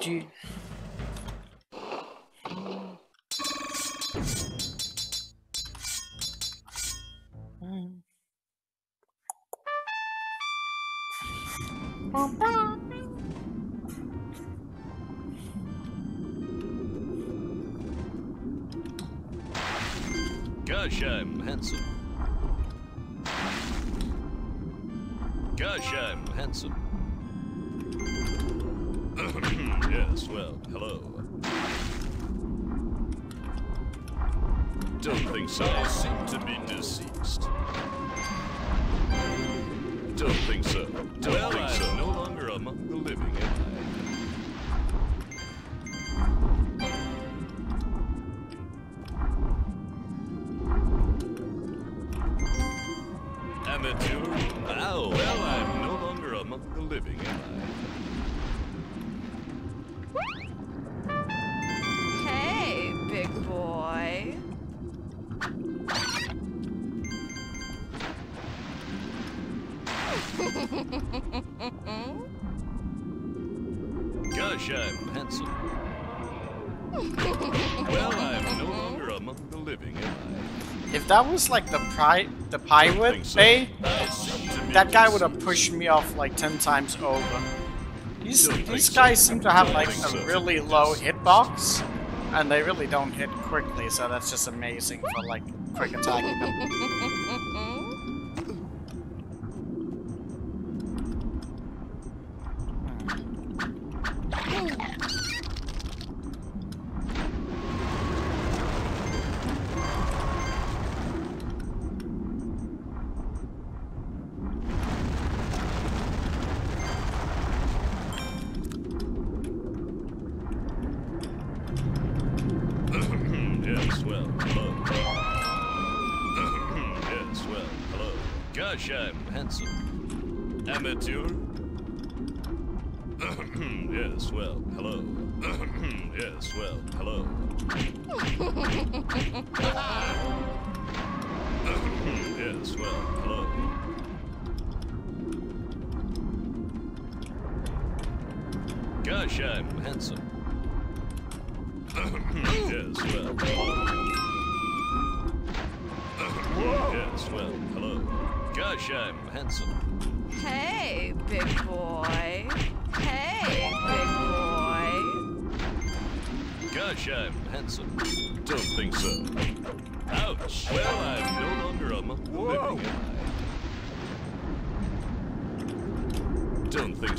Mm. Gosh, I'm handsome. Gosh, I'm handsome. Yes, well, hello. Don't think so. I seem to be deceased. Don't think so. Don't well, think so. no was like the pri the I? pirate Think so. bay, I seem to be that guy would have pushed me off like ten times over. These Don't these so. guys seem to have like think a so. really low hitbox, and they really don't hit quickly, so that's just amazing for like quick attacking them. hello.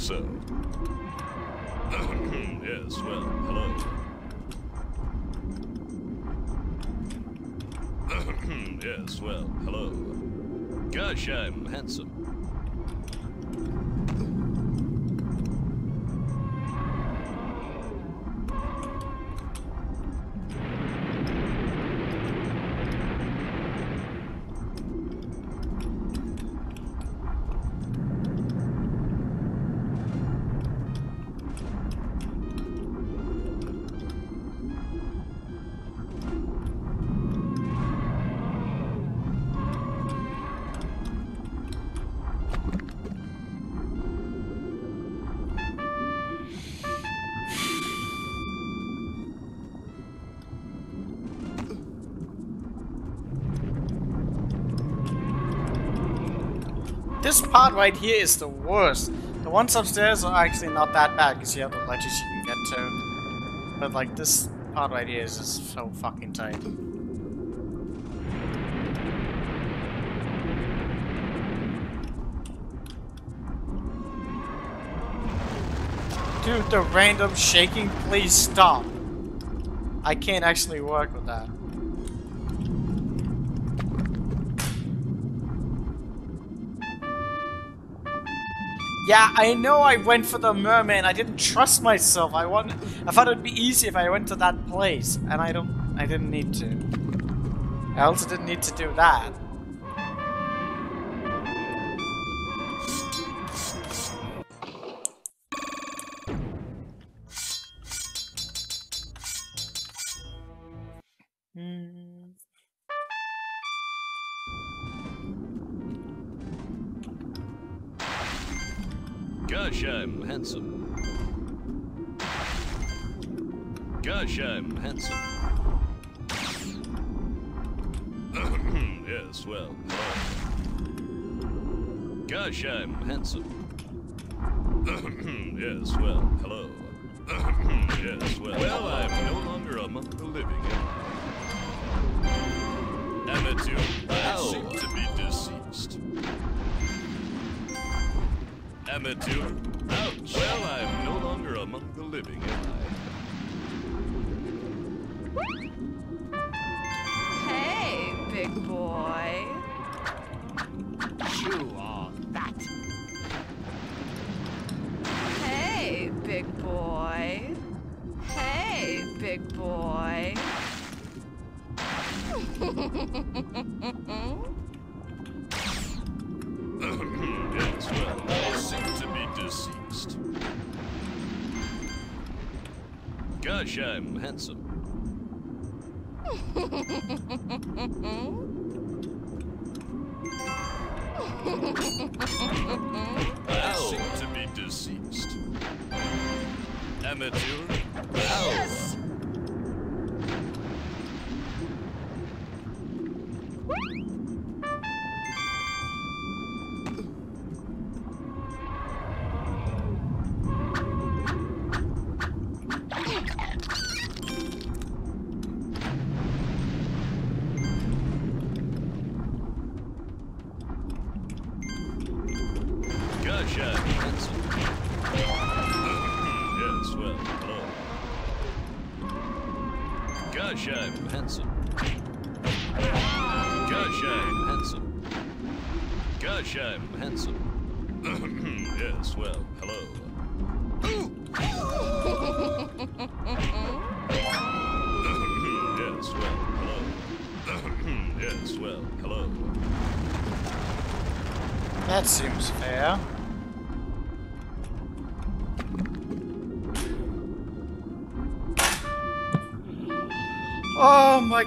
Yes, well, hello. yes, well, hello. Gosh, I'm handsome. Part right here is the worst. The ones upstairs are actually not that bad because you have the ledges you can get to. But like this part right here is just so fucking tight. Dude, the random shaking, please stop. I can't actually work with that. Yeah, I know I went for the merman. I didn't trust myself. I want I thought it'd be easy if I went to that place. And I don't I didn't need to. I also didn't need to do that. Gosh, I'm handsome. Gosh, I'm handsome. yes, well, hello. Gosh, I'm handsome. yes, well, hello. yes, well. Well, I'm no longer among the living, I? Amateur, I seem to be deceased. Amateur? Ouch! Well, I'm no longer among the living, am I? Hey, big boy. Chew on that. Hey, big boy. Hey, big boy. yes, well, I seem to be deceased. Gosh, I'm handsome. I seem to be deceased. Amateur? Yes!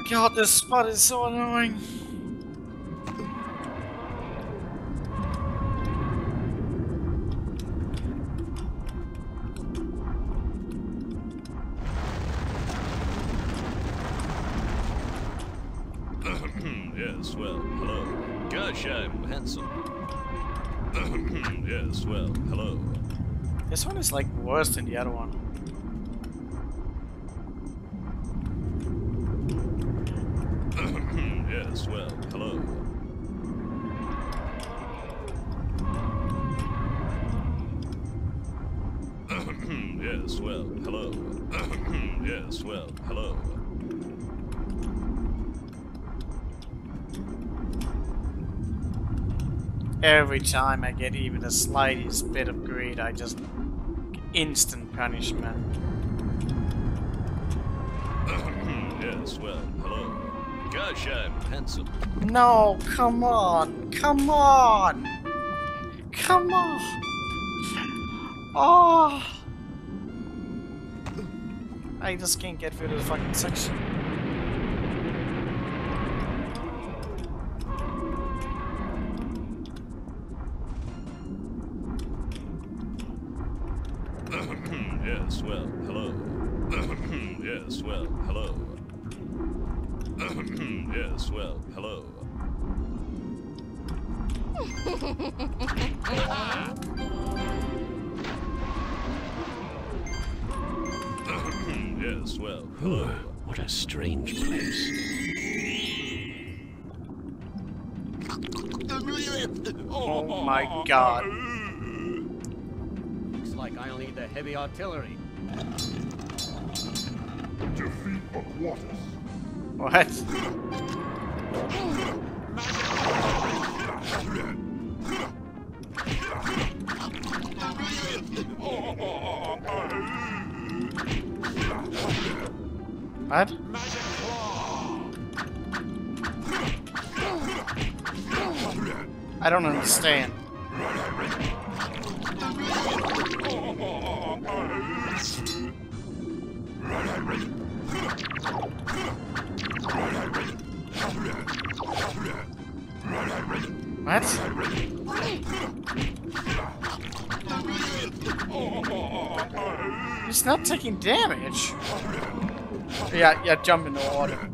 God, this spot is so annoying. yes, well, hello. Gosh, I'm handsome. yes, well, hello. This one is like worse than the other one. Every time I get even the slightest bit of greed, I just instant punishment. yes, well, hello. Gosh, I'm handsome. No, come on, come on, come on. Oh, I just can't get through the fucking section. Yes, well, hello. What a strange place. Oh my god. Looks like I'll need the heavy artillery. Defeat Aquatus. What? Oh, oh, oh, What? I don't understand. What? He's not taking damage. Yeah, yeah, jump in the water.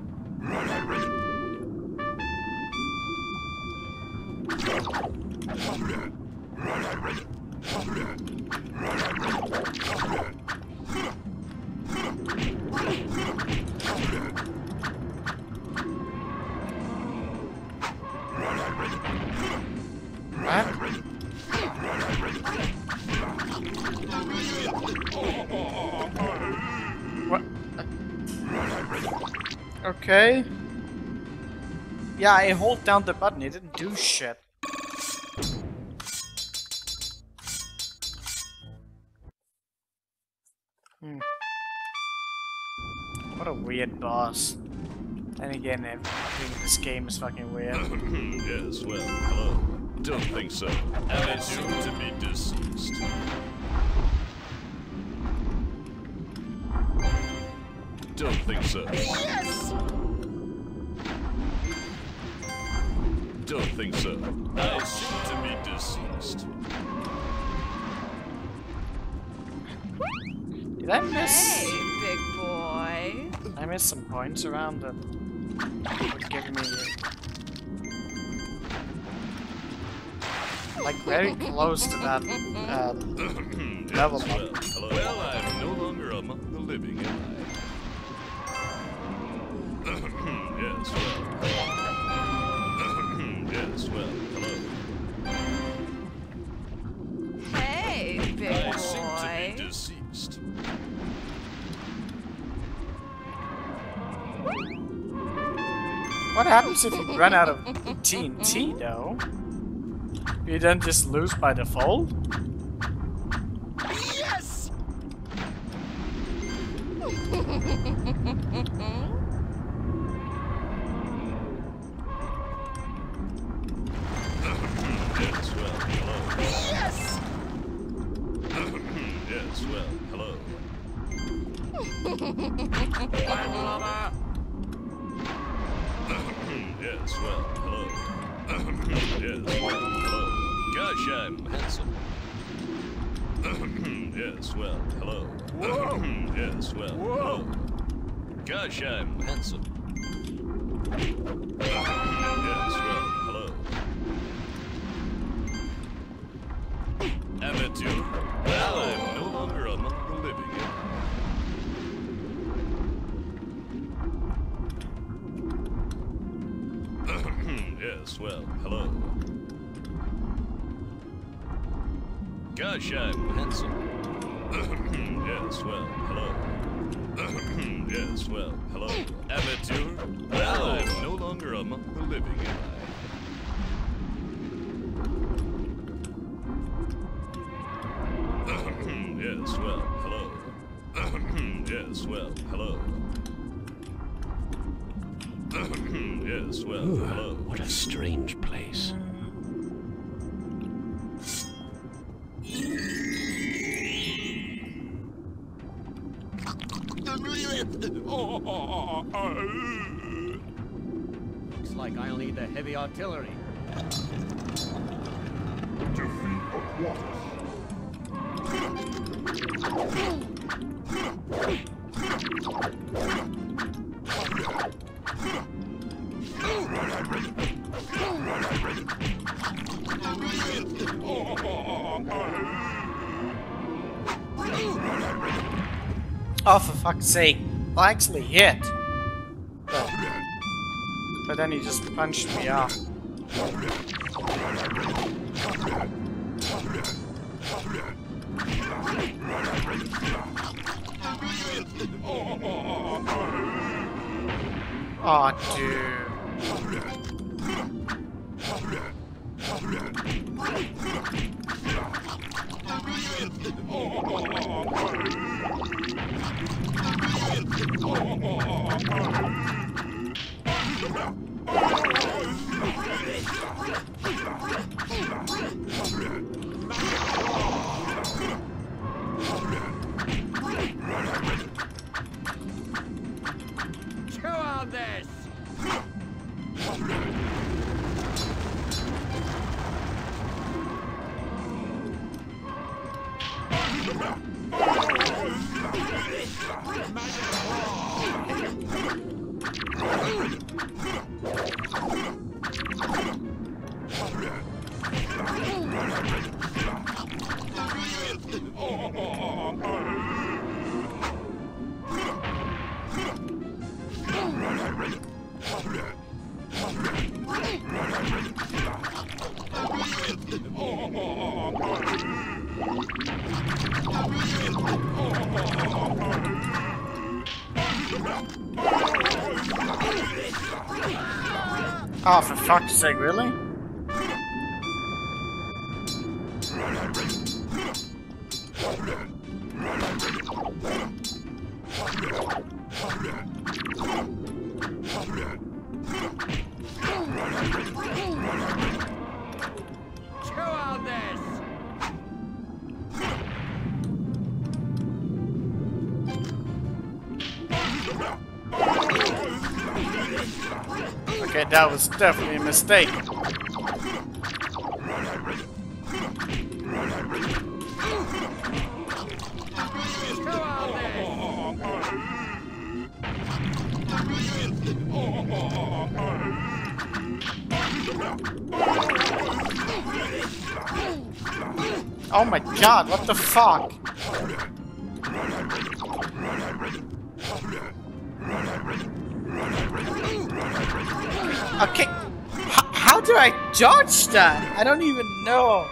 What? Okay. Yeah, I hold down the button, it didn't do shit. Hmm. What a weird boss. And again, everything in this game is fucking weird. yes, well, hello. Don't think so. Am assumed to be deceased. Don't think so. Yes! Don't think so. I assume to be deceased. Did I miss? Hey, big boy. I missed some points around that would give me like very close to that um, level Yes, well, hello. Well, I'm no longer among the living, am I? yes, well. yes, well, hello. Hey, big I seem to boy. be deceased. What happens if you run out of TNT though? You then just lose by default? Yes! yes! yes, well, hello. yes, well, hello yes, hello. Gosh, I'm handsome. yes, well, hello. Whoa. yes, well, Whoa. hello. Gosh, I'm handsome. yes, well, hello. Amateur. Well, I'm no longer among the living. Yes, well, hello. Gosh, I'm handsome. yes, well, hello. yes, well, hello. Amateur? Well, I'm no longer among the living, am I? yes, well, hello. yes, well, hello. yes, well, Ooh, hello. what a strange place. Looks like I'll need the heavy artillery. Defeat Aquatus. Oh, for fuck's sake. I actually hit. But, but then he just punched me off. Oh, dude. Chew on this! Oh, Oh, for fuck's sake, really? Mistake. Oh my god, what the fuck? I don't even know.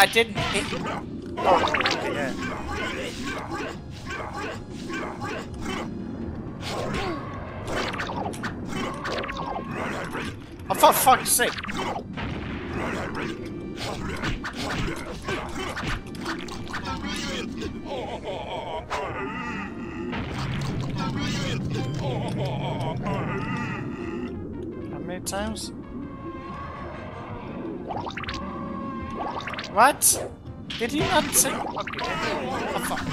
I didn't. What? Did he not say? Okay. Fuck.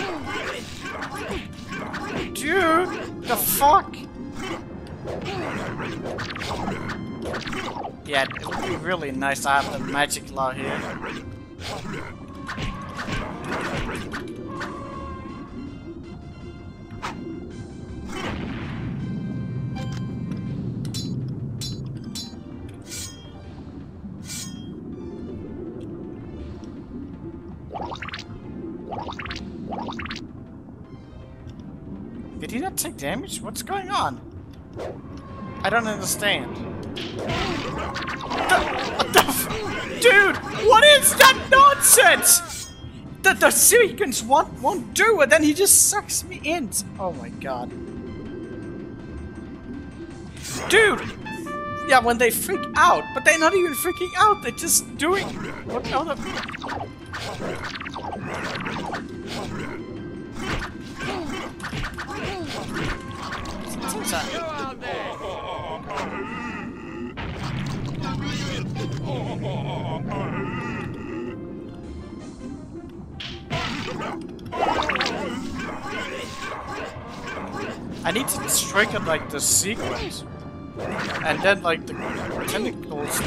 Dude, the fuck? Yeah, it would be really nice to have the magic claw here. On? I don't understand. The- what the f- Dude, what is that nonsense? The, the sequence won't, won't do it, then he just sucks me in. Oh my god. Dude! Yeah, when they freak out, but they're not even freaking out, they're just doing... What other... I need to trigger like the sequence. And then like the tentacles.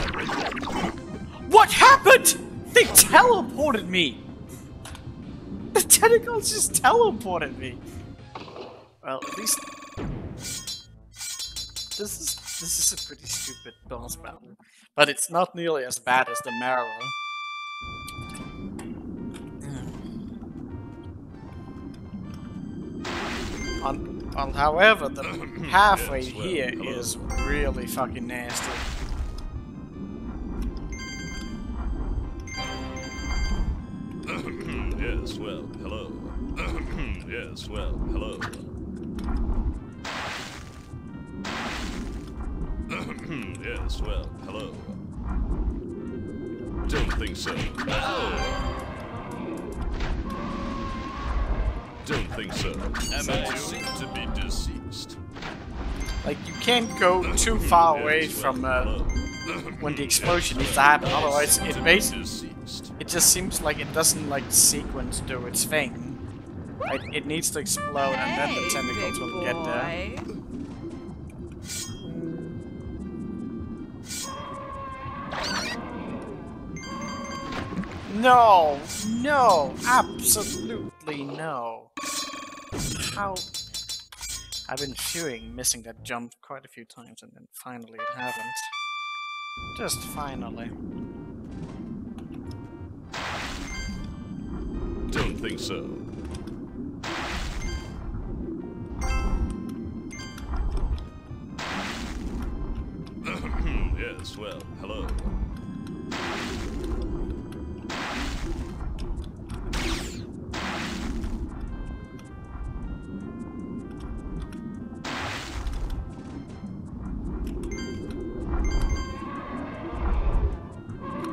What happened? They teleported me! The tentacles just teleported me! Well, at least this is this is a pretty stupid boss battle. But it's not nearly as bad as the Marrow. On, on, however, the halfway Yes, well, here hello. is really fucking nasty. yes, well, hello. yes, well, hello. yes, well, hello. Don't think so. Ow! Don't think so. Am I seem to be deceased? Like, you can't go too far away from uh, when the explosion needs to happen, otherwise it basically It just seems like it doesn't like sequence do its thing. It, it needs to explode and then the tentacles will get there. No! No! Absolutely no! How... I've been fearing missing that jump quite a few times and then finally it happened. Just finally. Don't think so. yes, well, hello.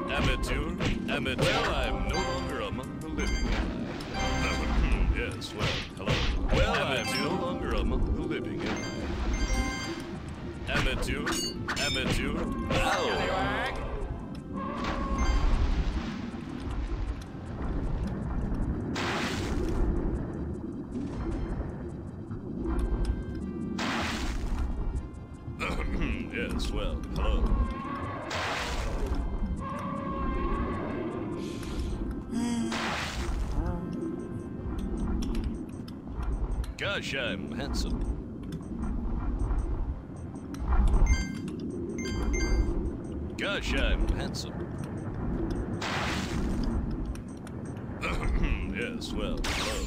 Amateur, amateur, I'm no Gosh, I'm handsome. Gosh, I'm handsome. yes, well, hello.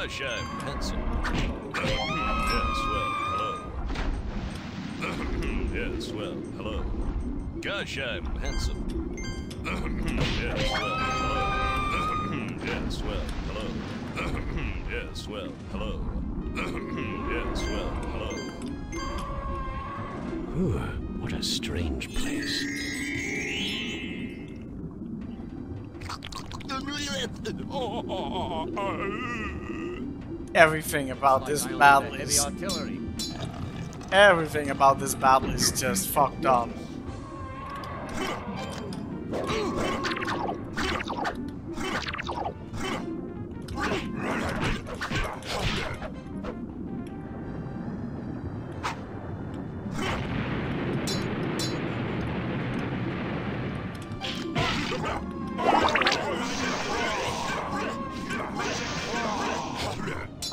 Gosh, I'm handsome. yes, well, hello. yes, well, hello. Gosh, I'm handsome. yes, well, hello. yes, well, hello. yes, well, hello. Everything about this battle is everything about this battle is just fucked up.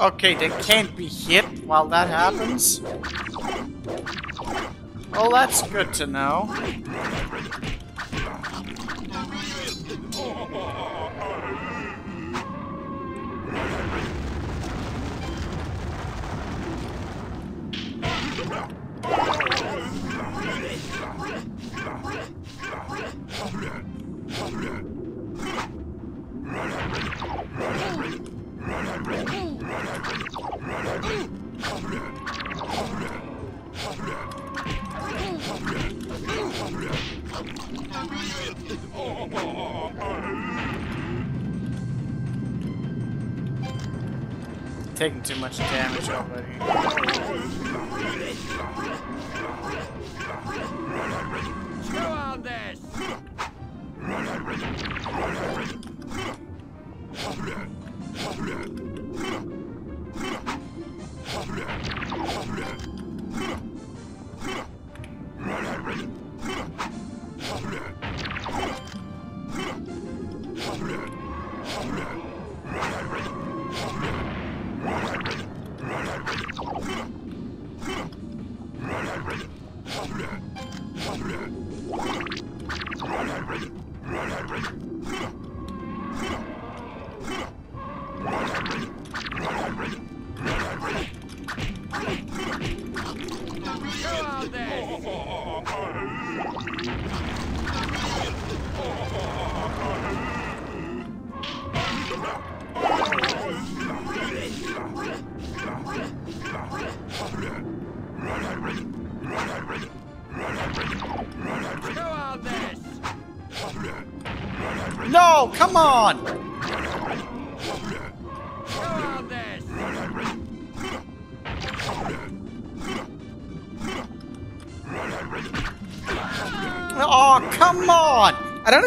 Okay, they can't be hit while that happens. Well, that's good to know.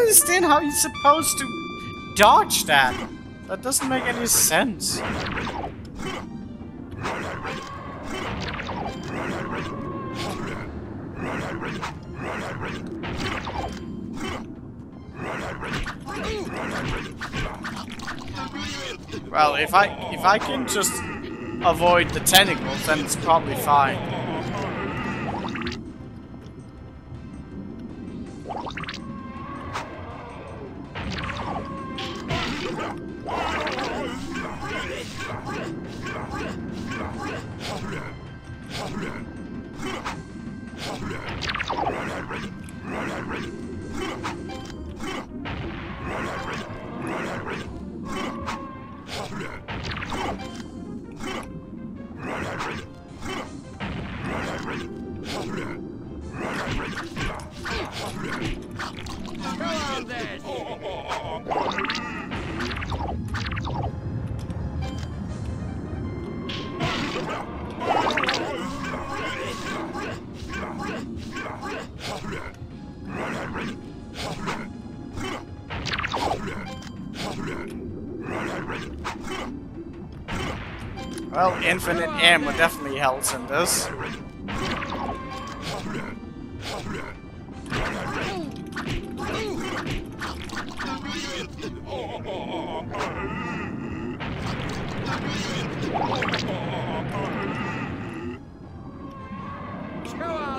Understand how you're supposed to dodge that. That doesn't make any sense. Well, if I if I can just avoid the tentacles, then it's probably fine. Infinite ammo definitely helps in this.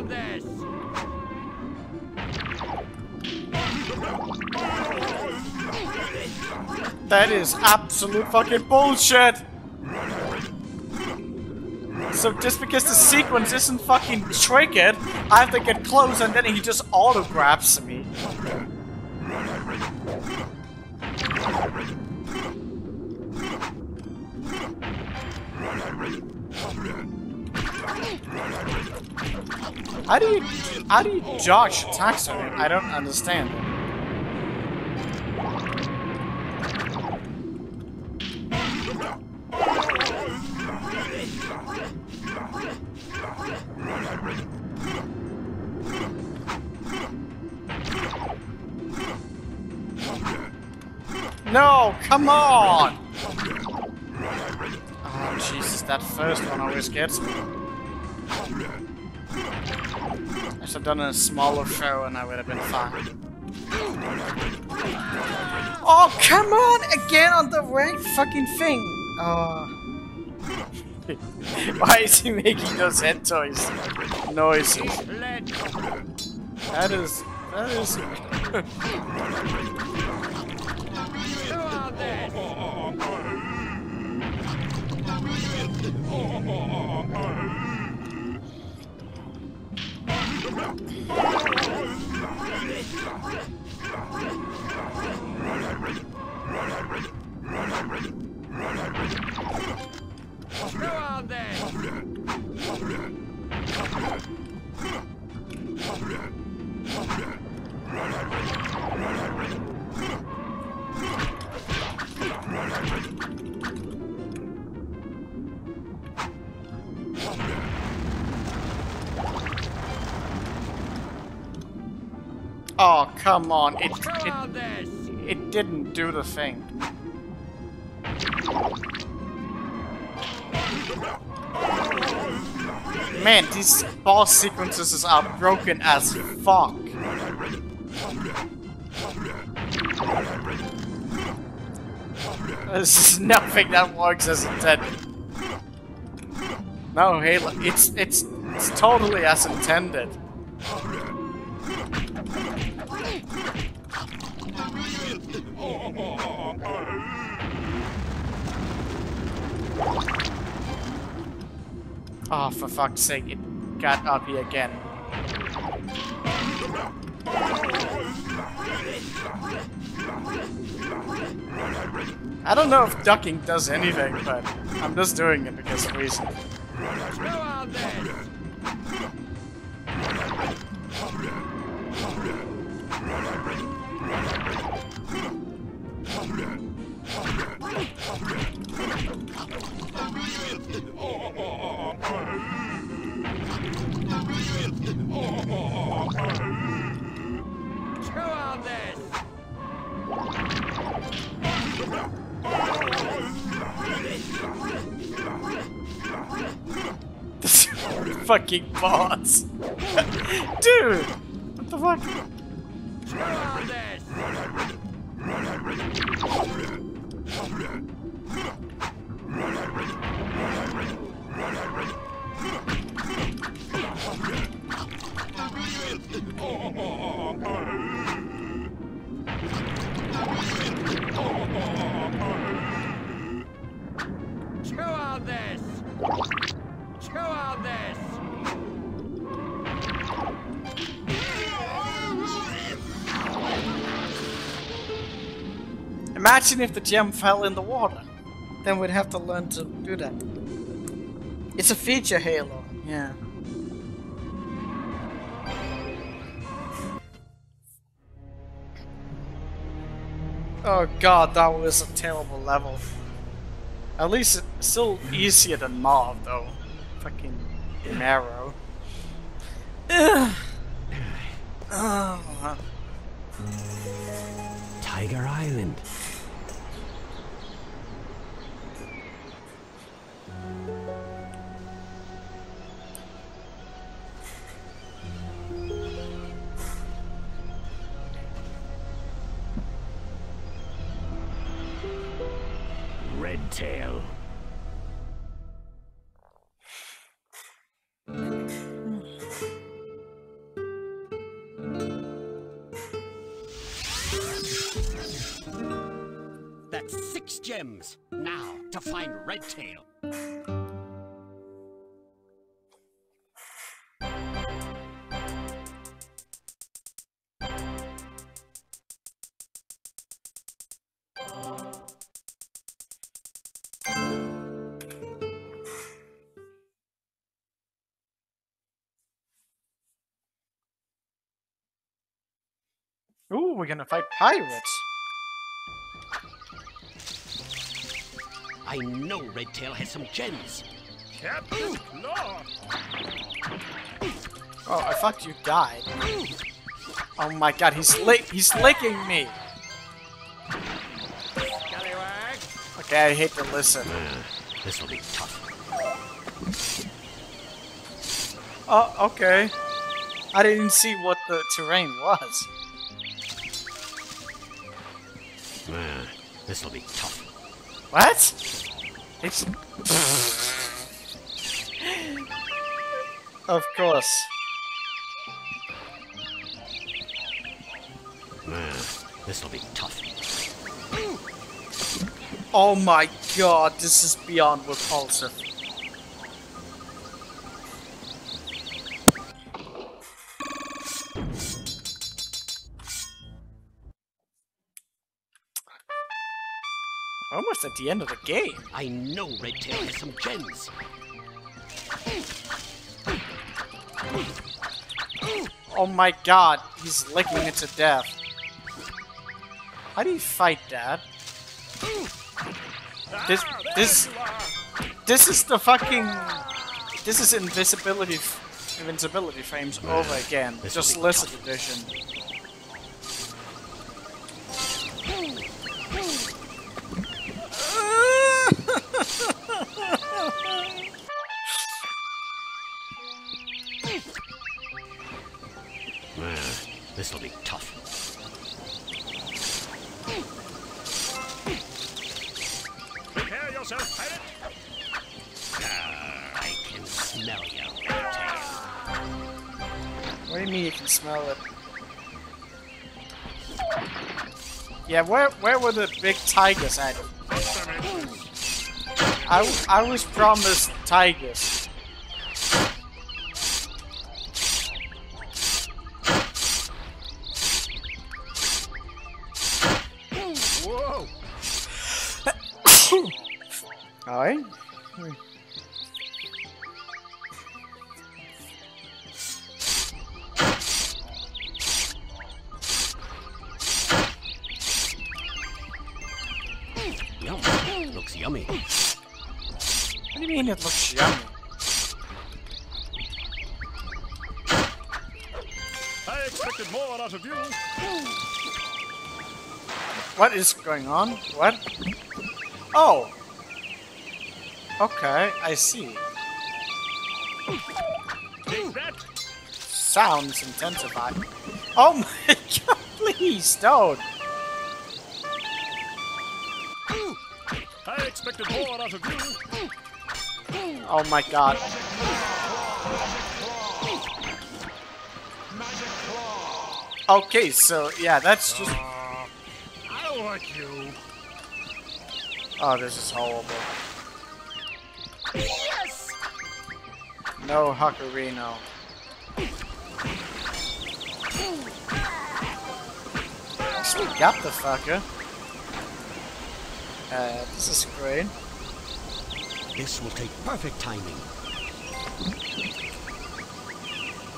This! That is absolute fucking bullshit! So just because the sequence isn't fucking triggered, I have to get close and then he just auto grabs me. How do you how do you dodge attacks on? I don't understand. Come on! Oh, Jesus, that first one always gets me. I should have done a smaller show and I would have been fine. Oh, come on! Again on the right fucking thing! Oh. Why is he making those head toys noises? That is... That is... come on. It, it, it didn't do the thing. Man, these boss sequences are broken as fuck. This is nothing that works as intended. No, Halo, it's it's it's totally as intended. Oh, for fuck's sake, it got up here again. I don't know if ducking does anything, but I'm just doing it because of reason. Fucking boss. Dude! What the fuck? Go on this! Imagine if the gem fell in the water. Then we'd have to learn to do that. It's a feature halo, yeah. Oh god, that was a terrible level. At least it's still easier than Mob, though. Fucking Marrow. Ugh. Oh. Tiger Island. Tail. That's six gems. Now to find Redtail. Ooh, we're gonna fight pirates. I know Redtail has some gems. Captain Claw! Oh, I thought you died. Oh my god, he's lick he's licking me. Scallywag! Okay, I hate to listen. Uh, this will be tough. Oh, okay. I didn't see what the terrain was. Ah, this will be tough. What? It's Of course. Ah, this will be tough. Oh my god, this is beyond repulsive. Almost at the end of the game. I know Redtail has some gems. Oh my god, he's licking it to death. How do you fight that? This, this, this is the fucking, this is invisibility, f- invincibility frames over again. Just will be listen tough. edition. Where where were the big tigers at? I, I was promised tigers. What is going on? What? Oh! Okay, I see. Sounds intensified. Oh my god, please don't! I expected more out of you. Oh my god. Okay, so yeah, that's just. I you. Oh, this is horrible. Yes! No Huckerino. So we got the fucker. Uh, this is great. This will take perfect timing.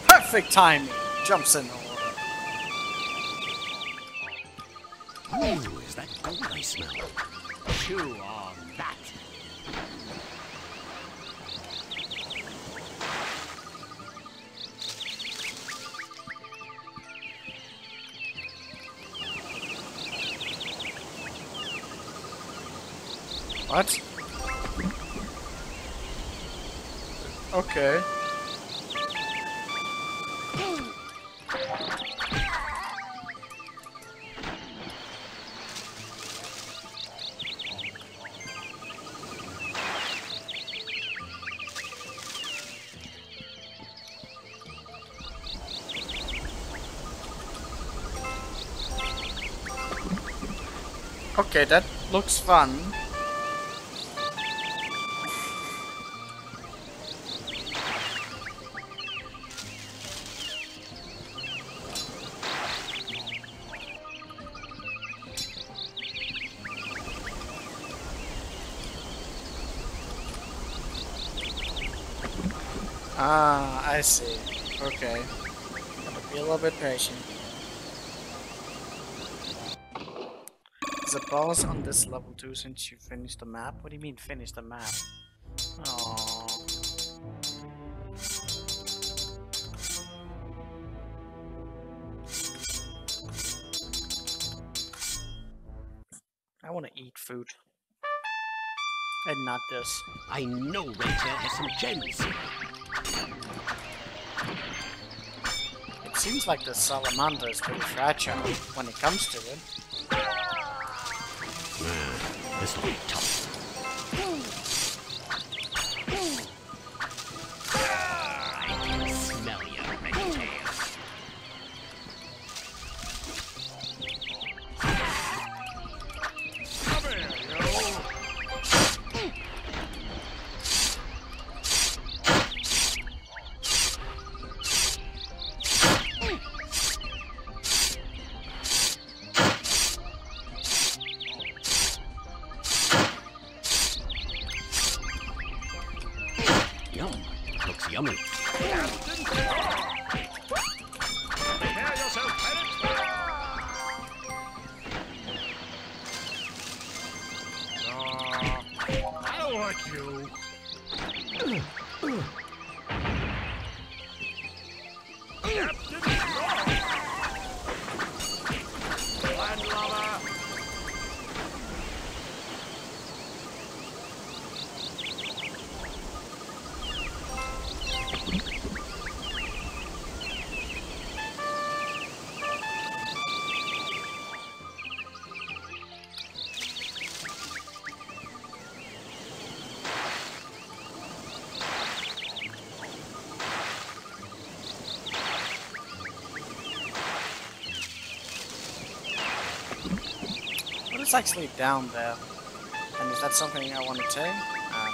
Perfect timing! Jumps in the water. Ooh, Is that gold I smell? Chew on that. What? Okay. Okay, that looks fun. Ah, I see. Okay. Gotta be a little bit patient. There's a boss on this level too since you finished the map? What do you mean finish the map? Oh. I want to eat food. And not this. I know Ranger has some gems. It seems like the salamander is pretty fragile when it comes to it. This will What is actually down there? And is that something I want to take? Uh,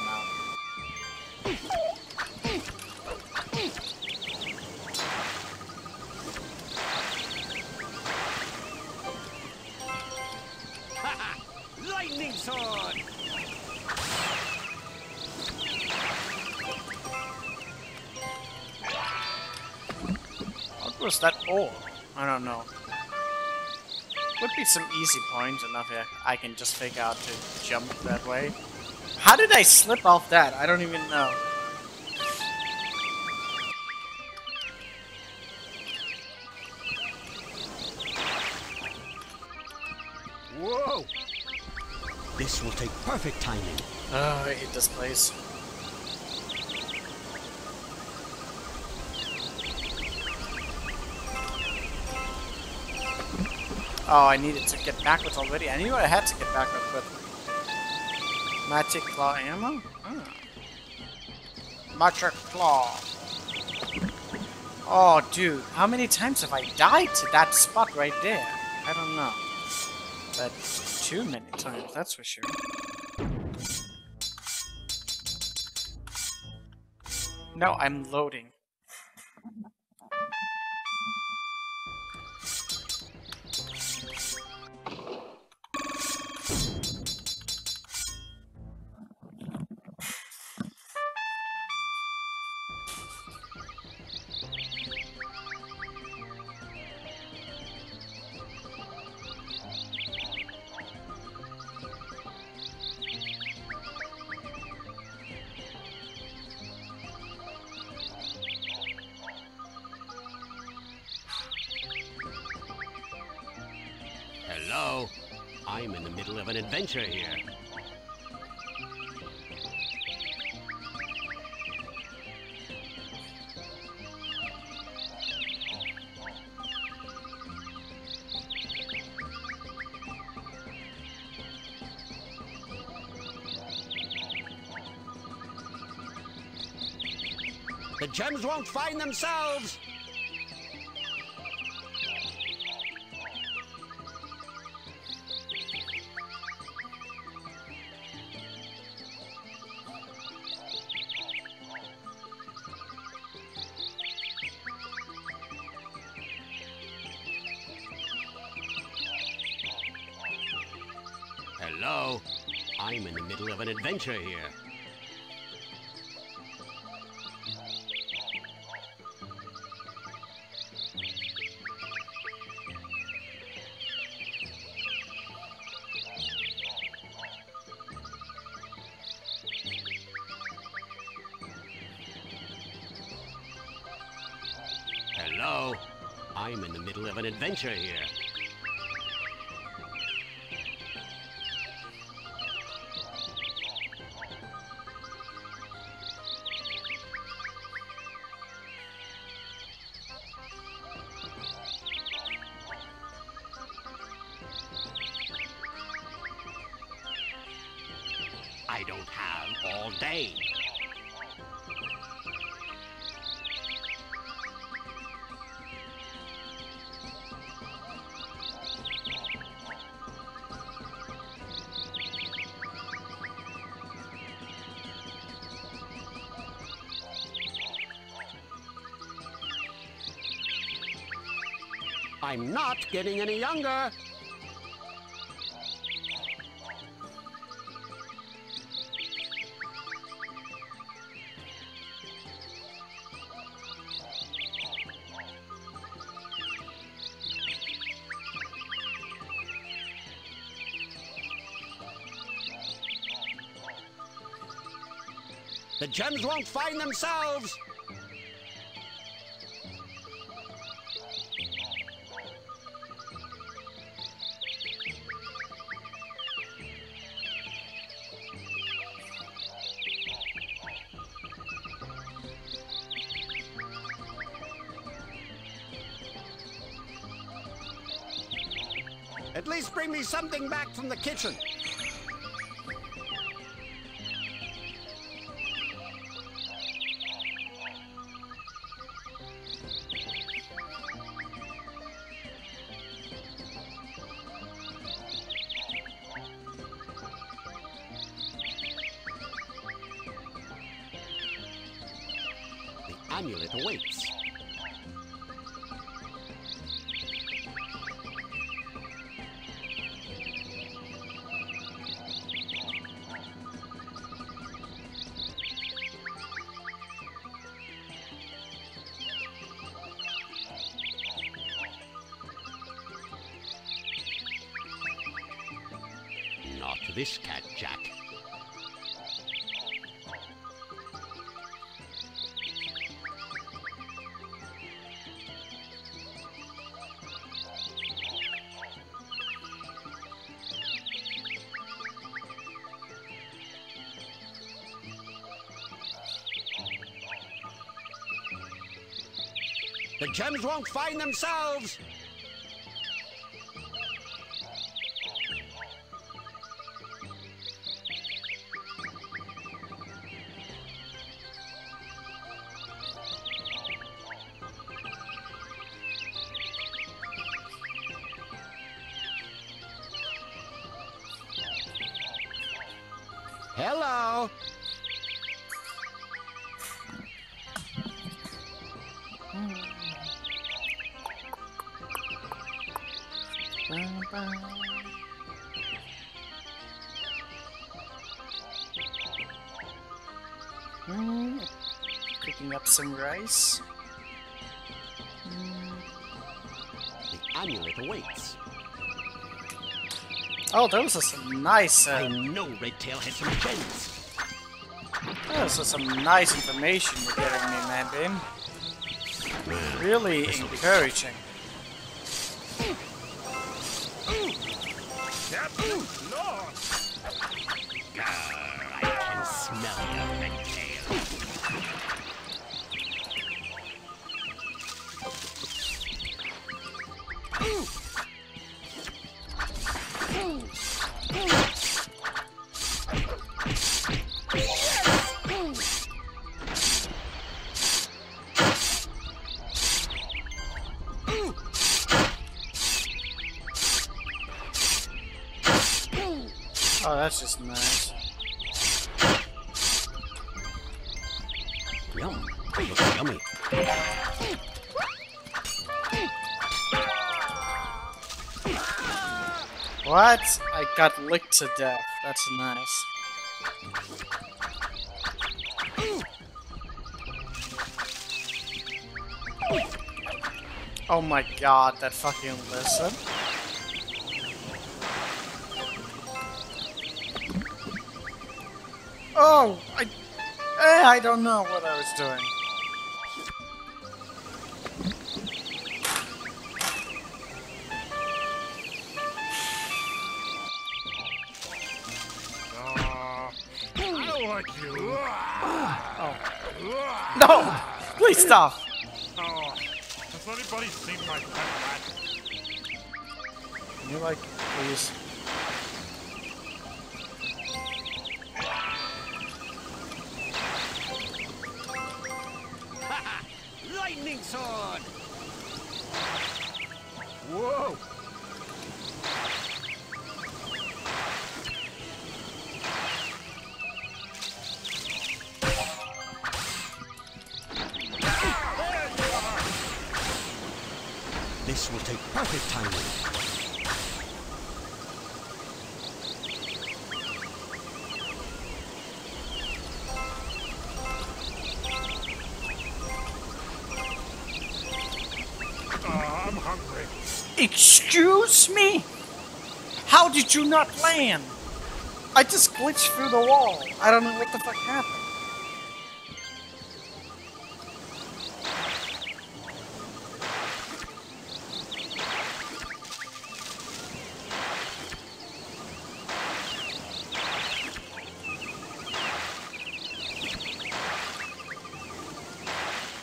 no. Lightning sword! What was that ore? I don't know. Some easy points enough here. I can just figure out to jump that way. How did I slip off that? I don't even know. Whoa! This will take perfect timing. Oh, I hate this place. Oh, I needed to get backwards already. I knew I had to get backwards, but... Magic Claw ammo? Oh. Magic Claw. Oh, dude. How many times have I died to that spot right there? I don't know. But too many times, that's for sure. No, I'm loading. Here. The gems won't find themselves! Adventure here. Hello? I'm in the middle of an adventure here. I'm not getting any younger. The gems won't find themselves. Something back from the kitchen. The gems won't find themselves! Some. The amulet awaits. Oh, those are some nice. I Uh, know Redtail had some gems. those are some nice information you're giving me, man, Bim. Really encouraging. Got licked to death. That's nice. Oh my god, that fucking listen. Oh, I, eh, I don't know what I was doing. Please stop! Oh, has anybody seen my pet rat? Can you like, please? Land? I just glitched through the wall. I don't know what the fuck happened.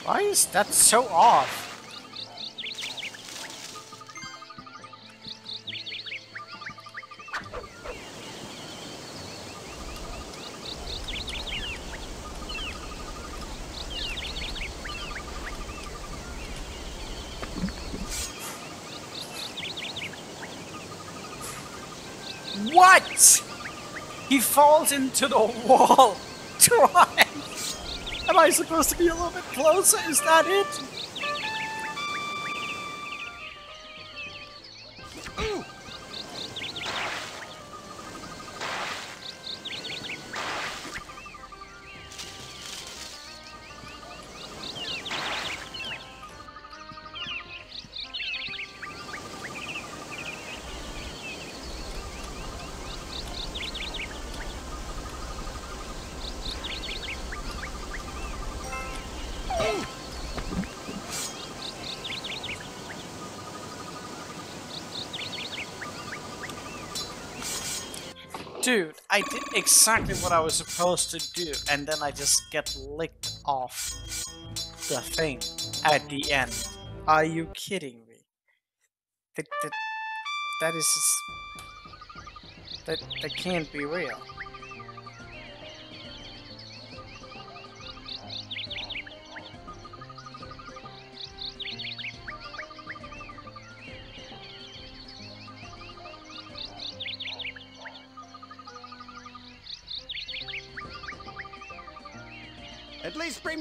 Why is that so off? He falls into the wall twice. Am I supposed to be a little bit closer? Is that it? Exactly what I was supposed to do, and then I just get licked off the thing at the end. Are you kidding me? That, that, that is just... That, that can't be real.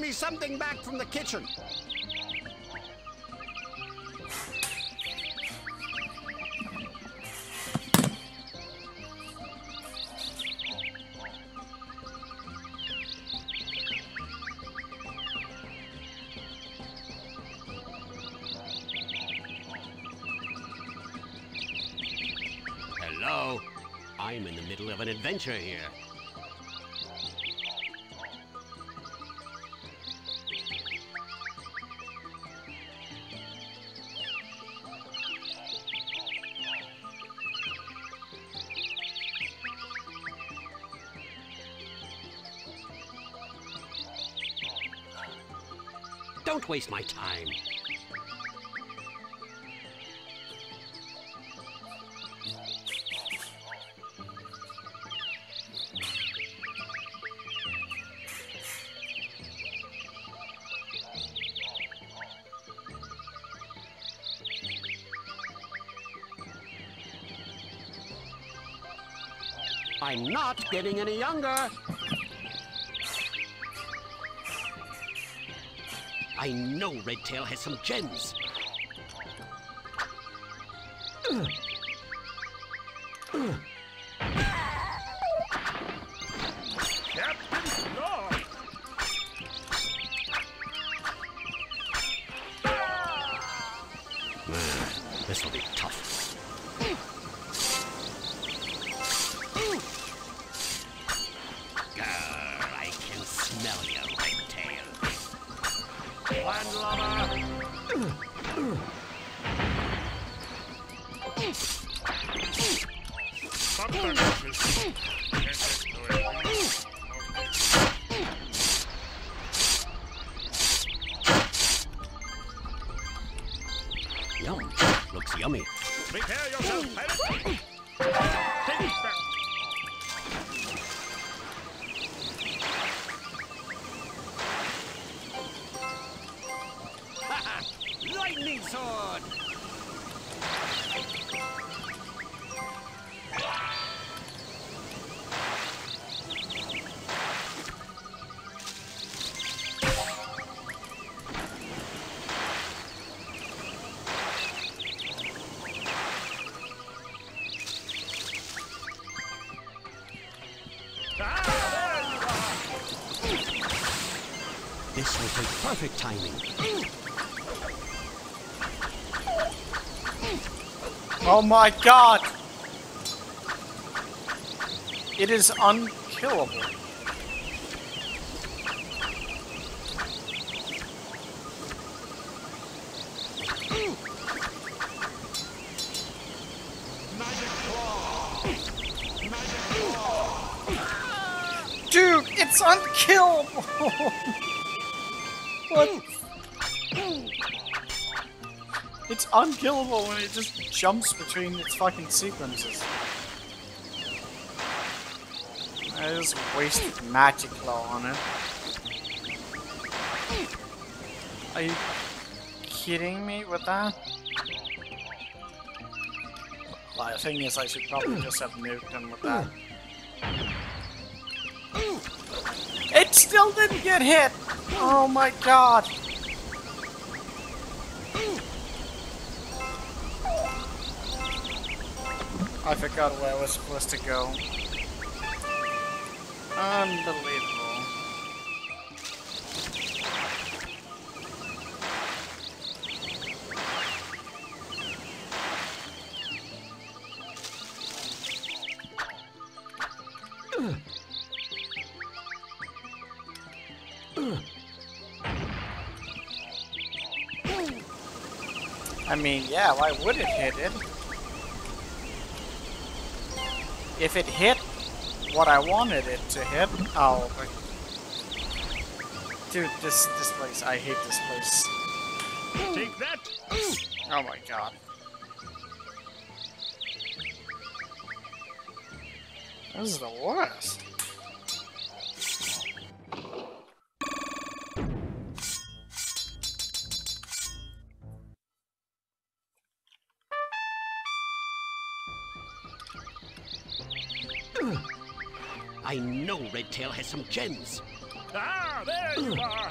Me something back from the kitchen. Hello? I'm in the middle of an adventure here. Waste my time. I'm not getting any younger. I know Redtail has some gems. Perfect timing. Oh my god! It is unkillable. Dude, it's unkillable! what? It's unkillable when it just jumps between its fucking sequences. I just wasted magic claw on it. Are you kidding me with that? Well, the thing is, I should probably just have nuked him with that. It still didn't get hit! Oh my god! I forgot where I was supposed to go. Unbelievable. Mean, yeah, why would it hit it? If it hit what I wanted it to hit, oh, but... Dude, this this place, I hate this place. Take that! Oh my god. This is the worst. Know Redtail has some gems. Ah, there you are!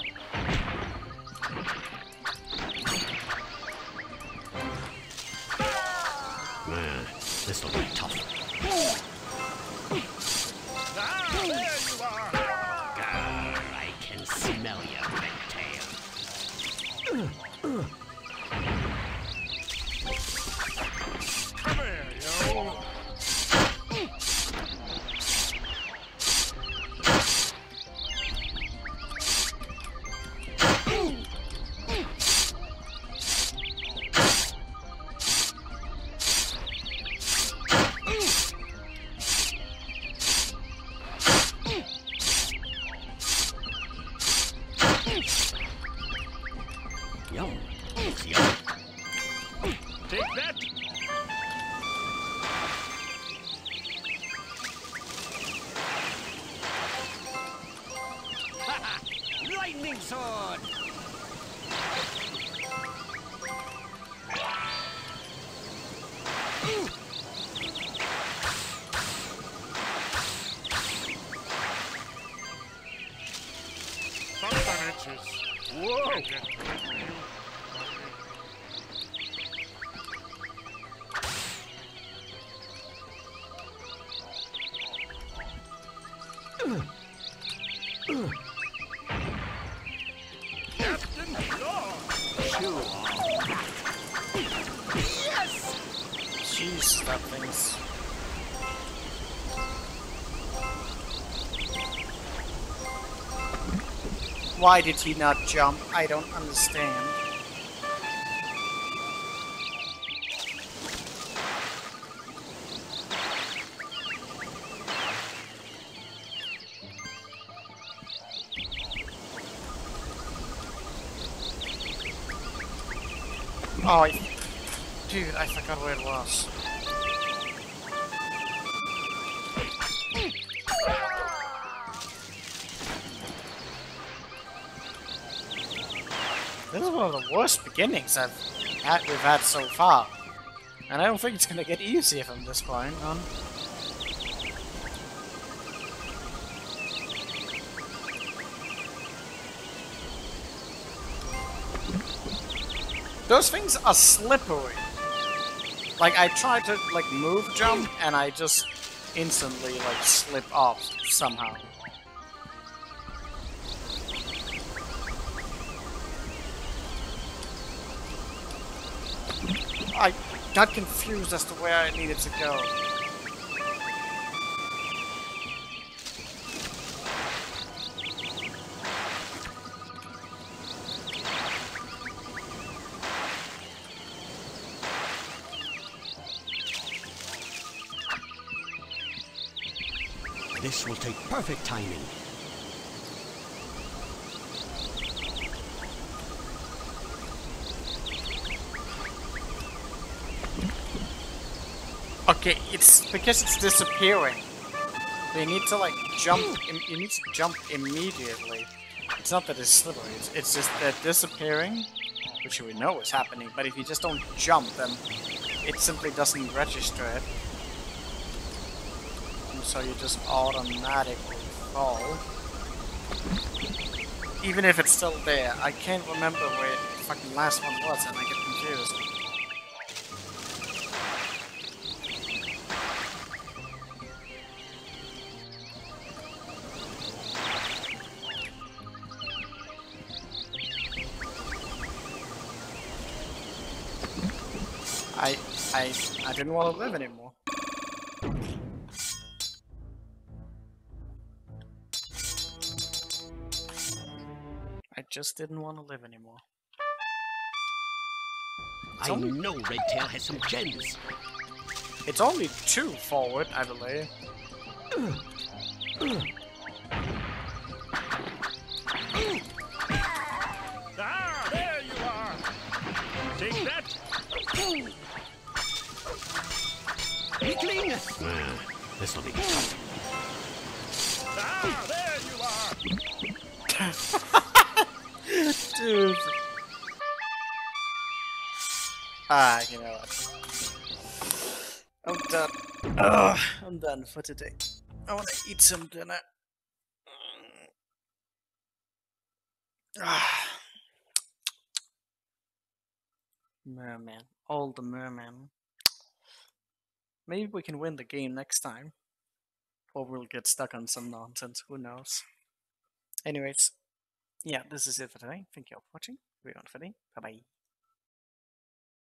Why did he not jump? I don't understand. Beginnings I've had, we've had so far. And I don't think it's gonna get easier from this point on. Those things are slippery. Like, I try to, like, move jump, and I just instantly, like, slip off somehow. Got confused as to where I needed to go. This will take perfect timing. Okay, it's because it's disappearing. You need to like jump. You need to jump immediately. It's not that it's slippery. It's, it's just that disappearing, which we know is happening. But if you just don't jump, then it simply doesn't register it. And so you just automatically fall. Even if it's still there, I can't remember where the fucking last one was, and I get confused. Didn't want to live anymore. I just didn't want to live anymore. It's I only, know Redtail has some gems. it's only two forward, I believe. Weakling! This'll be tough. Ah, there you are! Dude. Ah, you know what? I'm done. Ugh, I'm done for today. I want to eat some dinner. Ah. Merman. All the merman. Maybe we can win the game next time. Or we'll get stuck on some nonsense. Who knows? Anyways, yeah, this is it for today. Thank you all for watching. We're on for today. Bye bye.